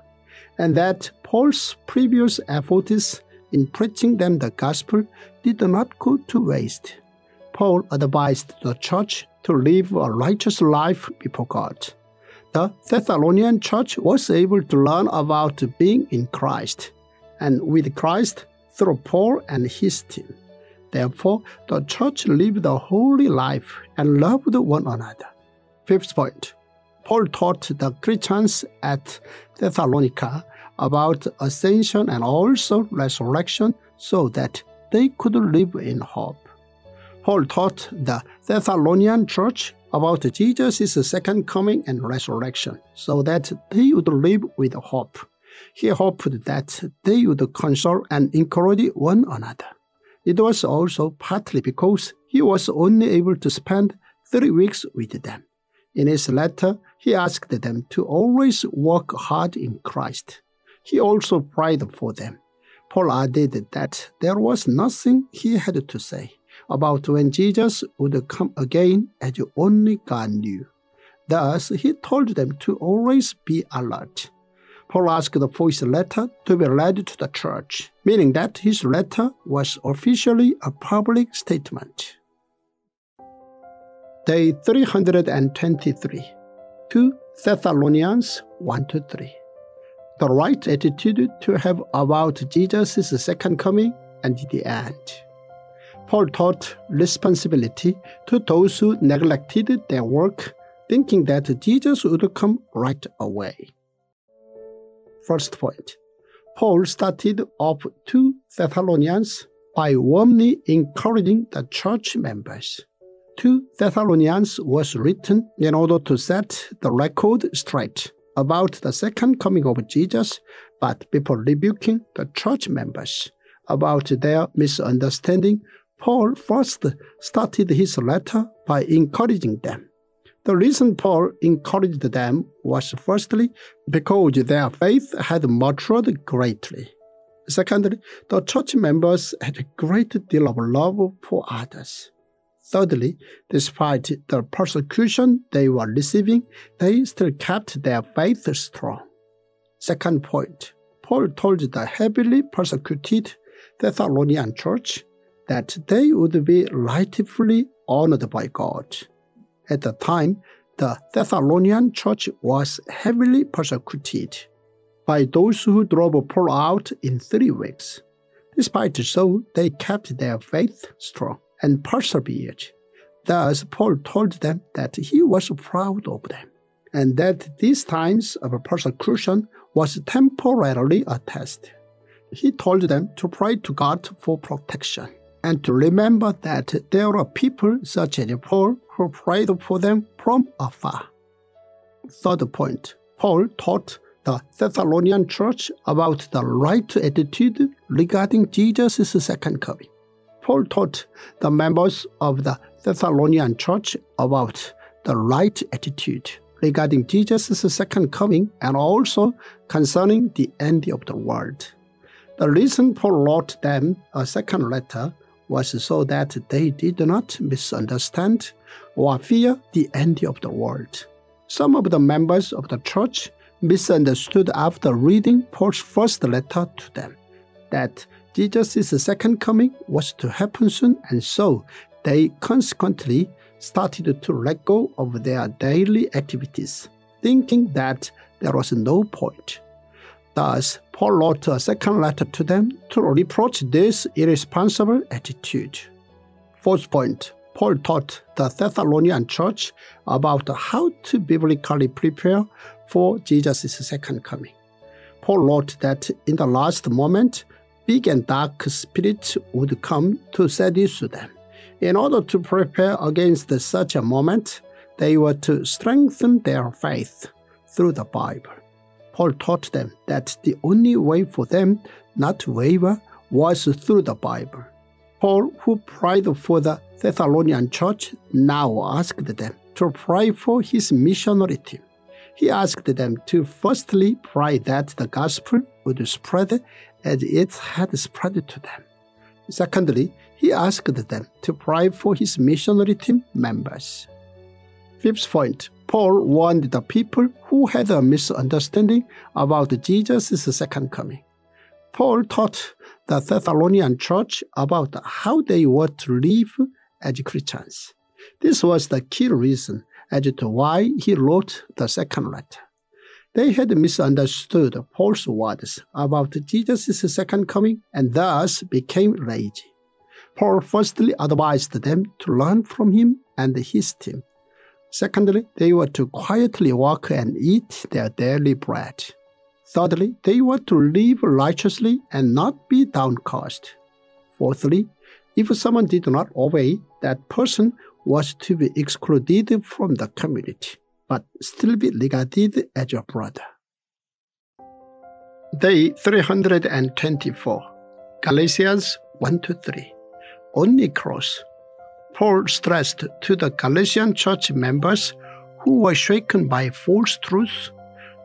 [SPEAKER 1] and that Paul's previous efforts in preaching them the gospel did not go to waste. Paul advised the church to live a righteous life before God. The Thessalonian church was able to learn about being in Christ and with Christ through Paul and his team. Therefore, the church lived a holy life and loved one another. Fifth point Paul taught the Christians at Thessalonica about ascension and also resurrection so that they could live in hope. Paul taught the Thessalonian church about Jesus' second coming and resurrection so that they would live with hope. He hoped that they would console and encourage one another. It was also partly because he was only able to spend three weeks with them. In his letter, he asked them to always work hard in Christ. He also prayed for them. Paul added that there was nothing he had to say about when Jesus would come again as only God knew. Thus, he told them to always be alert. Paul asked for his letter to be read to the church, meaning that his letter was officially a public statement. Day 323 2 Thessalonians 1 3. The right attitude to have about Jesus' second coming and the end. Paul taught responsibility to those who neglected their work, thinking that Jesus would come right away. First point Paul started off 2 Thessalonians by warmly encouraging the church members. 2 Thessalonians was written in order to set the record straight about the second coming of Jesus, but before rebuking the church members about their misunderstanding, Paul first started his letter by encouraging them. The reason Paul encouraged them was firstly because their faith had matured greatly. Secondly, the church members had a great deal of love for others. Thirdly, despite the persecution they were receiving, they still kept their faith strong. Second point, Paul told the heavily persecuted Thessalonian church that they would be rightfully honored by God. At the time, the Thessalonian church was heavily persecuted by those who drove Paul out in three weeks. Despite so, they kept their faith strong and persevered. Thus, Paul told them that he was proud of them, and that these times of persecution was temporarily a test. He told them to pray to God for protection and to remember that there are people such as Paul who prayed for them from afar. Third point Paul taught the Thessalonian church about the right attitude regarding Jesus' second coming. Paul taught the members of the Thessalonian church about the right attitude regarding Jesus' second coming and also concerning the end of the world. The reason Paul wrote them a second letter was so that they did not misunderstand or fear the end of the world. Some of the members of the church misunderstood after reading Paul's first letter to them that Jesus' second coming was to happen soon, and so they consequently started to let go of their daily activities, thinking that there was no point. Thus, Paul wrote a second letter to them to reproach this irresponsible attitude. Fourth point Paul taught the Thessalonian church about how to biblically prepare for Jesus' second coming. Paul wrote that in the last moment, big and dark spirits would come to seduce them. In order to prepare against such a moment, they were to strengthen their faith through the Bible. Paul taught them that the only way for them not to waver was through the Bible. Paul, who prayed for the Thessalonian church, now asked them to pray for his missionary team. He asked them to firstly pray that the gospel would spread as it had spread to them. Secondly, he asked them to pray for his missionary team members. Fifth point Paul warned the people who had a misunderstanding about Jesus' second coming. Paul taught the Thessalonian church about how they were to live as Christians. This was the key reason as to why he wrote the second letter. They had misunderstood Paul's words about Jesus' second coming and thus became lazy. Paul firstly advised them to learn from him and his team. Secondly, they were to quietly walk and eat their daily bread. Thirdly, they were to live righteously and not be downcast. Fourthly, if someone did not obey, that person was to be excluded from the community but still be regarded as your brother. Day 324, Galatians 1 to 3. Only cross. Paul stressed to the Galatian church members who were shaken by false truths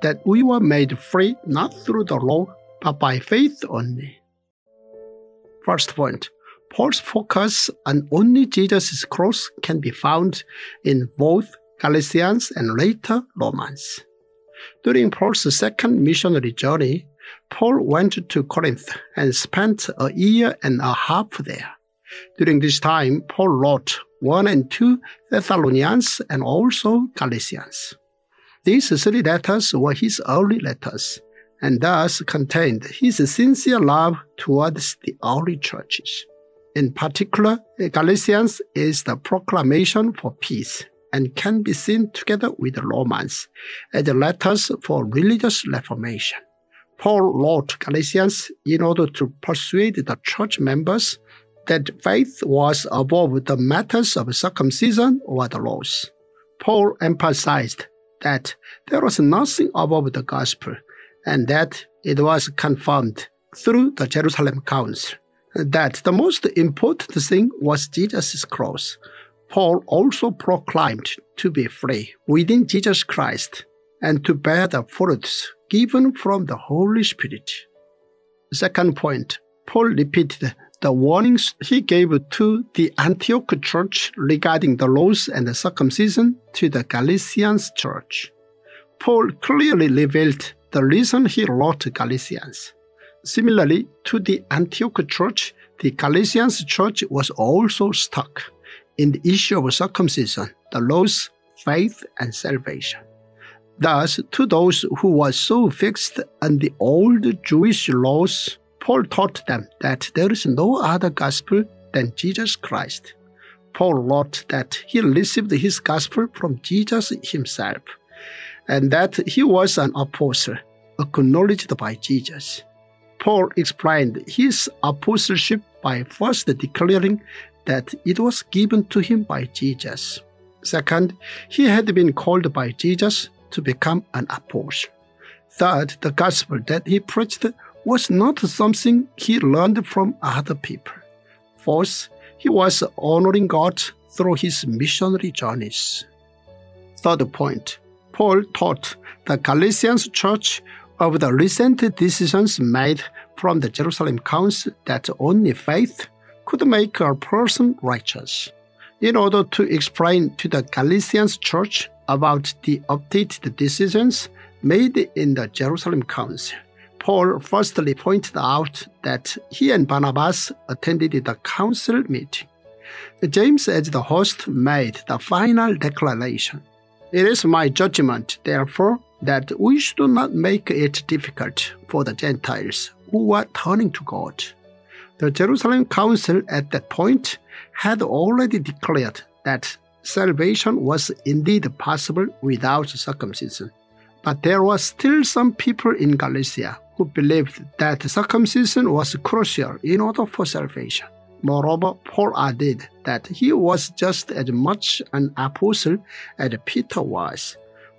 [SPEAKER 1] that we were made free not through the law, but by faith only. First point Paul's focus on only Jesus' cross can be found in both Galatians, and later Romans. During Paul's second missionary journey, Paul went to Corinth and spent a year and a half there. During this time, Paul wrote 1 and 2 Thessalonians and also Galatians. These three letters were his early letters and thus contained his sincere love towards the early churches. In particular, Galatians is the proclamation for peace and can be seen together with Romans as letters for religious reformation. Paul wrote Galatians in order to persuade the church members that faith was above the matters of circumcision or the laws. Paul emphasized that there was nothing above the gospel and that it was confirmed through the Jerusalem Council that the most important thing was Jesus' cross, Paul also proclaimed to be free within Jesus Christ and to bear the fruits given from the Holy Spirit. Second point, Paul repeated the warnings he gave to the Antioch church regarding the laws and the circumcision to the Galatians church. Paul clearly revealed the reason he wrote Galatians. Similarly to the Antioch church, the Galatians church was also stuck in the issue of circumcision, the laws, faith, and salvation. Thus, to those who were so fixed on the old Jewish laws, Paul taught them that there is no other gospel than Jesus Christ. Paul wrote that he received his gospel from Jesus himself, and that he was an apostle, acknowledged by Jesus. Paul explained his apostleship by first declaring that it was given to him by Jesus. Second, he had been called by Jesus to become an apostle. Third, the gospel that he preached was not something he learned from other people. First, he was honoring God through his missionary journeys. Third point, Paul taught the Galatians church of the recent decisions made from the Jerusalem Council that only faith could make a person righteous. In order to explain to the Galatians church about the updated decisions made in the Jerusalem Council, Paul firstly pointed out that he and Barnabas attended the council meeting. James, as the host, made the final declaration. It is my judgment, therefore, that we should not make it difficult for the Gentiles who are turning to God. The Jerusalem Council at that point had already declared that salvation was indeed possible without circumcision. But there were still some people in Galatia who believed that circumcision was crucial in order for salvation. Moreover, Paul added that he was just as much an apostle as Peter was.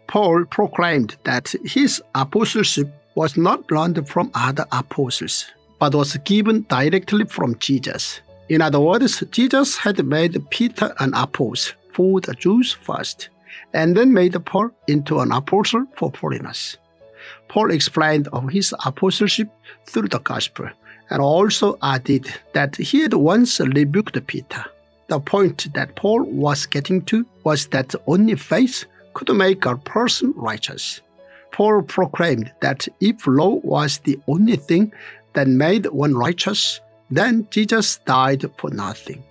[SPEAKER 1] Paul proclaimed that his apostleship was not learned from other apostles, but was given directly from Jesus. In other words, Jesus had made Peter an apostle for the Jews first, and then made Paul into an apostle for foreigners. Paul explained of his apostleship through the gospel and also added that he had once rebuked Peter. The point that Paul was getting to was that only faith could make a person righteous. Paul proclaimed that if law was the only thing that made one righteous, then Jesus died for nothing.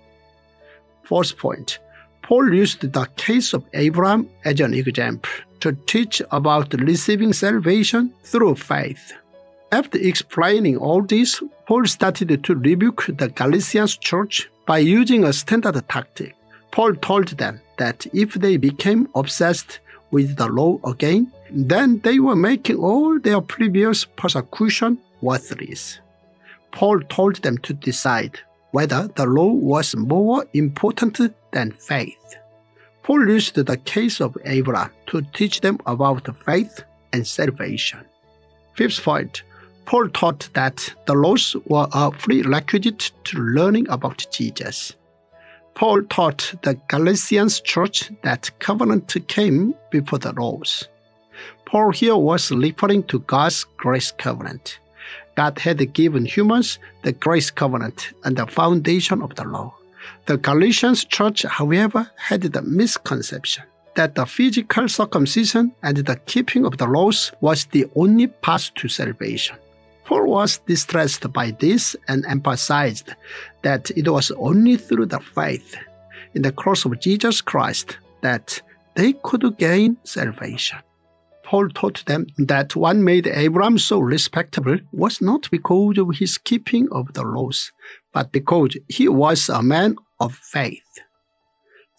[SPEAKER 1] Fourth point Paul used the case of Abraham as an example to teach about receiving salvation through faith. After explaining all this, Paul started to rebuke the Galatians church by using a standard tactic. Paul told them that if they became obsessed with the law again, then they were making all their previous persecution worthless. Paul told them to decide whether the law was more important than faith. Paul used the case of Abraham to teach them about faith and salvation. Fifth point Paul taught that the laws were a prerequisite to learning about Jesus. Paul taught the Galatians church that covenant came before the laws. Paul here was referring to God's grace covenant. God had given humans the grace covenant and the foundation of the law. The Galatians church, however, had the misconception that the physical circumcision and the keeping of the laws was the only path to salvation. Paul was distressed by this and emphasized that it was only through the faith in the cross of Jesus Christ that they could gain salvation. Paul taught them that what made Abraham so respectable was not because of his keeping of the laws, but because he was a man of faith.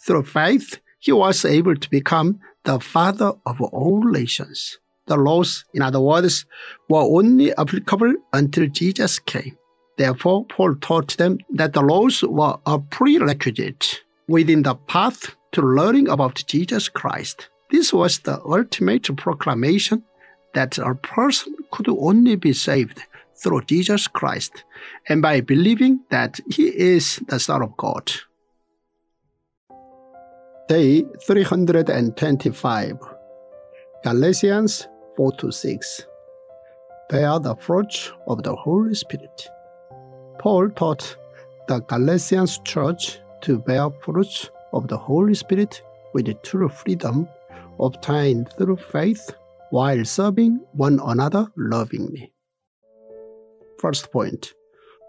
[SPEAKER 1] Through faith, he was able to become the father of all nations. The laws, in other words, were only applicable until Jesus came. Therefore, Paul taught them that the laws were a prerequisite within the path to learning about Jesus Christ. This was the ultimate proclamation that a person could only be saved through Jesus Christ and by believing that he is the Son of God. Day 325 Galatians 4 to 6. Bear the fruit of the Holy Spirit. Paul taught the Galatians church to bear fruits of the Holy Spirit with true freedom obtained through faith while serving one another lovingly. First point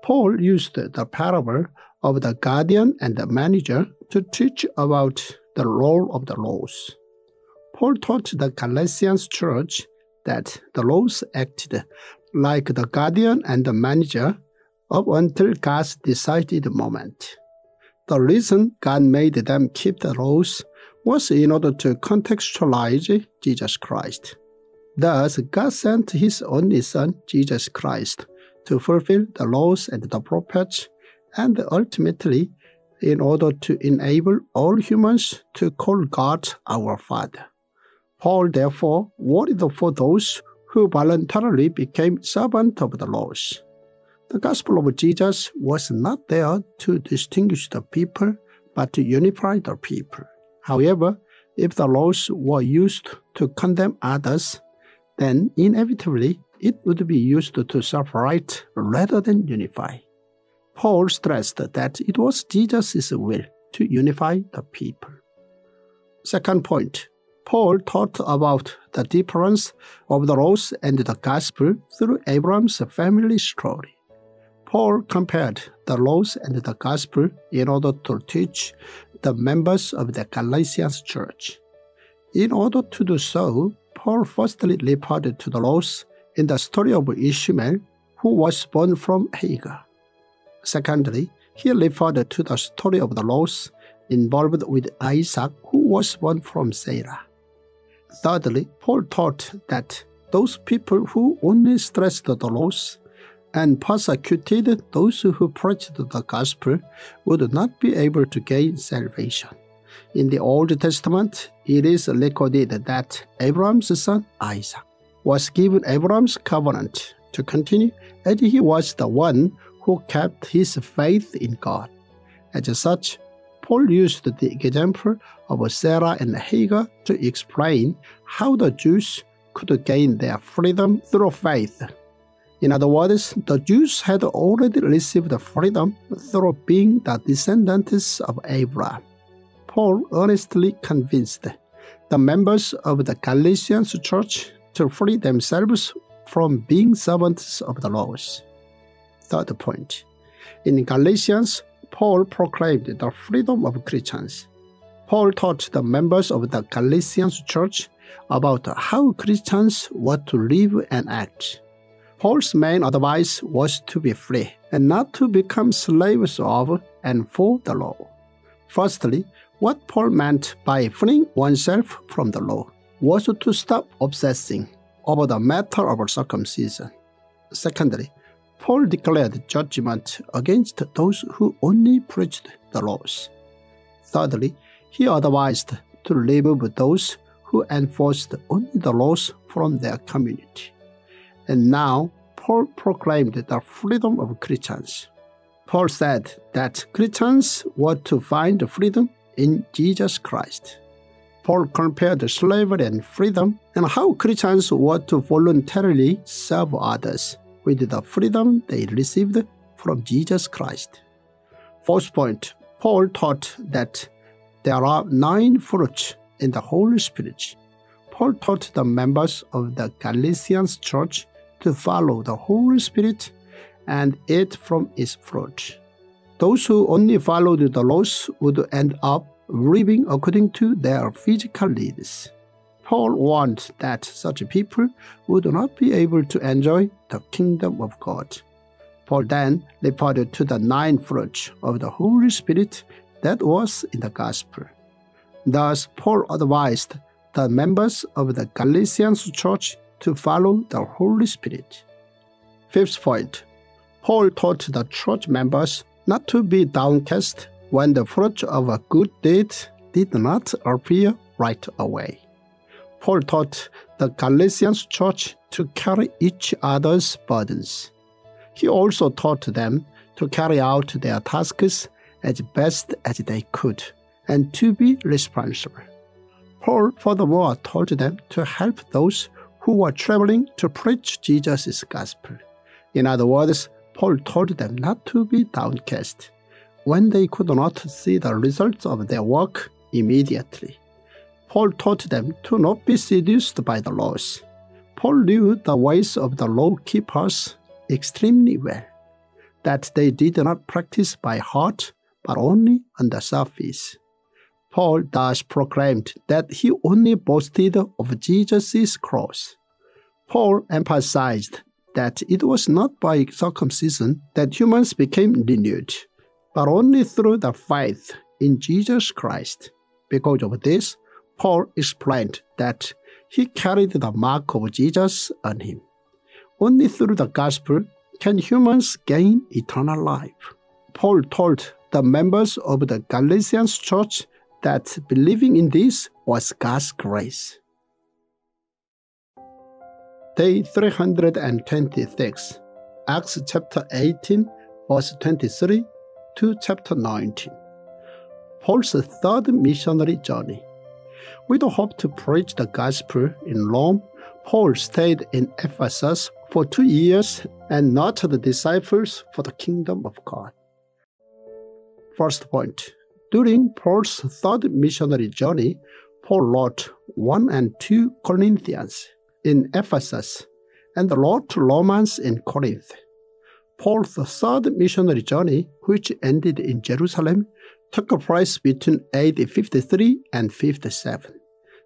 [SPEAKER 1] Paul used the parable of the guardian and the manager to teach about the role of the laws. Paul taught the Galatians church that the laws acted like the guardian and the manager up until God's decided moment. The reason God made them keep the laws was in order to contextualize Jesus Christ. Thus, God sent His only Son, Jesus Christ, to fulfill the laws and the prophets, and ultimately, in order to enable all humans to call God our Father. Paul therefore waited for those who voluntarily became servants of the laws. The gospel of Jesus was not there to distinguish the people, but to unify the people. However, if the laws were used to condemn others, then inevitably it would be used to separate rather than unify. Paul stressed that it was Jesus' will to unify the people. Second point Paul taught about the difference of the laws and the gospel through Abraham's family story. Paul compared the laws and the gospel in order to teach the members of the Galatians church. In order to do so, Paul firstly referred to the laws in the story of Ishmael, who was born from Hagar. Secondly, he referred to the story of the laws involved with Isaac, who was born from Sarah. Thirdly, Paul taught that those people who only stressed the laws and persecuted those who preached the gospel would not be able to gain salvation. In the Old Testament, it is recorded that Abraham's son Isaac was given Abraham's covenant to continue, and he was the one who kept his faith in God. As such, Paul used the example of Sarah and Hagar to explain how the Jews could gain their freedom through faith. In other words, the Jews had already received freedom through being the descendants of Abraham. Paul earnestly convinced the members of the Galatians church to free themselves from being servants of the laws. Third point. In Galatians, Paul proclaimed the freedom of Christians. Paul taught the members of the Galatians church about how Christians were to live and act. Paul's main advice was to be free and not to become slaves of and for the law. Firstly, what Paul meant by freeing oneself from the law was to stop obsessing over the matter of circumcision. Secondly, Paul declared judgment against those who only preached the laws. Thirdly, he advised to remove those who enforced only the laws from their community. And now, Paul proclaimed the freedom of Christians. Paul said that Christians were to find freedom in Jesus Christ. Paul compared slavery and freedom and how Christians were to voluntarily serve others with the freedom they received from Jesus Christ. Fourth point, Paul taught that there are nine fruits in the Holy Spirit. Paul taught the members of the Galatians church to follow the Holy Spirit and eat from its fruit. Those who only followed the laws would end up living according to their physical needs. Paul warned that such people would not be able to enjoy the kingdom of God. Paul then referred to the nine fruits of the Holy Spirit that was in the gospel. Thus, Paul advised the members of the Galatians church to follow the Holy Spirit. Fifth point Paul taught the church members not to be downcast when the fruit of a good deed did not appear right away. Paul taught the Galatians church to carry each other's burdens. He also taught them to carry out their tasks as best as they could and to be responsible. Paul furthermore told them to help those who were traveling to preach Jesus' gospel. In other words, Paul told them not to be downcast when they could not see the results of their work immediately. Paul taught them to not be seduced by the laws. Paul knew the ways of the law keepers extremely well, that they did not practice by heart, but only on the surface. Paul thus proclaimed that he only boasted of Jesus' cross. Paul emphasized that it was not by circumcision that humans became renewed, but only through the faith in Jesus Christ. Because of this, Paul explained that he carried the mark of Jesus on him. Only through the gospel can humans gain eternal life. Paul told the members of the Galatians church that believing in this was God's grace. Day 326 Acts chapter 18, verse 23 to chapter 19. Paul's third missionary journey. With the hope to preach the gospel in Rome, Paul stayed in Ephesus for two years and nurtured the disciples for the kingdom of God. First point During Paul's third missionary journey, Paul wrote 1 and 2 Corinthians in Ephesus and wrote Romans in Corinth. Paul's third missionary journey, which ended in Jerusalem, took place between AD 53 and 57,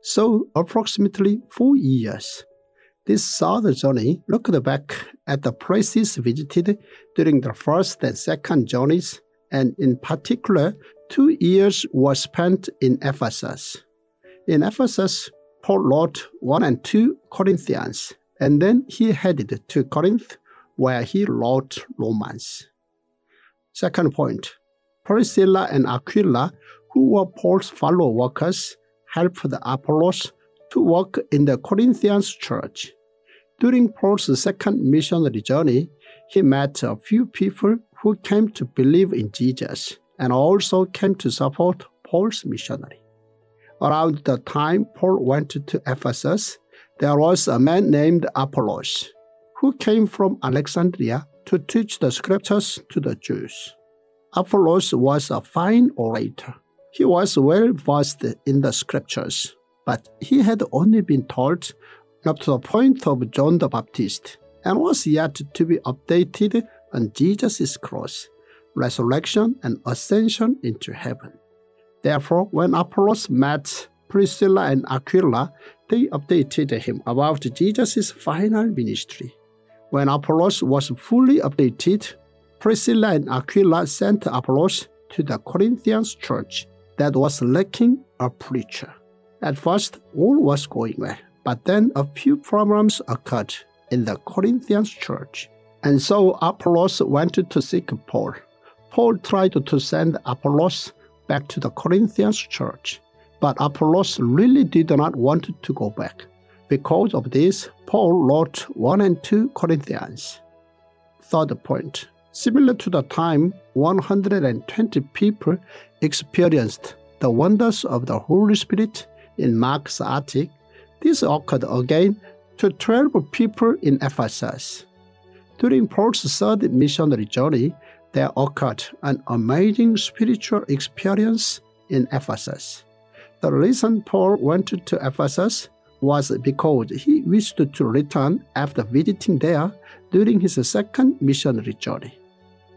[SPEAKER 1] so approximately four years. This third journey looked back at the places visited during the first and second journeys, and in particular, two years were spent in Ephesus. In Ephesus, Paul wrote 1 and 2 Corinthians, and then he headed to Corinth, where he wrote Romans. Second point Priscilla and Aquila, who were Paul's fellow workers, helped the Apollos to work in the Corinthians church. During Paul's second missionary journey, he met a few people who came to believe in Jesus and also came to support Paul's missionary. Around the time Paul went to Ephesus, there was a man named Apollos who came from Alexandria to teach the scriptures to the Jews. Apollos was a fine orator. He was well versed in the scriptures, but he had only been taught up to the point of John the Baptist and was yet to be updated on Jesus' cross, resurrection, and ascension into heaven. Therefore, when Apollos met Priscilla and Aquila, they updated him about Jesus' final ministry. When Apollos was fully updated, Priscilla and Aquila sent Apollos to the Corinthians church that was lacking a preacher. At first, all was going well, but then a few problems occurred in the Corinthians church. And so Apollos went to seek Paul. Paul tried to send Apollos back to the Corinthians church. But Apollos really did not want to go back. Because of this, Paul wrote 1 and 2 Corinthians. Third point Similar to the time 120 people experienced the wonders of the Holy Spirit in Mark's article, this occurred again to 12 people in Ephesus. During Paul's third missionary journey, there occurred an amazing spiritual experience in Ephesus. The reason Paul went to Ephesus was because he wished to return after visiting there during his second missionary journey.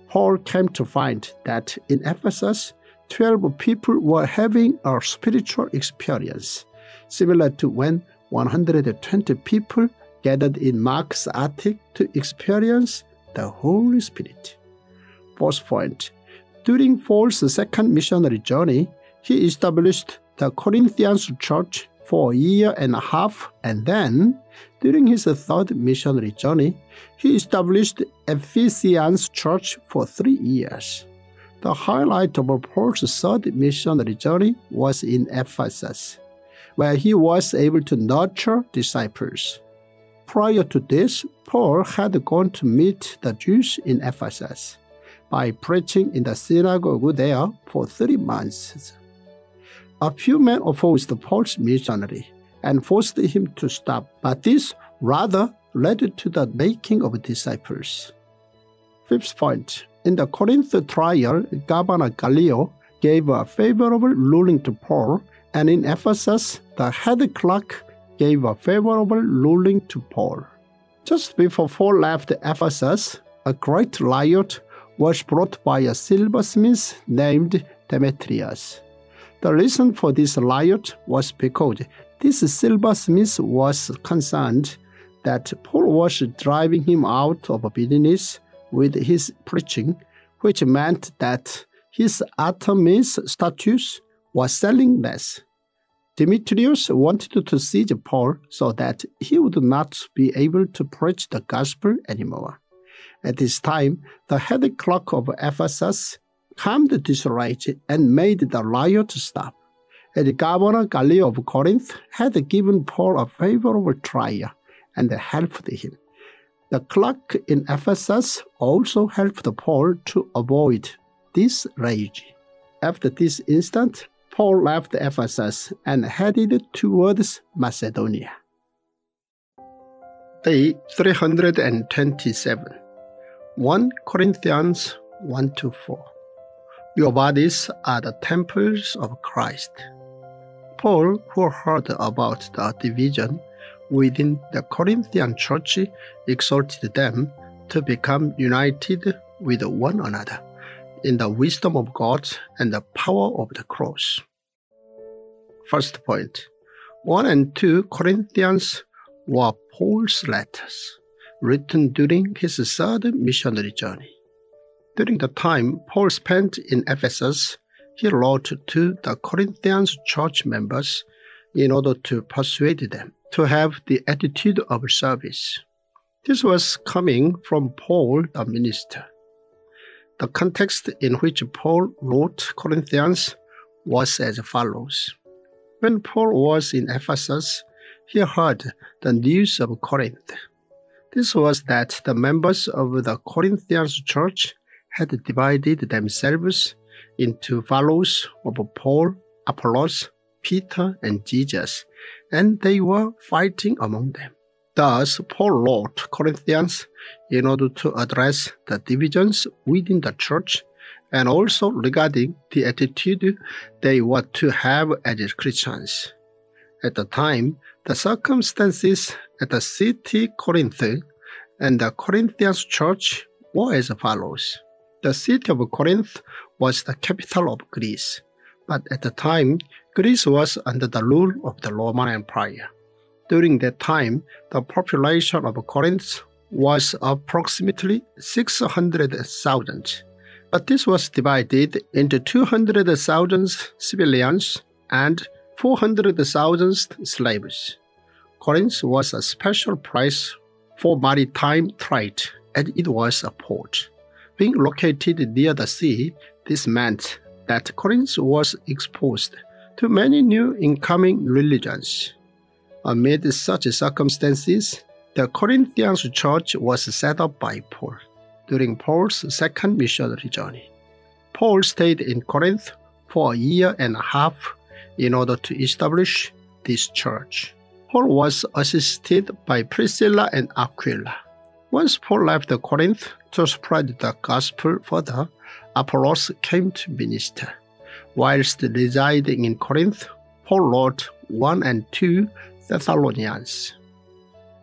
[SPEAKER 1] Paul came to find that in Ephesus, 12 people were having a spiritual experience, similar to when 120 people gathered in Mark's attic to experience the Holy Spirit. Fourth point During Paul's second missionary journey, he established the Corinthians church for a year and a half, and then, during his third missionary journey, he established Ephesians church for three years. The highlight of Paul's third missionary journey was in Ephesus, where he was able to nurture disciples. Prior to this, Paul had gone to meet the Jews in Ephesus by preaching in the synagogue there for three months. A few men opposed Paul's missionary and forced him to stop, but this rather led to the making of disciples. Fifth point In the Corinth trial, Governor Gallio gave a favorable ruling to Paul, and in Ephesus, the head clerk gave a favorable ruling to Paul. Just before Paul left Ephesus, a great riot was brought by a silversmith named Demetrius. The reason for this riot was because this silversmith was concerned that Paul was driving him out of business with his preaching, which meant that his Artemis statues were selling less. Demetrius wanted to seize Paul so that he would not be able to preach the gospel anymore. At this time, the head clerk of Ephesus calmed this riot and made the riot stop. And Governor Gallio of Corinth had given Paul a favorable trial and helped him. The clock in Ephesus also helped Paul to avoid this rage. After this incident, Paul left Ephesus and headed towards Macedonia. Day 327 1 Corinthians 1 to 4. Your bodies are the temples of Christ. Paul, who heard about the division within the Corinthian church, exhorted them to become united with one another in the wisdom of God and the power of the cross. First point 1 and 2 Corinthians were Paul's letters written during his third missionary journey. During the time Paul spent in Ephesus, he wrote to the Corinthians church members in order to persuade them to have the attitude of service. This was coming from Paul the minister. The context in which Paul wrote Corinthians was as follows. When Paul was in Ephesus, he heard the news of Corinth. This was that the members of the Corinthians church had divided themselves into followers of Paul, Apollos, Peter, and Jesus, and they were fighting among them. Thus, Paul wrote Corinthians in order to address the divisions within the church and also regarding the attitude they were to have as Christians. At the time, the circumstances at the city Corinth and the Corinthians church were as follows. The city of Corinth was the capital of Greece, but at the time, Greece was under the rule of the Roman Empire. During that time, the population of Corinth was approximately 600,000, but this was divided into 200,000 civilians and 400,000 slaves. Corinth was a special place for maritime trade, and it was a port. Being located near the sea, this meant that Corinth was exposed to many new incoming religions. Amid such circumstances, the Corinthians church was set up by Paul during Paul's second missionary journey. Paul stayed in Corinth for a year and a half in order to establish this church. Paul was assisted by Priscilla and Aquila. Once Paul left Corinth to spread the gospel further, Apollos came to minister. Whilst residing in Corinth, Paul wrote 1 and 2 Thessalonians.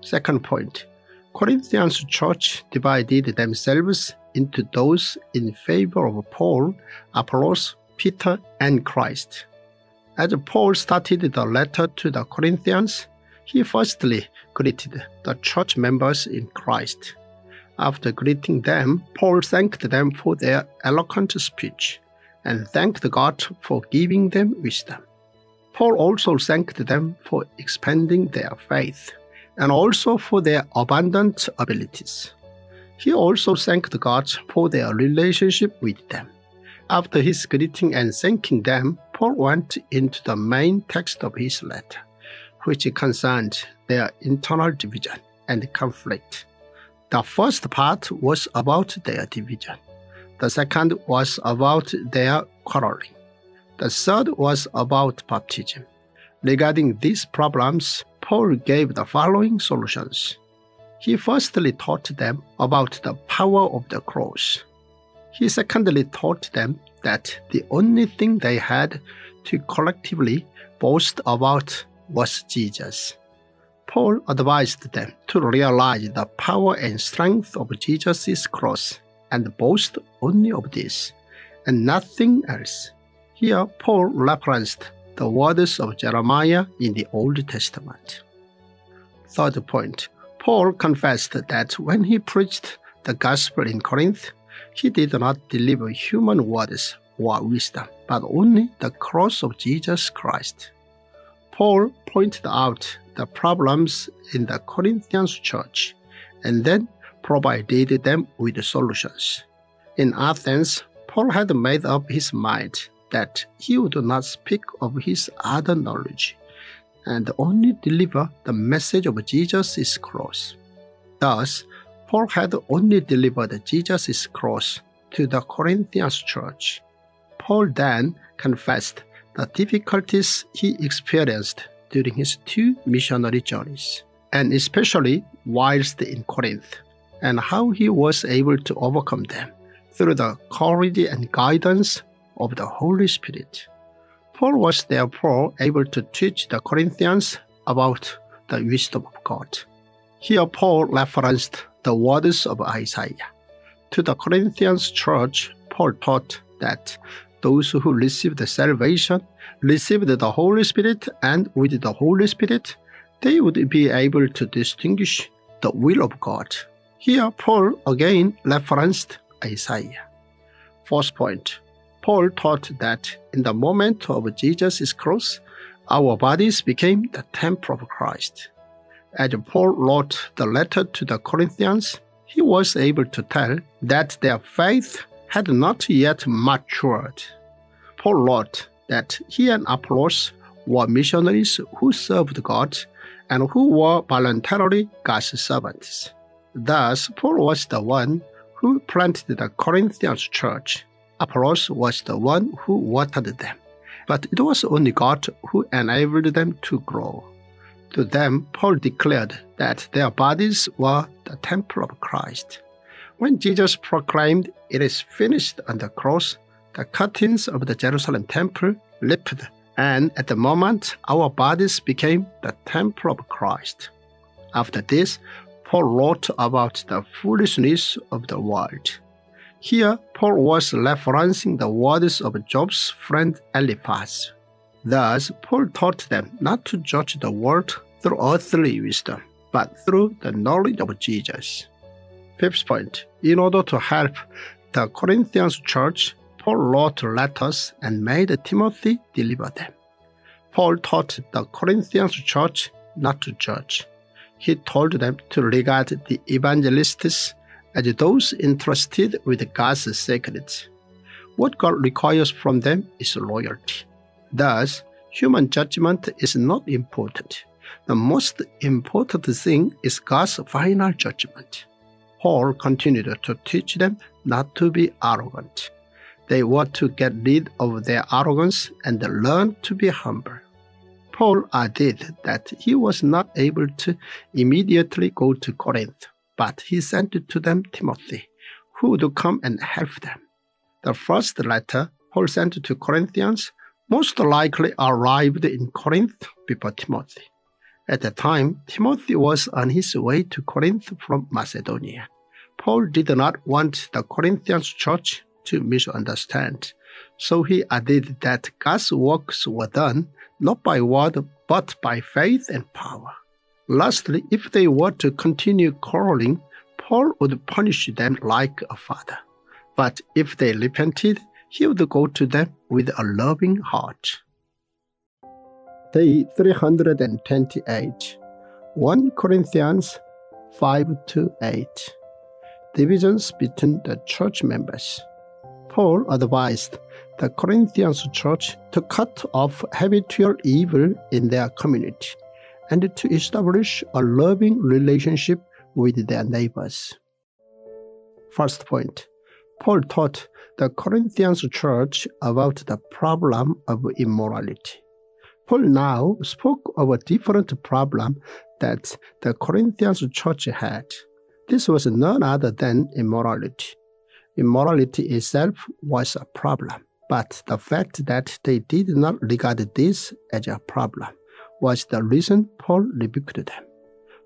[SPEAKER 1] Second point Corinthians church divided themselves into those in favor of Paul, Apollos, Peter, and Christ. As Paul started the letter to the Corinthians, he firstly greeted the church members in Christ. After greeting them, Paul thanked them for their eloquent speech and thanked God for giving them wisdom. Paul also thanked them for expanding their faith and also for their abundant abilities. He also thanked God for their relationship with them. After his greeting and thanking them, Paul went into the main text of his letter, which concerned their internal division and conflict. The first part was about their division. The second was about their quarreling. The third was about baptism. Regarding these problems, Paul gave the following solutions. He firstly taught them about the power of the cross. He secondly taught them that the only thing they had to collectively boast about was Jesus. Paul advised them to realize the power and strength of Jesus' cross and boast only of this and nothing else. Here, Paul referenced the words of Jeremiah in the Old Testament. Third point Paul confessed that when he preached the gospel in Corinth, he did not deliver human words or wisdom, but only the cross of Jesus Christ. Paul pointed out the problems in the Corinthians church and then provided them with solutions. In Athens, Paul had made up his mind that he would not speak of his other knowledge and only deliver the message of Jesus' cross. Thus, Paul had only delivered Jesus' cross to the Corinthians church. Paul then confessed the difficulties he experienced during his two missionary journeys, and especially whilst in Corinth, and how he was able to overcome them through the courage and guidance of the Holy Spirit. Paul was therefore able to teach the Corinthians about the wisdom of God. Here, Paul referenced the words of Isaiah. To the Corinthians church, Paul taught that those who receive the salvation received the Holy Spirit, and with the Holy Spirit, they would be able to distinguish the will of God. Here, Paul again referenced Isaiah. Fourth point Paul taught that in the moment of Jesus' cross, our bodies became the temple of Christ. As Paul wrote the letter to the Corinthians, he was able to tell that their faith had not yet matured. Paul wrote that he and Apollos were missionaries who served God and who were voluntarily God's servants. Thus, Paul was the one who planted the Corinthians church. Apollos was the one who watered them. But it was only God who enabled them to grow. To them, Paul declared that their bodies were the temple of Christ. When Jesus proclaimed, It is finished on the cross, the curtains of the Jerusalem temple lifted, and at the moment our bodies became the temple of Christ. After this, Paul wrote about the foolishness of the world. Here, Paul was referencing the words of Job's friend Eliphaz. Thus, Paul taught them not to judge the world through earthly wisdom, but through the knowledge of Jesus. Fifth point, in order to help the Corinthians church, Paul wrote letters and made Timothy deliver them. Paul taught the Corinthians church not to judge. He told them to regard the evangelists as those entrusted with God's secrets. What God requires from them is loyalty. Thus, human judgment is not important. The most important thing is God's final judgment. Paul continued to teach them not to be arrogant. They were to get rid of their arrogance and learn to be humble. Paul added that he was not able to immediately go to Corinth, but he sent to them Timothy, who would come and help them. The first letter Paul sent to Corinthians most likely arrived in Corinth before Timothy. At the time, Timothy was on his way to Corinth from Macedonia. Paul did not want the Corinthians church to misunderstand. So he added that God's works were done not by word but by faith and power. Lastly, if they were to continue quarreling, Paul would punish them like a father. But if they repented, he would go to them with a loving heart. Day 328 1 Corinthians 5 to 8 Divisions between the church members. Paul advised the Corinthians church to cut off habitual evil in their community and to establish a loving relationship with their neighbors. First point Paul taught the Corinthians church about the problem of immorality. Paul now spoke of a different problem that the Corinthians church had. This was none other than immorality immorality itself was a problem, but the fact that they did not regard this as a problem was the reason Paul rebuked them.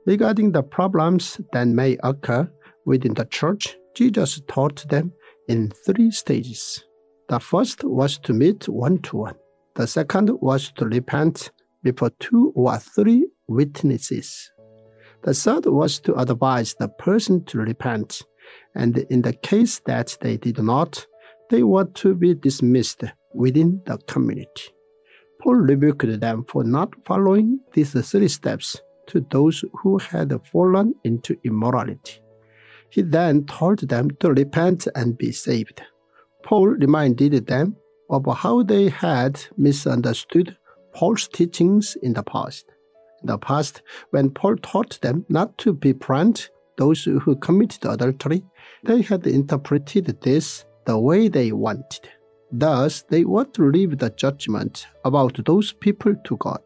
[SPEAKER 1] Regarding the problems that may occur within the church, Jesus taught them in three stages. The first was to meet one to one. The second was to repent before two or three witnesses. The third was to advise the person to repent and in the case that they did not, they were to be dismissed within the community. Paul rebuked them for not following these three steps to those who had fallen into immorality. He then told them to repent and be saved. Paul reminded them of how they had misunderstood Paul's teachings in the past. In the past, when Paul taught them not to be befriend those who committed adultery, they had interpreted this the way they wanted. Thus, they want to leave the judgment about those people to God.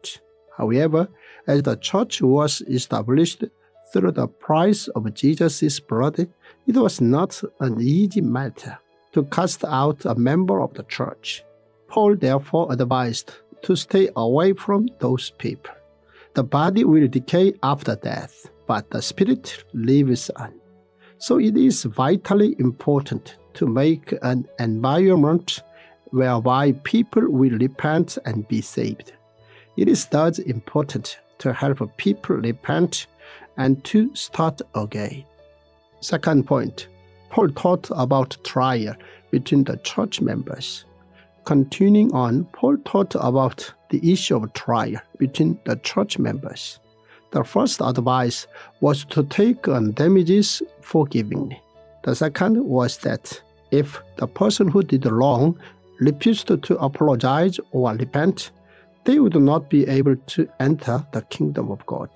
[SPEAKER 1] However, as the church was established through the price of Jesus' blood, it was not an easy matter to cast out a member of the church. Paul therefore advised to stay away from those people. The body will decay after death, but the spirit lives on. So it is vitally important to make an environment whereby people will repent and be saved. It is thus important to help people repent and to start again. Second point, Paul taught about trial between the church members. Continuing on, Paul taught about the issue of trial between the church members. The first advice was to take on damages forgivingly. The second was that if the person who did wrong refused to apologize or repent, they would not be able to enter the kingdom of God.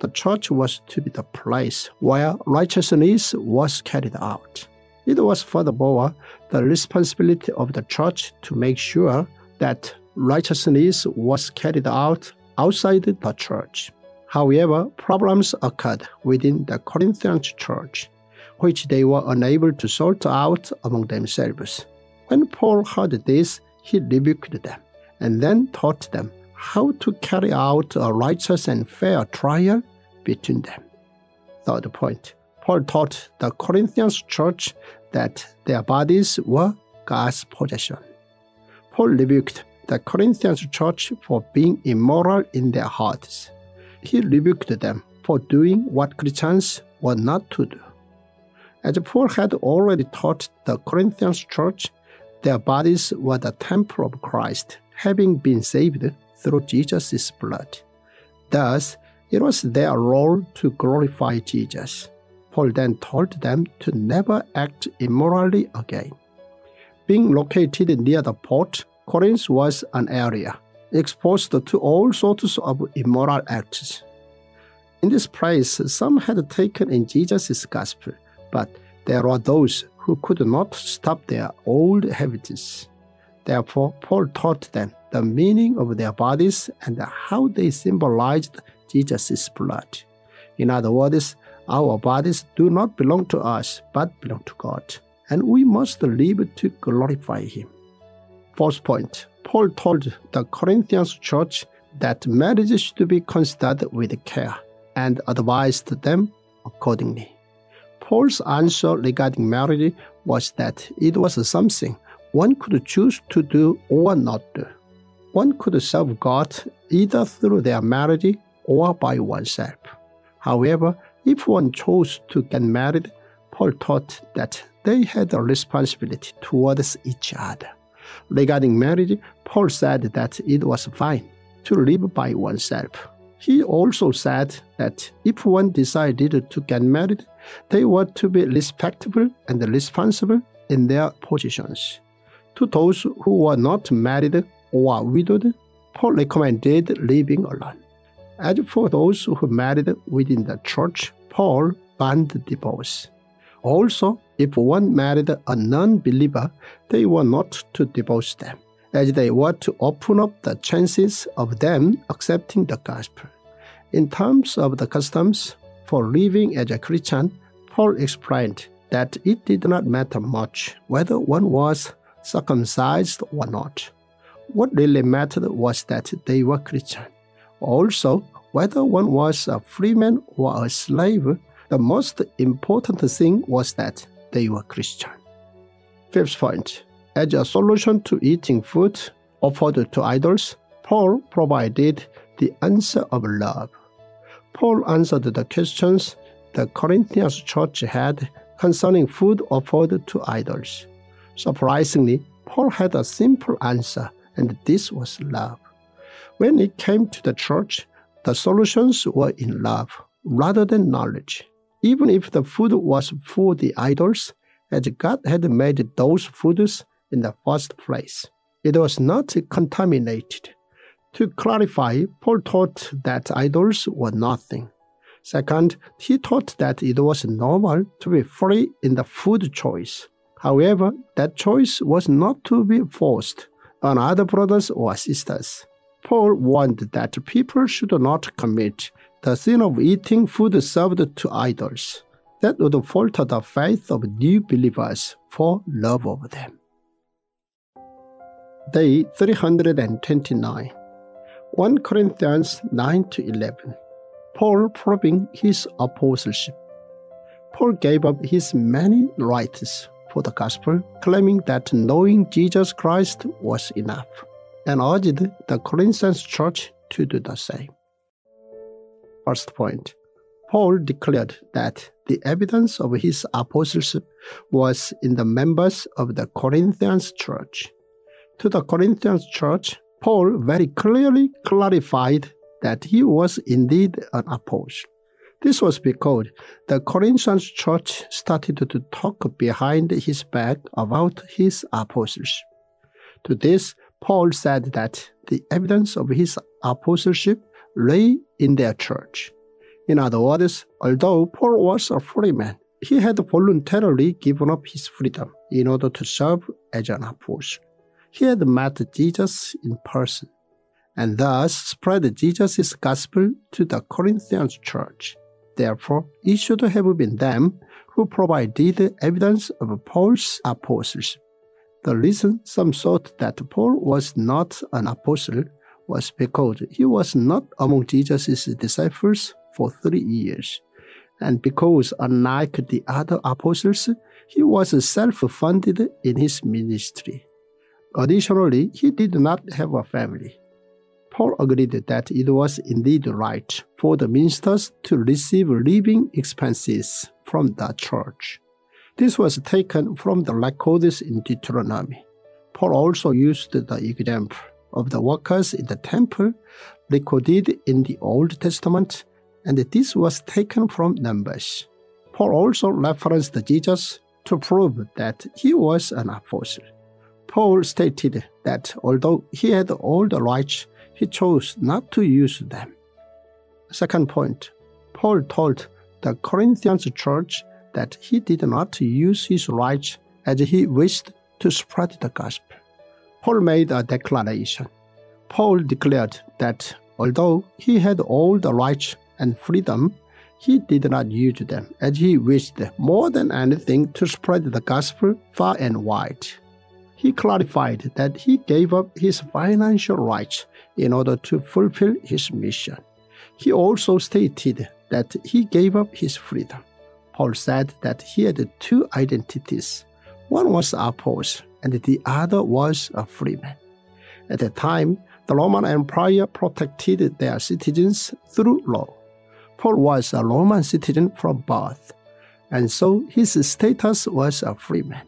[SPEAKER 1] The church was to be the place where righteousness was carried out. It was furthermore the responsibility of the church to make sure that righteousness was carried out outside the church. However, problems occurred within the Corinthian church, which they were unable to sort out among themselves. When Paul heard this, he rebuked them and then taught them how to carry out a righteous and fair trial between them. Third point Paul taught the Corinthians church that their bodies were God's possession. Paul rebuked the Corinthians church for being immoral in their hearts. He rebuked them for doing what Christians were not to do. As Paul had already taught the Corinthians church, their bodies were the temple of Christ, having been saved through Jesus' blood. Thus, it was their role to glorify Jesus. Paul then told them to never act immorally again. Being located near the port, Corinth was an area exposed to all sorts of immoral acts. In this place, some had taken in Jesus' gospel, but there were those who could not stop their old habits. Therefore, Paul taught them the meaning of their bodies and how they symbolized Jesus' blood. In other words, our bodies do not belong to us, but belong to God, and we must live to glorify Him. Fourth point Paul told the Corinthians church that marriage should be considered with care and advised them accordingly. Paul's answer regarding marriage was that it was something one could choose to do or not do. One could serve God either through their marriage or by oneself. However, if one chose to get married, Paul taught that they had a responsibility towards each other. Regarding marriage, Paul said that it was fine to live by oneself. He also said that if one decided to get married, they were to be respectable and responsible in their positions. To those who were not married or widowed, Paul recommended living alone. As for those who married within the church, Paul banned divorce. Also, if one married a non believer, they were not to divorce them, as they were to open up the chances of them accepting the gospel. In terms of the customs for living as a Christian, Paul explained that it did not matter much whether one was circumcised or not. What really mattered was that they were Christian. Also, whether one was a freeman or a slave, the most important thing was that they were Christian. Fifth point As a solution to eating food offered to idols, Paul provided the answer of love. Paul answered the questions the Corinthians church had concerning food offered to idols. Surprisingly, Paul had a simple answer, and this was love. When it came to the church, the solutions were in love rather than knowledge. Even if the food was for the idols, as God had made those foods in the first place, it was not contaminated. To clarify, Paul taught that idols were nothing. Second, he taught that it was normal to be free in the food choice. However, that choice was not to be forced on other brothers or sisters. Paul warned that people should not commit the sin of eating food served to idols. That would falter the faith of new believers for love of them. Day 329 1 Corinthians 9 to 11. Paul proving his apostleship. Paul gave up his many rights for the gospel, claiming that knowing Jesus Christ was enough, and urged the Corinthians church to do the same. First point Paul declared that the evidence of his apostleship was in the members of the Corinthians church. To the Corinthians church, Paul very clearly clarified that he was indeed an apostle. This was because the Corinthians church started to talk behind his back about his apostleship. To this, Paul said that the evidence of his apostleship lay in their church. In other words, although Paul was a free man, he had voluntarily given up his freedom in order to serve as an apostle. He had met Jesus in person and thus spread Jesus' gospel to the Corinthians church. Therefore, it should have been them who provided evidence of Paul's apostleship. The reason some thought that Paul was not an apostle was because he was not among Jesus' disciples for three years, and because, unlike the other apostles, he was self funded in his ministry. Additionally, he did not have a family. Paul agreed that it was indeed right for the ministers to receive living expenses from the church. This was taken from the records in Deuteronomy. Paul also used the example of the workers in the temple recorded in the Old Testament, and this was taken from Numbers. Paul also referenced Jesus to prove that he was an apostle. Paul stated that although he had all the rights he chose not to use them. Second point, Paul told the Corinthians church that he did not use his rights as he wished to spread the gospel. Paul made a declaration. Paul declared that although he had all the rights and freedom, he did not use them as he wished more than anything to spread the gospel far and wide. He clarified that he gave up his financial rights in order to fulfill his mission. He also stated that he gave up his freedom. Paul said that he had two identities. One was apostle, and the other was a free man. At that time, the Roman Empire protected their citizens through law. Paul was a Roman citizen from birth, and so his status was a free man.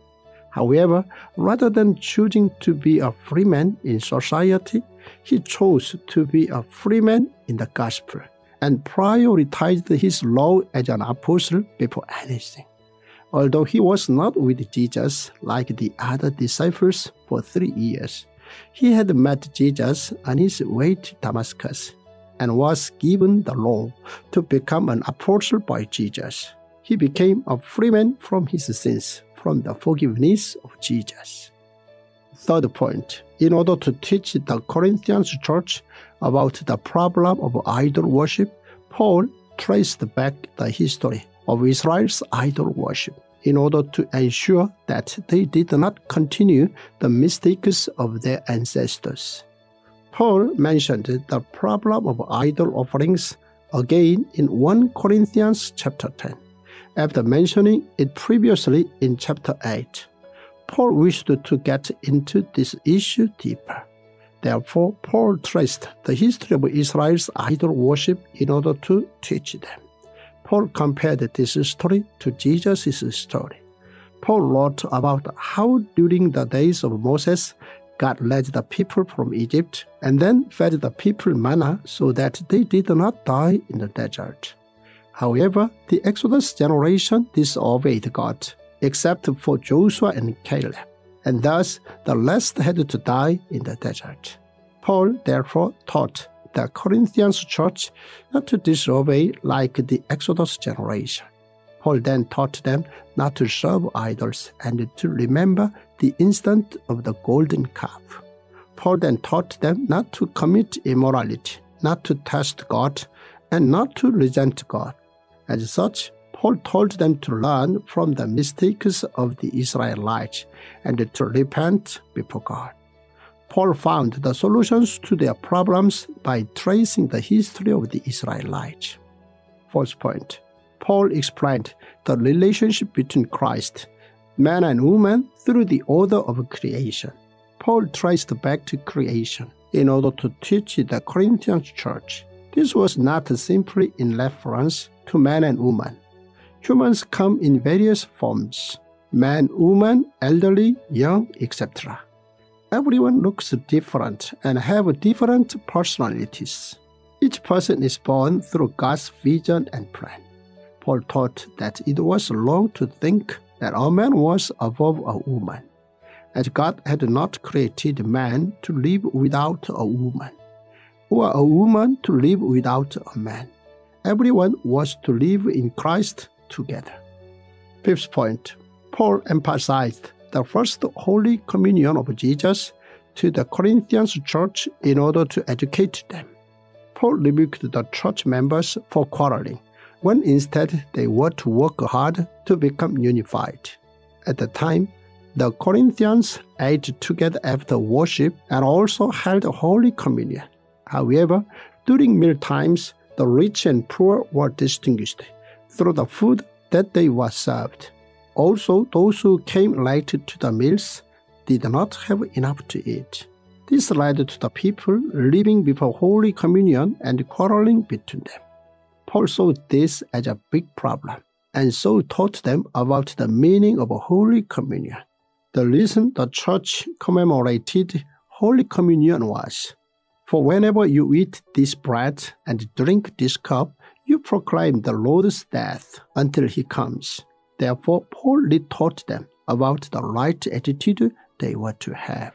[SPEAKER 1] However, rather than choosing to be a free man in society, he chose to be a free man in the gospel and prioritized his role as an apostle before anything. Although he was not with Jesus like the other disciples for three years, he had met Jesus on his way to Damascus and was given the law to become an apostle by Jesus. He became a free man from his sins from the forgiveness of Jesus. Third point, in order to teach the Corinthians church about the problem of idol worship, Paul traced back the history of Israel's idol worship in order to ensure that they did not continue the mistakes of their ancestors. Paul mentioned the problem of idol offerings again in 1 Corinthians chapter 10 after mentioning it previously in chapter 8. Paul wished to get into this issue deeper. Therefore, Paul traced the history of Israel's idol worship in order to teach them. Paul compared this story to Jesus' story. Paul wrote about how during the days of Moses, God led the people from Egypt and then fed the people manna so that they did not die in the desert. However, the Exodus generation disobeyed God, except for Joshua and Caleb, and thus the rest had to die in the desert. Paul therefore taught the Corinthians church not to disobey like the Exodus generation. Paul then taught them not to serve idols and to remember the instant of the golden calf. Paul then taught them not to commit immorality, not to test God, and not to resent God. As such, Paul told them to learn from the mistakes of the Israelites and to repent before God. Paul found the solutions to their problems by tracing the history of the Israelites. Fourth point Paul explained the relationship between Christ, man and woman through the order of creation. Paul traced back to creation in order to teach the Corinthian church. This was not simply in reference to man and woman. Humans come in various forms man, woman, elderly, young, etc. Everyone looks different and have different personalities. Each person is born through God's vision and plan. Paul taught that it was wrong to think that a man was above a woman, as God had not created man to live without a woman, or a woman to live without a man. Everyone was to live in Christ together. Fifth point Paul emphasized the first Holy Communion of Jesus to the Corinthians church in order to educate them. Paul rebuked the church members for quarreling, when instead they were to work hard to become unified. At the time, the Corinthians ate together after worship and also held a Holy Communion. However, during meal times, the rich and poor were distinguished through the food that they were served. Also, those who came late to the meals did not have enough to eat. This led to the people living before Holy Communion and quarreling between them. Paul saw this as a big problem, and so taught them about the meaning of Holy Communion. The reason the church commemorated Holy Communion was For whenever you eat this bread and drink this cup, you proclaim the Lord's death until he comes. Therefore, Paul taught them about the right attitude they were to have,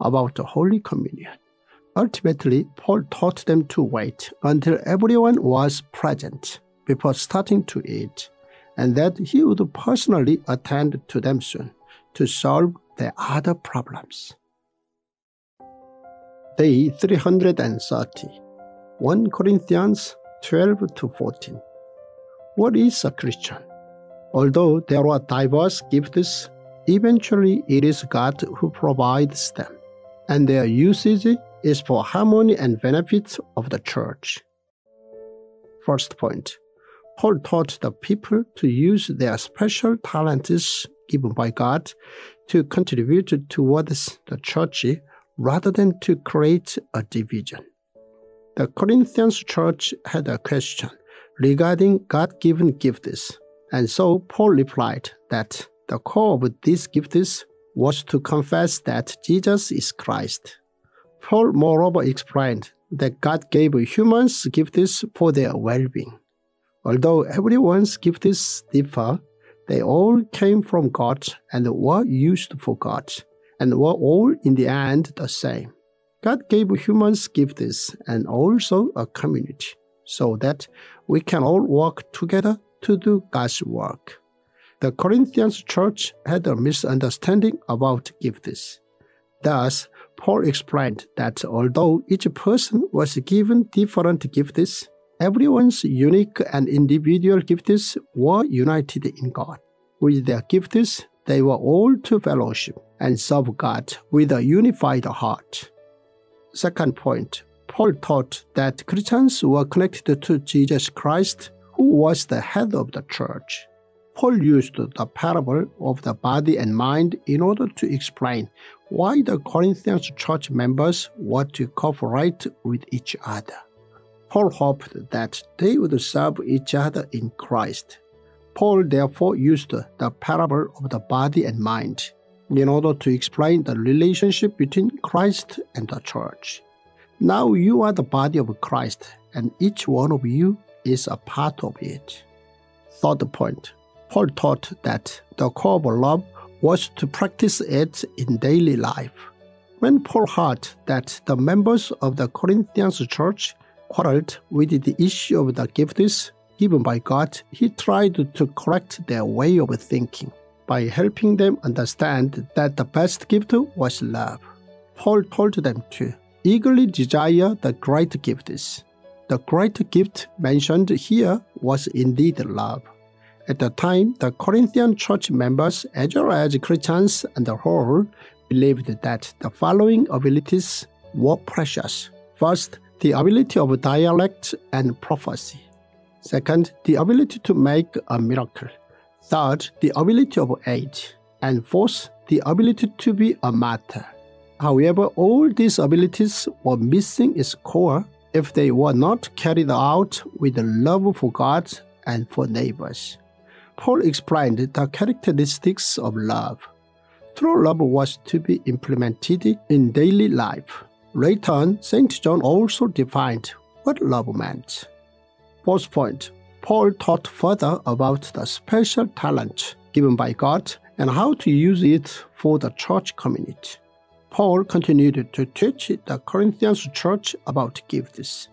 [SPEAKER 1] about the Holy Communion. Ultimately, Paul taught them to wait until everyone was present before starting to eat, and that he would personally attend to them soon to solve their other problems. Day 330 1 Corinthians 12 to 14. What is a Christian? Although there are diverse gifts, eventually it is God who provides them, and their usage is for harmony and benefit of the church. First point Paul taught the people to use their special talents given by God to contribute towards the church rather than to create a division. The Corinthians church had a question regarding God given gifts and so Paul replied that the core of these gifts was to confess that Jesus is Christ. Paul moreover explained that God gave humans gifts for their well being. Although everyone's gifts differ, they all came from God and were used for God, and were all in the end the same. God gave humans gifts and also a community, so that we can all work together to do God's work. The Corinthians church had a misunderstanding about gifts. Thus, Paul explained that although each person was given different gifts, everyone's unique and individual gifts were united in God. With their gifts, they were all to fellowship and serve God with a unified heart. Second point, Paul taught that Christians were connected to Jesus Christ who was the head of the church. Paul used the parable of the body and mind in order to explain why the Corinthian church members were to cooperate with each other. Paul hoped that they would serve each other in Christ. Paul therefore used the parable of the body and mind in order to explain the relationship between Christ and the church. Now you are the body of Christ, and each one of you is a part of it. Third point Paul taught that the core of love was to practice it in daily life. When Paul heard that the members of the Corinthians church quarreled with the issue of the gifts given by God, he tried to correct their way of thinking by helping them understand that the best gift was love. Paul told them to eagerly desire the great gifts. The great gift mentioned here was indeed love. At the time, the Corinthian church members, as well as Christians and the whole, believed that the following abilities were precious. First, the ability of dialect and prophecy. Second, the ability to make a miracle. Third, the ability of age. And fourth, the ability to be a martyr. However, all these abilities were missing its core if they were not carried out with love for God and for neighbors. Paul explained the characteristics of love. True love was to be implemented in daily life. Later on, St. John also defined what love meant. Fourth point Paul taught further about the special talent given by God and how to use it for the church community. Paul continued to teach the Corinthians church about gifts.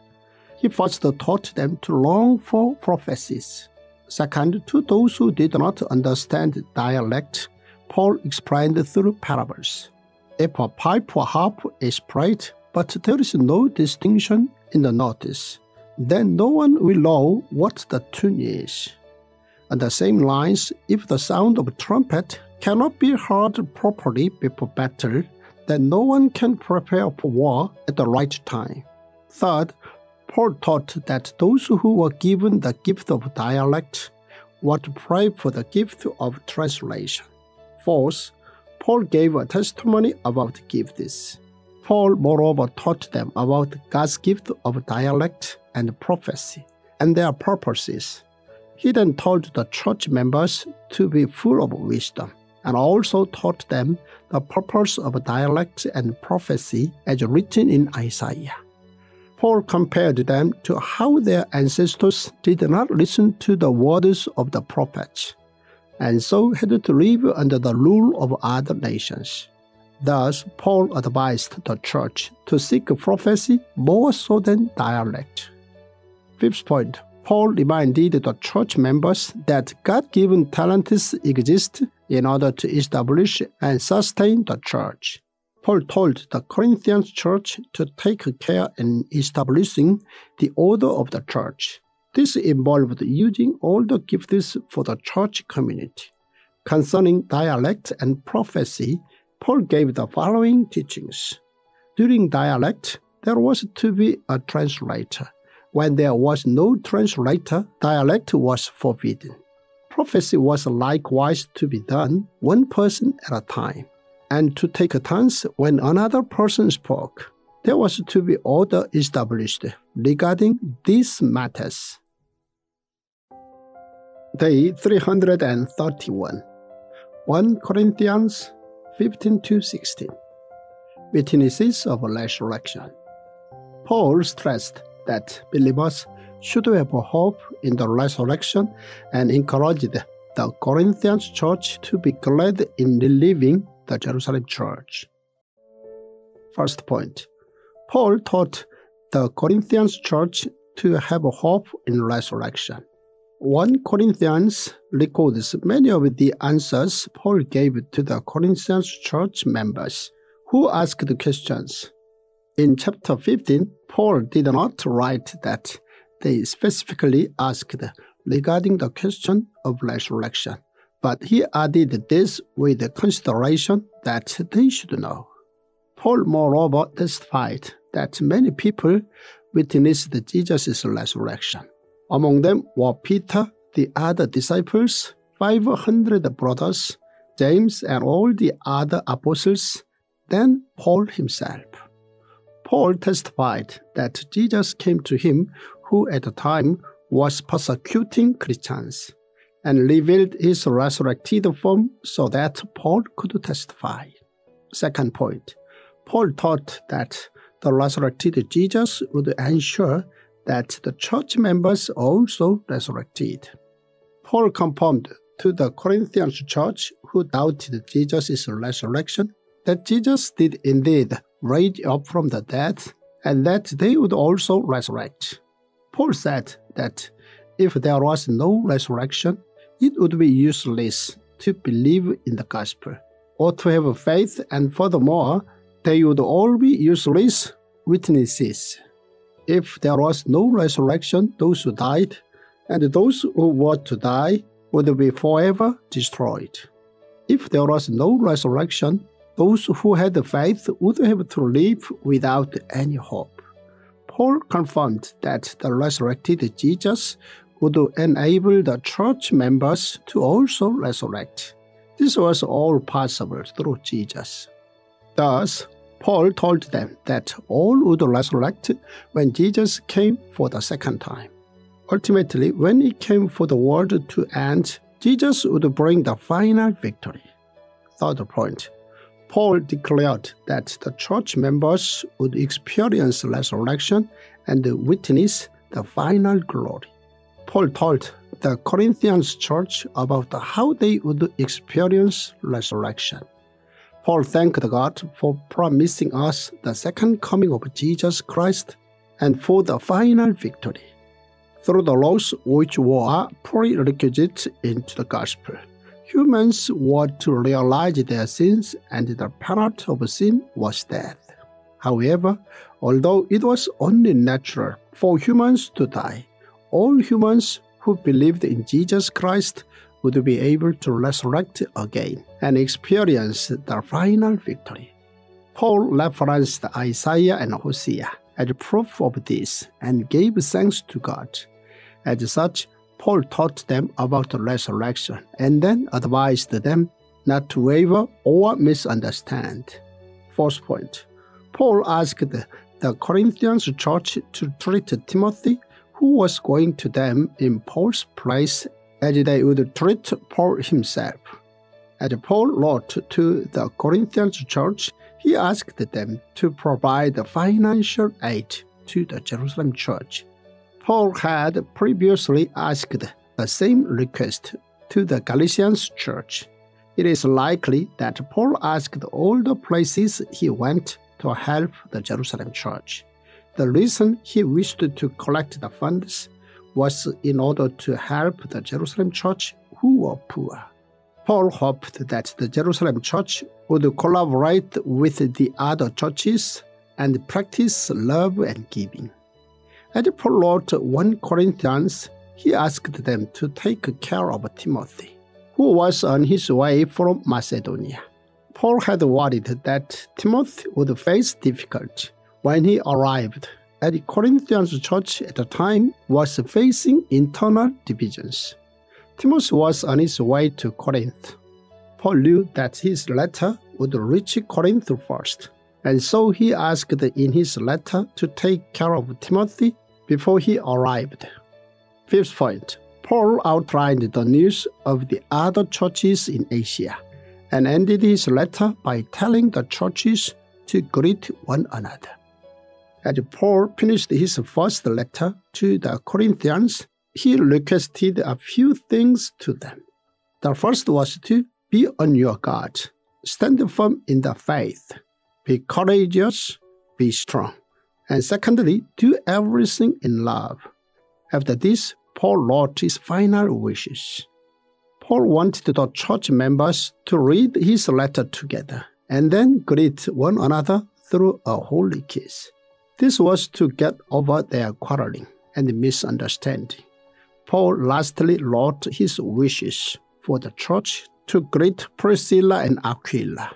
[SPEAKER 1] He first taught them to long for prophecies. Second, to those who did not understand dialect, Paul explained through parables. If a pipe or harp is played, but there is no distinction in the notes, then no one will know what the tune is. On the same lines, if the sound of a trumpet cannot be heard properly before battle, then no one can prepare for war at the right time. Third, Paul taught that those who were given the gift of dialect were to pray for the gift of translation. Fourth, Paul gave a testimony about gifts. Paul, moreover, taught them about God's gift of dialect and prophecy and their purposes. He then told the church members to be full of wisdom and also taught them the purpose of dialect and prophecy as written in Isaiah. Paul compared them to how their ancestors did not listen to the words of the prophets, and so had to live under the rule of other nations. Thus, Paul advised the church to seek prophecy more so than dialect. Fifth point Paul reminded the church members that God given talents exist in order to establish and sustain the church. Paul told the Corinthian church to take care in establishing the order of the church. This involved using all the gifts for the church community. Concerning dialect and prophecy, Paul gave the following teachings. During dialect, there was to be a translator. When there was no translator, dialect was forbidden. Prophecy was likewise to be done one person at a time, and to take turns when another person spoke. There was to be order established regarding these matters. Day 331 1 Corinthians 15 to 16. Witnesses of resurrection. Paul stressed that believers should have hope in the resurrection and encouraged the Corinthians church to be glad in relieving the Jerusalem church. First point Paul taught the Corinthians church to have a hope in resurrection. 1 Corinthians records many of the answers Paul gave to the Corinthians church members who asked questions. In chapter 15, Paul did not write that they specifically asked regarding the question of resurrection, but he added this with the consideration that they should know. Paul, moreover, testified that many people witnessed Jesus' resurrection. Among them were Peter, the other disciples, 500 brothers, James, and all the other apostles, then Paul himself. Paul testified that Jesus came to him who at the time was persecuting Christians and revealed his resurrected form so that Paul could testify. Second point, Paul taught that the resurrected Jesus would ensure that the church members also resurrected. Paul confirmed to the Corinthian church who doubted Jesus' resurrection that Jesus did indeed raise up from the dead and that they would also resurrect. Paul said that if there was no resurrection, it would be useless to believe in the gospel or to have faith, and furthermore, they would all be useless witnesses. If there was no resurrection, those who died and those who were to die would be forever destroyed. If there was no resurrection, those who had faith would have to live without any hope. Paul confirmed that the resurrected Jesus would enable the church members to also resurrect. This was all possible through Jesus. Thus, Paul told them that all would resurrect when Jesus came for the second time. Ultimately, when he came for the world to end, Jesus would bring the final victory. Third point Paul declared that the church members would experience resurrection and witness the final glory. Paul told the Corinthians church about how they would experience resurrection. Paul thanked God for promising us the second coming of Jesus Christ and for the final victory through the laws which were prerequisites into the gospel. Humans were to realize their sins, and the penalty of sin was death. However, although it was only natural for humans to die, all humans who believed in Jesus Christ would be able to resurrect again and experience the final victory. Paul referenced Isaiah and Hosea as proof of this and gave thanks to God. As such, Paul taught them about the resurrection and then advised them not to waver or misunderstand. Fourth point Paul asked the Corinthians church to treat Timothy who was going to them in Paul's place as they would treat Paul himself. As Paul wrote to the Corinthians church, he asked them to provide financial aid to the Jerusalem church. Paul had previously asked the same request to the Galatians church. It is likely that Paul asked all the places he went to help the Jerusalem church. The reason he wished to collect the funds was in order to help the Jerusalem church who were poor. Paul hoped that the Jerusalem church would collaborate with the other churches and practice love and giving. As Paul wrote 1 Corinthians, he asked them to take care of Timothy, who was on his way from Macedonia. Paul had worried that Timothy would face difficulty when he arrived at the Corinthians church at the time was facing internal divisions. Timothy was on his way to Corinth. Paul knew that his letter would reach Corinth first, and so he asked in his letter to take care of Timothy before he arrived. Fifth point Paul outlined the news of the other churches in Asia and ended his letter by telling the churches to greet one another. As Paul finished his first letter to the Corinthians, he requested a few things to them. The first was to be on your guard, stand firm in the faith, be courageous, be strong. And secondly, do everything in love. After this, Paul wrote his final wishes. Paul wanted the church members to read his letter together and then greet one another through a holy kiss. This was to get over their quarreling and misunderstanding. Paul lastly wrote his wishes for the church to greet Priscilla and Aquila.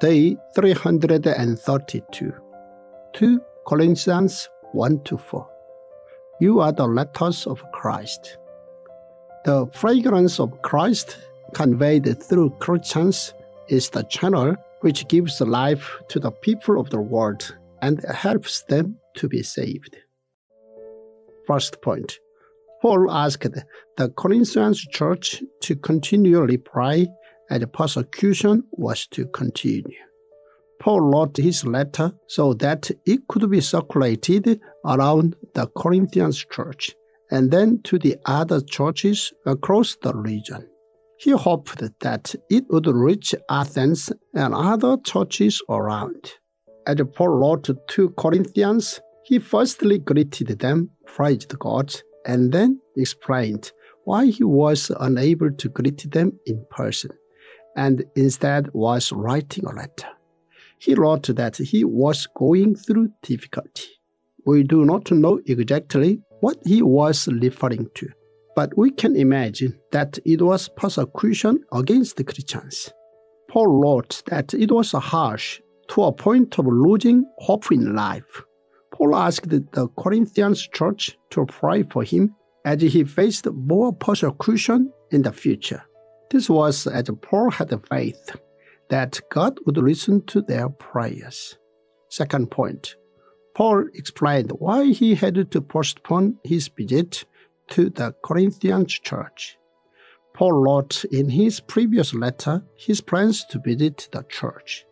[SPEAKER 1] Day 332 2 Corinthians 1 to 4. You are the letters of Christ. The fragrance of Christ conveyed through Christians is the channel which gives life to the people of the world and helps them to be saved. First point Paul asked the Corinthians church to continually pray and persecution was to continue. Paul wrote his letter so that it could be circulated around the Corinthians church and then to the other churches across the region. He hoped that it would reach Athens and other churches around. As Paul wrote to Corinthians, he firstly greeted them, praised God, and then explained why he was unable to greet them in person and instead was writing a letter. He wrote that he was going through difficulty. We do not know exactly what he was referring to but we can imagine that it was persecution against the Christians. Paul wrote that it was harsh to a point of losing hope in life. Paul asked the Corinthians church to pray for him as he faced more persecution in the future. This was as Paul had faith that God would listen to their prayers. Second point, Paul explained why he had to postpone his visit to the Corinthians church. Paul wrote in his previous letter his plans to visit the church.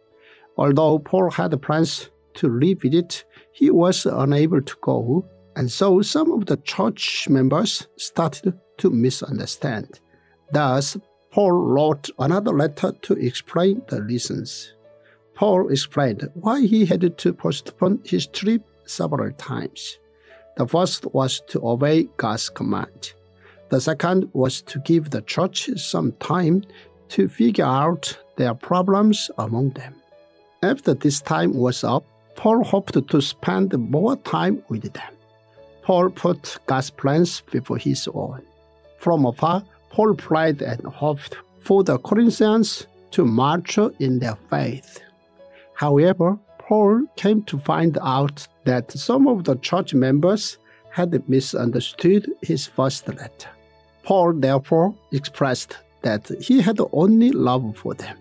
[SPEAKER 1] Although Paul had plans to revisit, he was unable to go, and so some of the church members started to misunderstand. Thus, Paul wrote another letter to explain the reasons. Paul explained why he had to postpone his trip several times. The first was to obey God's command. The second was to give the church some time to figure out their problems among them. After this time was up, Paul hoped to spend more time with them. Paul put God's plans before his own. From afar, Paul prayed and hoped for the Corinthians to mature in their faith. However, Paul came to find out that some of the church members had misunderstood his first letter. Paul therefore expressed that he had only love for them.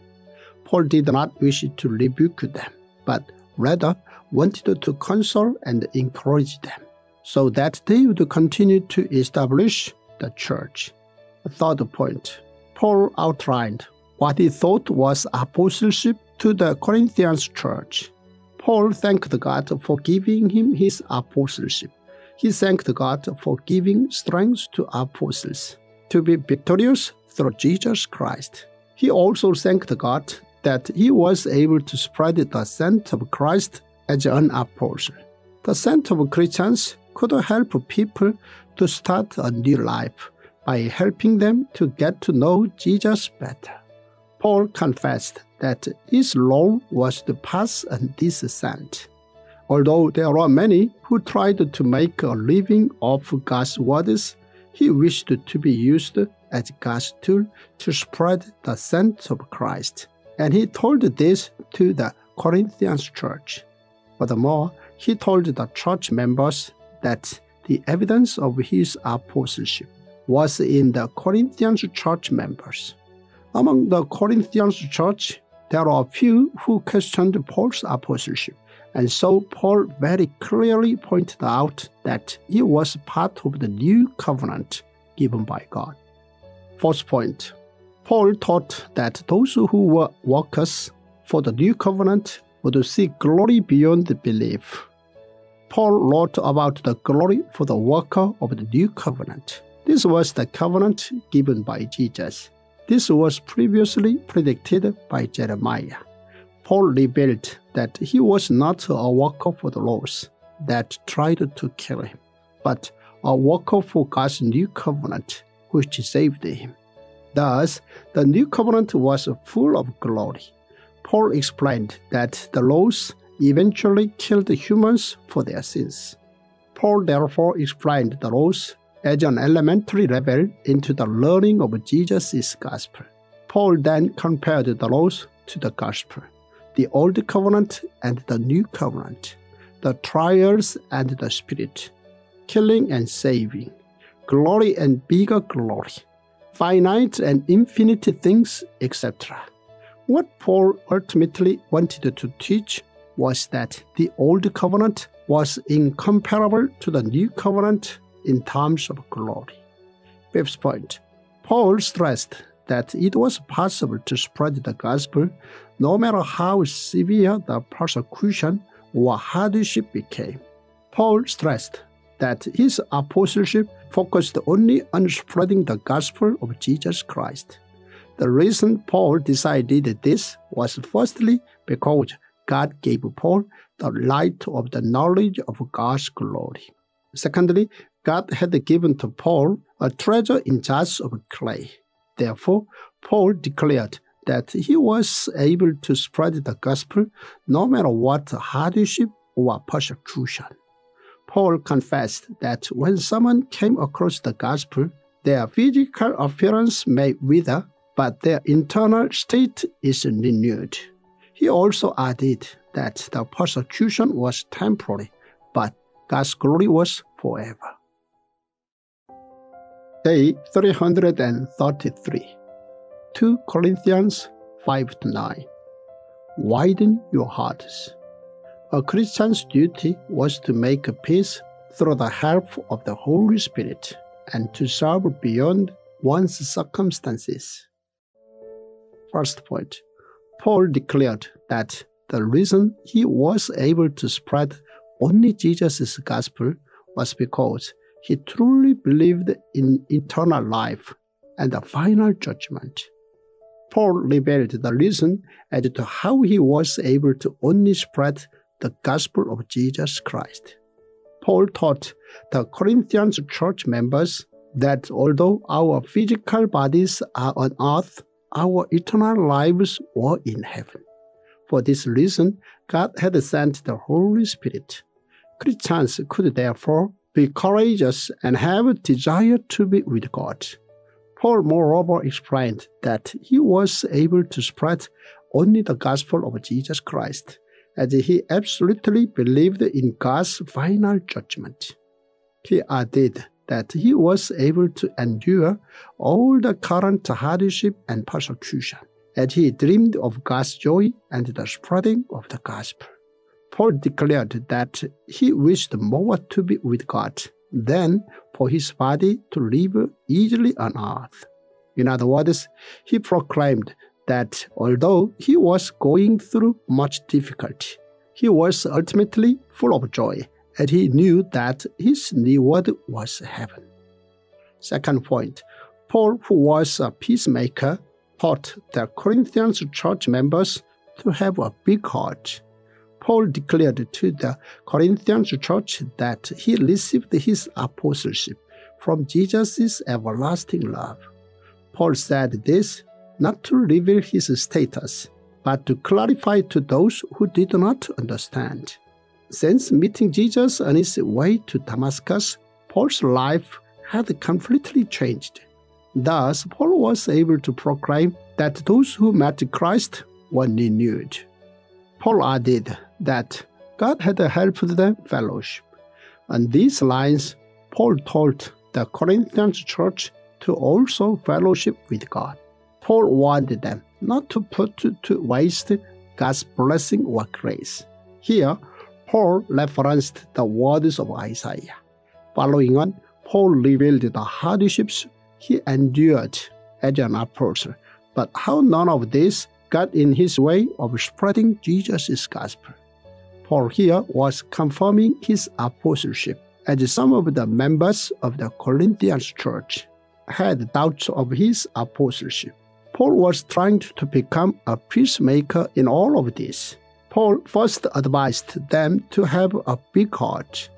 [SPEAKER 1] Paul did not wish to rebuke them, but rather wanted to console and encourage them so that they would continue to establish the church. Third point Paul outlined what he thought was apostleship to the Corinthians church. Paul thanked God for giving him his apostleship. He thanked God for giving strength to apostles to be victorious through Jesus Christ. He also thanked God that he was able to spread the scent of Christ as an apostle. The scent of Christians could help people to start a new life by helping them to get to know Jesus better. Paul confessed that his role was to pass this scent. Although there are many who tried to make a living off God's words, he wished to be used as God's tool to spread the scent of Christ. And he told this to the Corinthians church. Furthermore, he told the church members that the evidence of his apostleship was in the Corinthians church members. Among the Corinthians church, there are few who questioned Paul's apostleship, and so Paul very clearly pointed out that he was part of the new covenant given by God. Fourth point Paul taught that those who were workers for the new covenant would see glory beyond the belief. Paul wrote about the glory for the worker of the new covenant. This was the covenant given by Jesus. This was previously predicted by Jeremiah. Paul revealed that he was not a worker for the laws that tried to kill him, but a worker for God's new covenant, which saved him. Thus, the new covenant was full of glory. Paul explained that the laws eventually killed humans for their sins. Paul therefore explained the laws as an elementary level into the learning of Jesus' gospel. Paul then compared the laws to the gospel, the old covenant and the new covenant, the trials and the spirit, killing and saving, glory and bigger glory, finite and infinite things, etc. What Paul ultimately wanted to teach was that the old covenant was incomparable to the new covenant in terms of glory. Fifth point Paul stressed that it was possible to spread the gospel no matter how severe the persecution or hardship became. Paul stressed that his apostleship focused only on spreading the gospel of Jesus Christ. The reason Paul decided this was firstly because God gave Paul the light of the knowledge of God's glory. Secondly, God had given to Paul a treasure in jars of clay. Therefore, Paul declared that he was able to spread the gospel no matter what hardship or persecution. Paul confessed that when someone came across the gospel, their physical appearance may wither, but their internal state is renewed. He also added that the persecution was temporary, but God's glory was forever. Day 333 2 Corinthians 5 to 9 Widen your hearts. A Christian's duty was to make peace through the help of the Holy Spirit and to serve beyond one's circumstances. First point Paul declared that the reason he was able to spread only Jesus' gospel was because he truly believed in eternal life and the final judgment. Paul revealed the reason as to how he was able to only spread the gospel of Jesus Christ. Paul taught the Corinthian church members that although our physical bodies are on earth, our eternal lives were in heaven. For this reason, God had sent the Holy Spirit. Christians could therefore be courageous and have a desire to be with God. Paul moreover explained that he was able to spread only the gospel of Jesus Christ, as he absolutely believed in God's final judgment. He added that he was able to endure all the current hardship and persecution, as he dreamed of God's joy and the spreading of the gospel. Paul declared that he wished more to be with God than for his body to live easily on earth. In other words, he proclaimed that although he was going through much difficulty, he was ultimately full of joy and he knew that his reward was heaven. Second point, Paul, who was a peacemaker, taught the Corinthian church members to have a big heart. Paul declared to the Corinthian church that he received his apostleship from Jesus' everlasting love. Paul said this not to reveal his status, but to clarify to those who did not understand. Since meeting Jesus on his way to Damascus, Paul's life had completely changed. Thus, Paul was able to proclaim that those who met Christ were renewed. Paul added that God had helped them fellowship. On these lines, Paul told the Corinthian church to also fellowship with God. Paul warned them not to put to waste God's blessing or grace. Here, Paul referenced the words of Isaiah. Following on, Paul revealed the hardships he endured as an apostle, but how none of this got in his way of spreading Jesus' gospel. Paul here was confirming his apostleship, as some of the members of the Corinthian church had doubts of his apostleship. Paul was trying to become a peacemaker in all of this. Paul first advised them to have a big heart.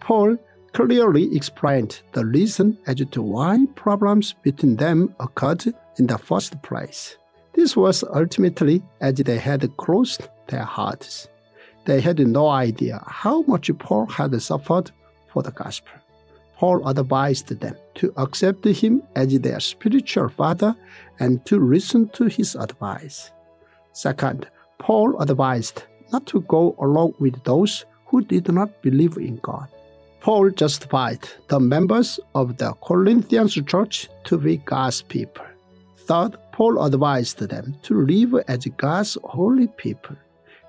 [SPEAKER 1] Paul clearly explained the reason as to why problems between them occurred in the first place. This was ultimately as they had closed their hearts. They had no idea how much Paul had suffered for the gospel. Paul advised them to accept him as their spiritual father and to listen to his advice. Second, Paul advised not to go along with those who did not believe in God. Paul justified the members of the Corinthian church to be God's people. Third, Paul advised them to live as God's holy people.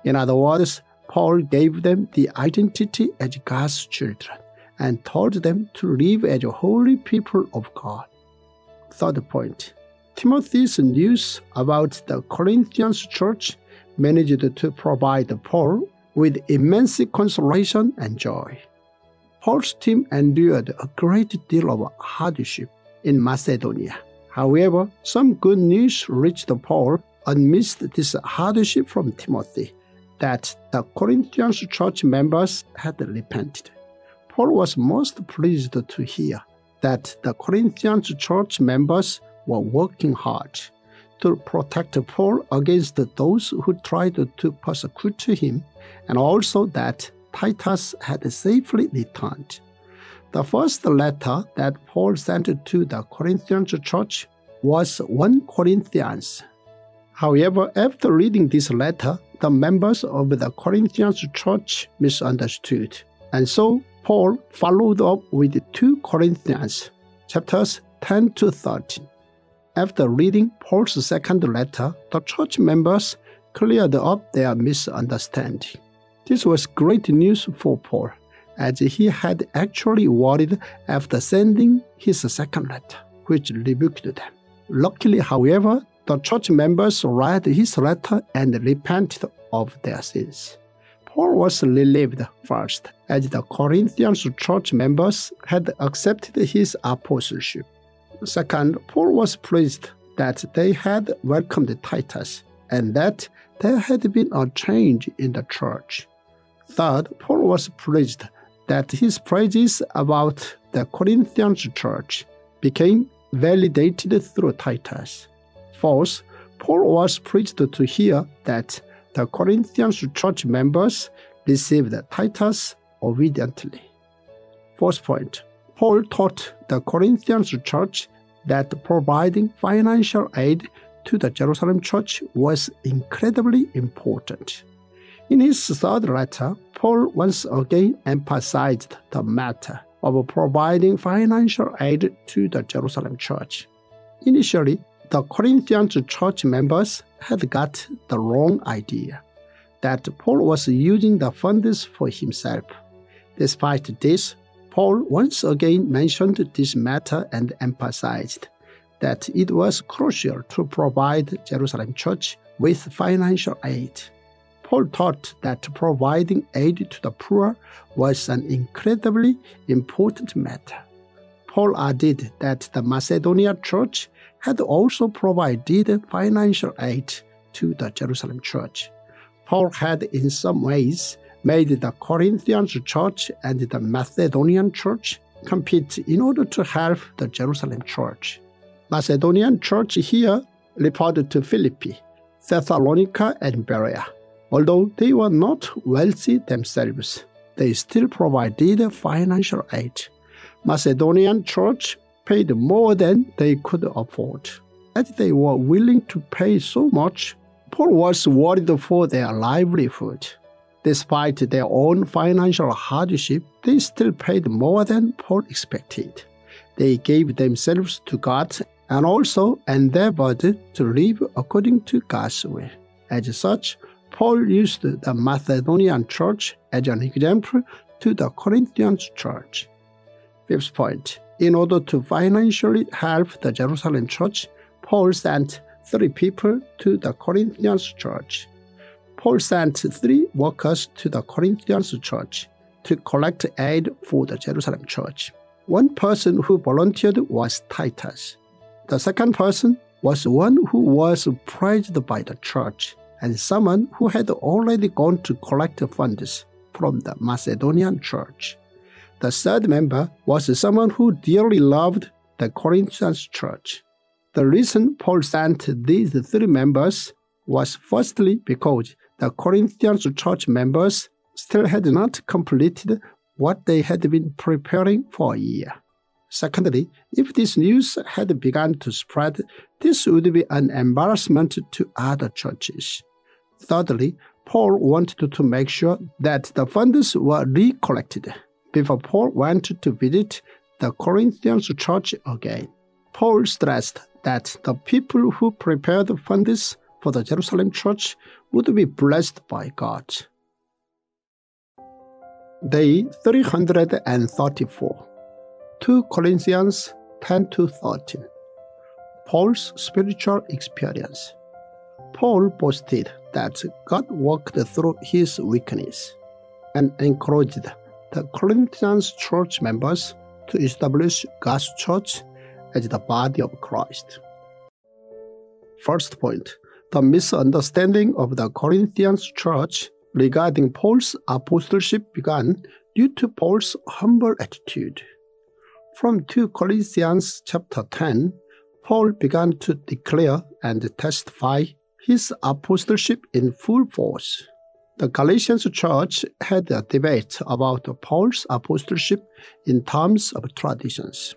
[SPEAKER 1] In other words, Paul gave them the identity as God's children and told them to live as holy people of God. Third point Timothy's news about the Corinthians church managed to provide Paul with immense consolation and joy. Paul's team endured a great deal of hardship in Macedonia. However, some good news reached Paul amidst this hardship from Timothy that the Corinthian church members had repented. Paul was most pleased to hear that the Corinthian church members were working hard to protect Paul against those who tried to persecute him, and also that Titus had safely returned. The first letter that Paul sent to the Corinthian church was 1 Corinthians. However, after reading this letter, the members of the Corinthian church misunderstood, and so Paul followed up with 2 Corinthians, chapters 10 to 13. After reading Paul's second letter, the church members cleared up their misunderstanding. This was great news for Paul, as he had actually worried after sending his second letter, which rebuked them. Luckily, however, the church members read his letter and repented of their sins. Paul was relieved first, as the Corinthian church members had accepted his apostleship. Second, Paul was pleased that they had welcomed Titus and that there had been a change in the church. Third, Paul was pleased that his praises about the Corinthian church became validated through Titus. Fourth, Paul was pleased to hear that the Corinthian church members received Titus obediently. Fourth point, Paul taught the Corinthian church that providing financial aid to the Jerusalem church was incredibly important. In his third letter, Paul once again emphasized the matter of providing financial aid to the Jerusalem church. Initially, the Corinthian church members had got the wrong idea that Paul was using the funds for himself. Despite this, Paul once again mentioned this matter and emphasized that it was crucial to provide Jerusalem church with financial aid. Paul taught that providing aid to the poor was an incredibly important matter. Paul added that the Macedonian church had also provided financial aid to the Jerusalem church. Paul had in some ways made the Corinthian church and the Macedonian church compete in order to help the Jerusalem church. Macedonian church here reported to Philippi, Thessalonica, and Berea. Although they were not wealthy themselves, they still provided financial aid. Macedonian church paid more than they could afford. As they were willing to pay so much Paul was worried for their livelihood. Despite their own financial hardship, they still paid more than Paul expected. They gave themselves to God and also endeavored to live according to God's will. As such, Paul used the Macedonian church as an example to the Corinthian church. Fifth point In order to financially help the Jerusalem church, Paul sent three people to the Corinthians church. Paul sent three workers to the Corinthians church to collect aid for the Jerusalem church. One person who volunteered was Titus. The second person was one who was praised by the church and someone who had already gone to collect funds from the Macedonian church. The third member was someone who dearly loved the Corinthians church. The reason Paul sent these three members was firstly because the Corinthian church members still had not completed what they had been preparing for a year. Secondly, if this news had begun to spread, this would be an embarrassment to other churches. Thirdly, Paul wanted to make sure that the funds were recollected before Paul went to visit the Corinthian church again. Paul stressed that the people who prepared funds for the Jerusalem church would be blessed by God. Day 334 2 Corinthians 10 to 13 Paul's spiritual experience. Paul boasted that God worked through his weakness and encouraged the Corinthians church members to establish God's church as the body of Christ. First point the misunderstanding of the Corinthians church regarding Paul's apostleship began due to Paul's humble attitude. From 2 Corinthians chapter 10, Paul began to declare and testify his apostleship in full force. The Galatians church had a debate about Paul's apostleship in terms of traditions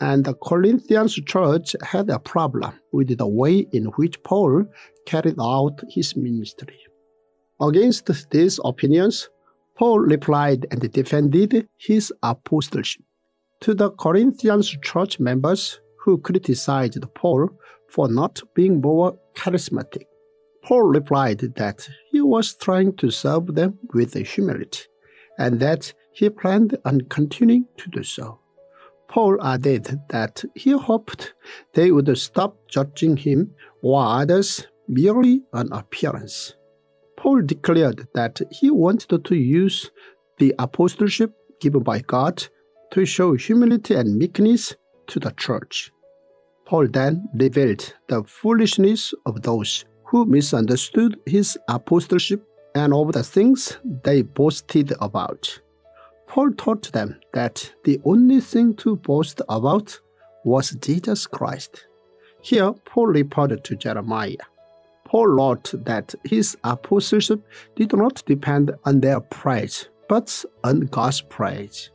[SPEAKER 1] and the Corinthians church had a problem with the way in which Paul carried out his ministry. Against these opinions, Paul replied and defended his apostleship. To the Corinthians church members who criticized Paul for not being more charismatic, Paul replied that he was trying to serve them with humility and that he planned on continuing to do so. Paul added that he hoped they would stop judging him or others merely on appearance. Paul declared that he wanted to use the apostleship given by God to show humility and meekness to the church. Paul then revealed the foolishness of those who misunderstood his apostleship and of the things they boasted about. Paul taught them that the only thing to boast about was Jesus Christ. Here, Paul reported to Jeremiah. Paul wrote that his apostleship did not depend on their praise, but on God's praise.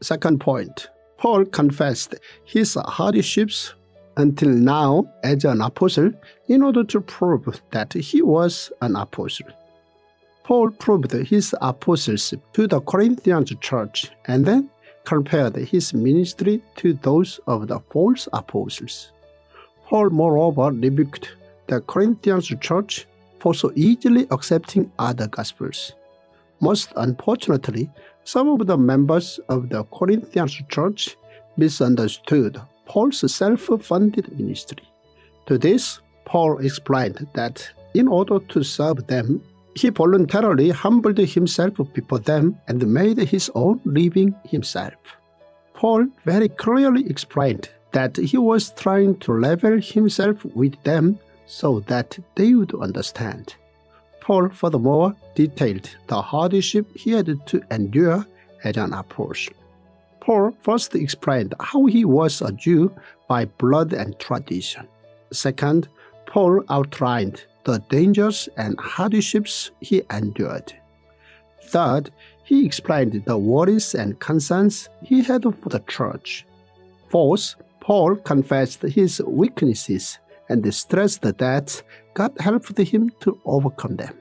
[SPEAKER 1] Second point, Paul confessed his hardships until now as an apostle in order to prove that he was an apostle. Paul proved his apostleship to the Corinthian church and then compared his ministry to those of the false apostles. Paul, moreover, rebuked the Corinthian church for so easily accepting other gospels. Most unfortunately, some of the members of the Corinthian church misunderstood Paul's self funded ministry. To this, Paul explained that in order to serve them he voluntarily humbled himself before them and made his own living himself. Paul very clearly explained that he was trying to level himself with them so that they would understand. Paul furthermore detailed the hardship he had to endure as an apostle. Paul first explained how he was a Jew by blood and tradition. Second, Paul outlined the dangers and hardships he endured. Third, he explained the worries and concerns he had for the church. Fourth, Paul confessed his weaknesses and stressed that God helped him to overcome them.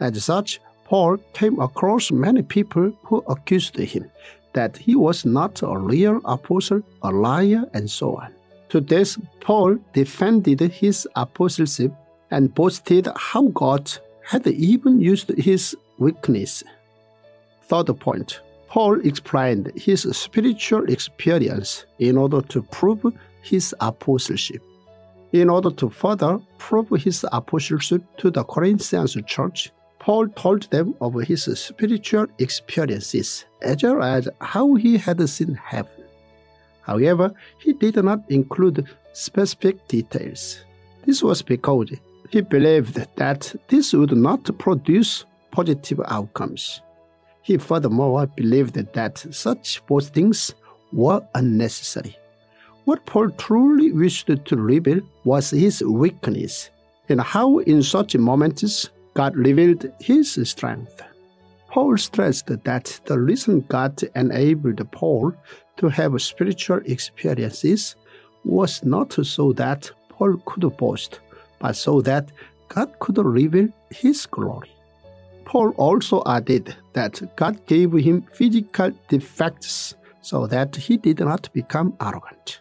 [SPEAKER 1] As such, Paul came across many people who accused him that he was not a real apostle, a liar, and so on. To this, Paul defended his apostleship and boasted how God had even used his weakness. Third point Paul explained his spiritual experience in order to prove his apostleship. In order to further prove his apostleship to the Corinthians church, Paul told them of his spiritual experiences as well as how he had seen heaven. However, he did not include specific details. This was because he believed that this would not produce positive outcomes. He furthermore believed that such postings were unnecessary. What Paul truly wished to reveal was his weakness and how, in such moments, God revealed his strength. Paul stressed that the reason God enabled Paul to have spiritual experiences was not so that Paul could boast, but so that God could reveal His glory. Paul also added that God gave him physical defects so that he did not become arrogant.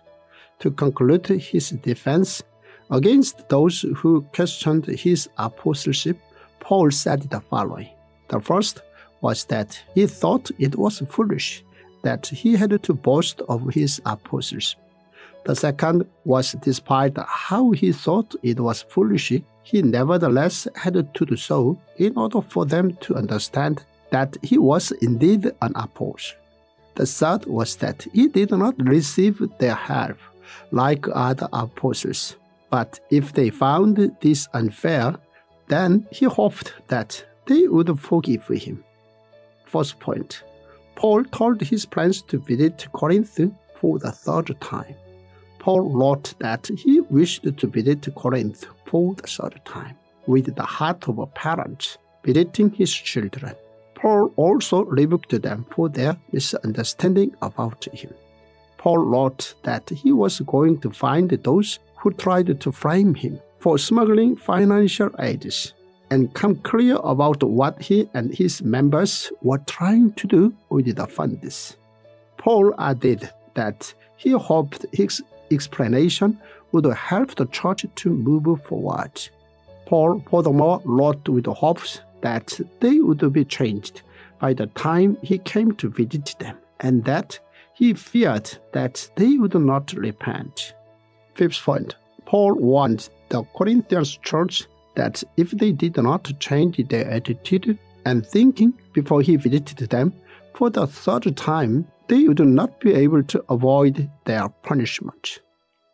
[SPEAKER 1] To conclude his defense against those who questioned his apostleship, Paul said the following. The first was that he thought it was foolish that he had to boast of his apostles. The second was despite how he thought it was foolish, he nevertheless had to do so in order for them to understand that he was indeed an apostle. The third was that he did not receive their help, like other apostles. But if they found this unfair, then he hoped that they would forgive him. First point Paul told his plans to visit Corinth for the third time. Paul wrote that he wished to visit Corinth for the third time, with the heart of a parent visiting his children. Paul also rebuked them for their misunderstanding about him. Paul wrote that he was going to find those who tried to frame him for smuggling financial aids and come clear about what he and his members were trying to do with the funds. Paul added that he hoped his explanation would help the church to move forward. Paul furthermore wrote with hopes that they would be changed by the time he came to visit them, and that he feared that they would not repent. Fifth point Paul warned the Corinthians church that if they did not change their attitude and thinking before he visited them for the third time, they would not be able to avoid their punishment.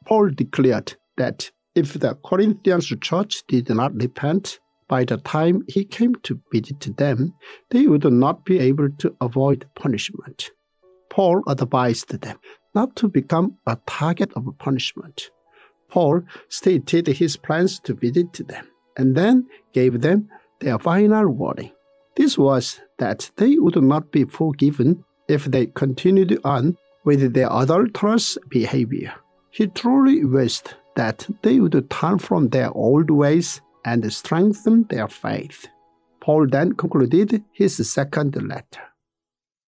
[SPEAKER 1] Paul declared that if the Corinthians church did not repent by the time he came to visit them, they would not be able to avoid punishment. Paul advised them not to become a target of punishment. Paul stated his plans to visit them and then gave them their final warning. This was that they would not be forgiven if they continued on with their adulterous behavior. He truly wished that they would turn from their old ways and strengthen their faith. Paul then concluded his second letter.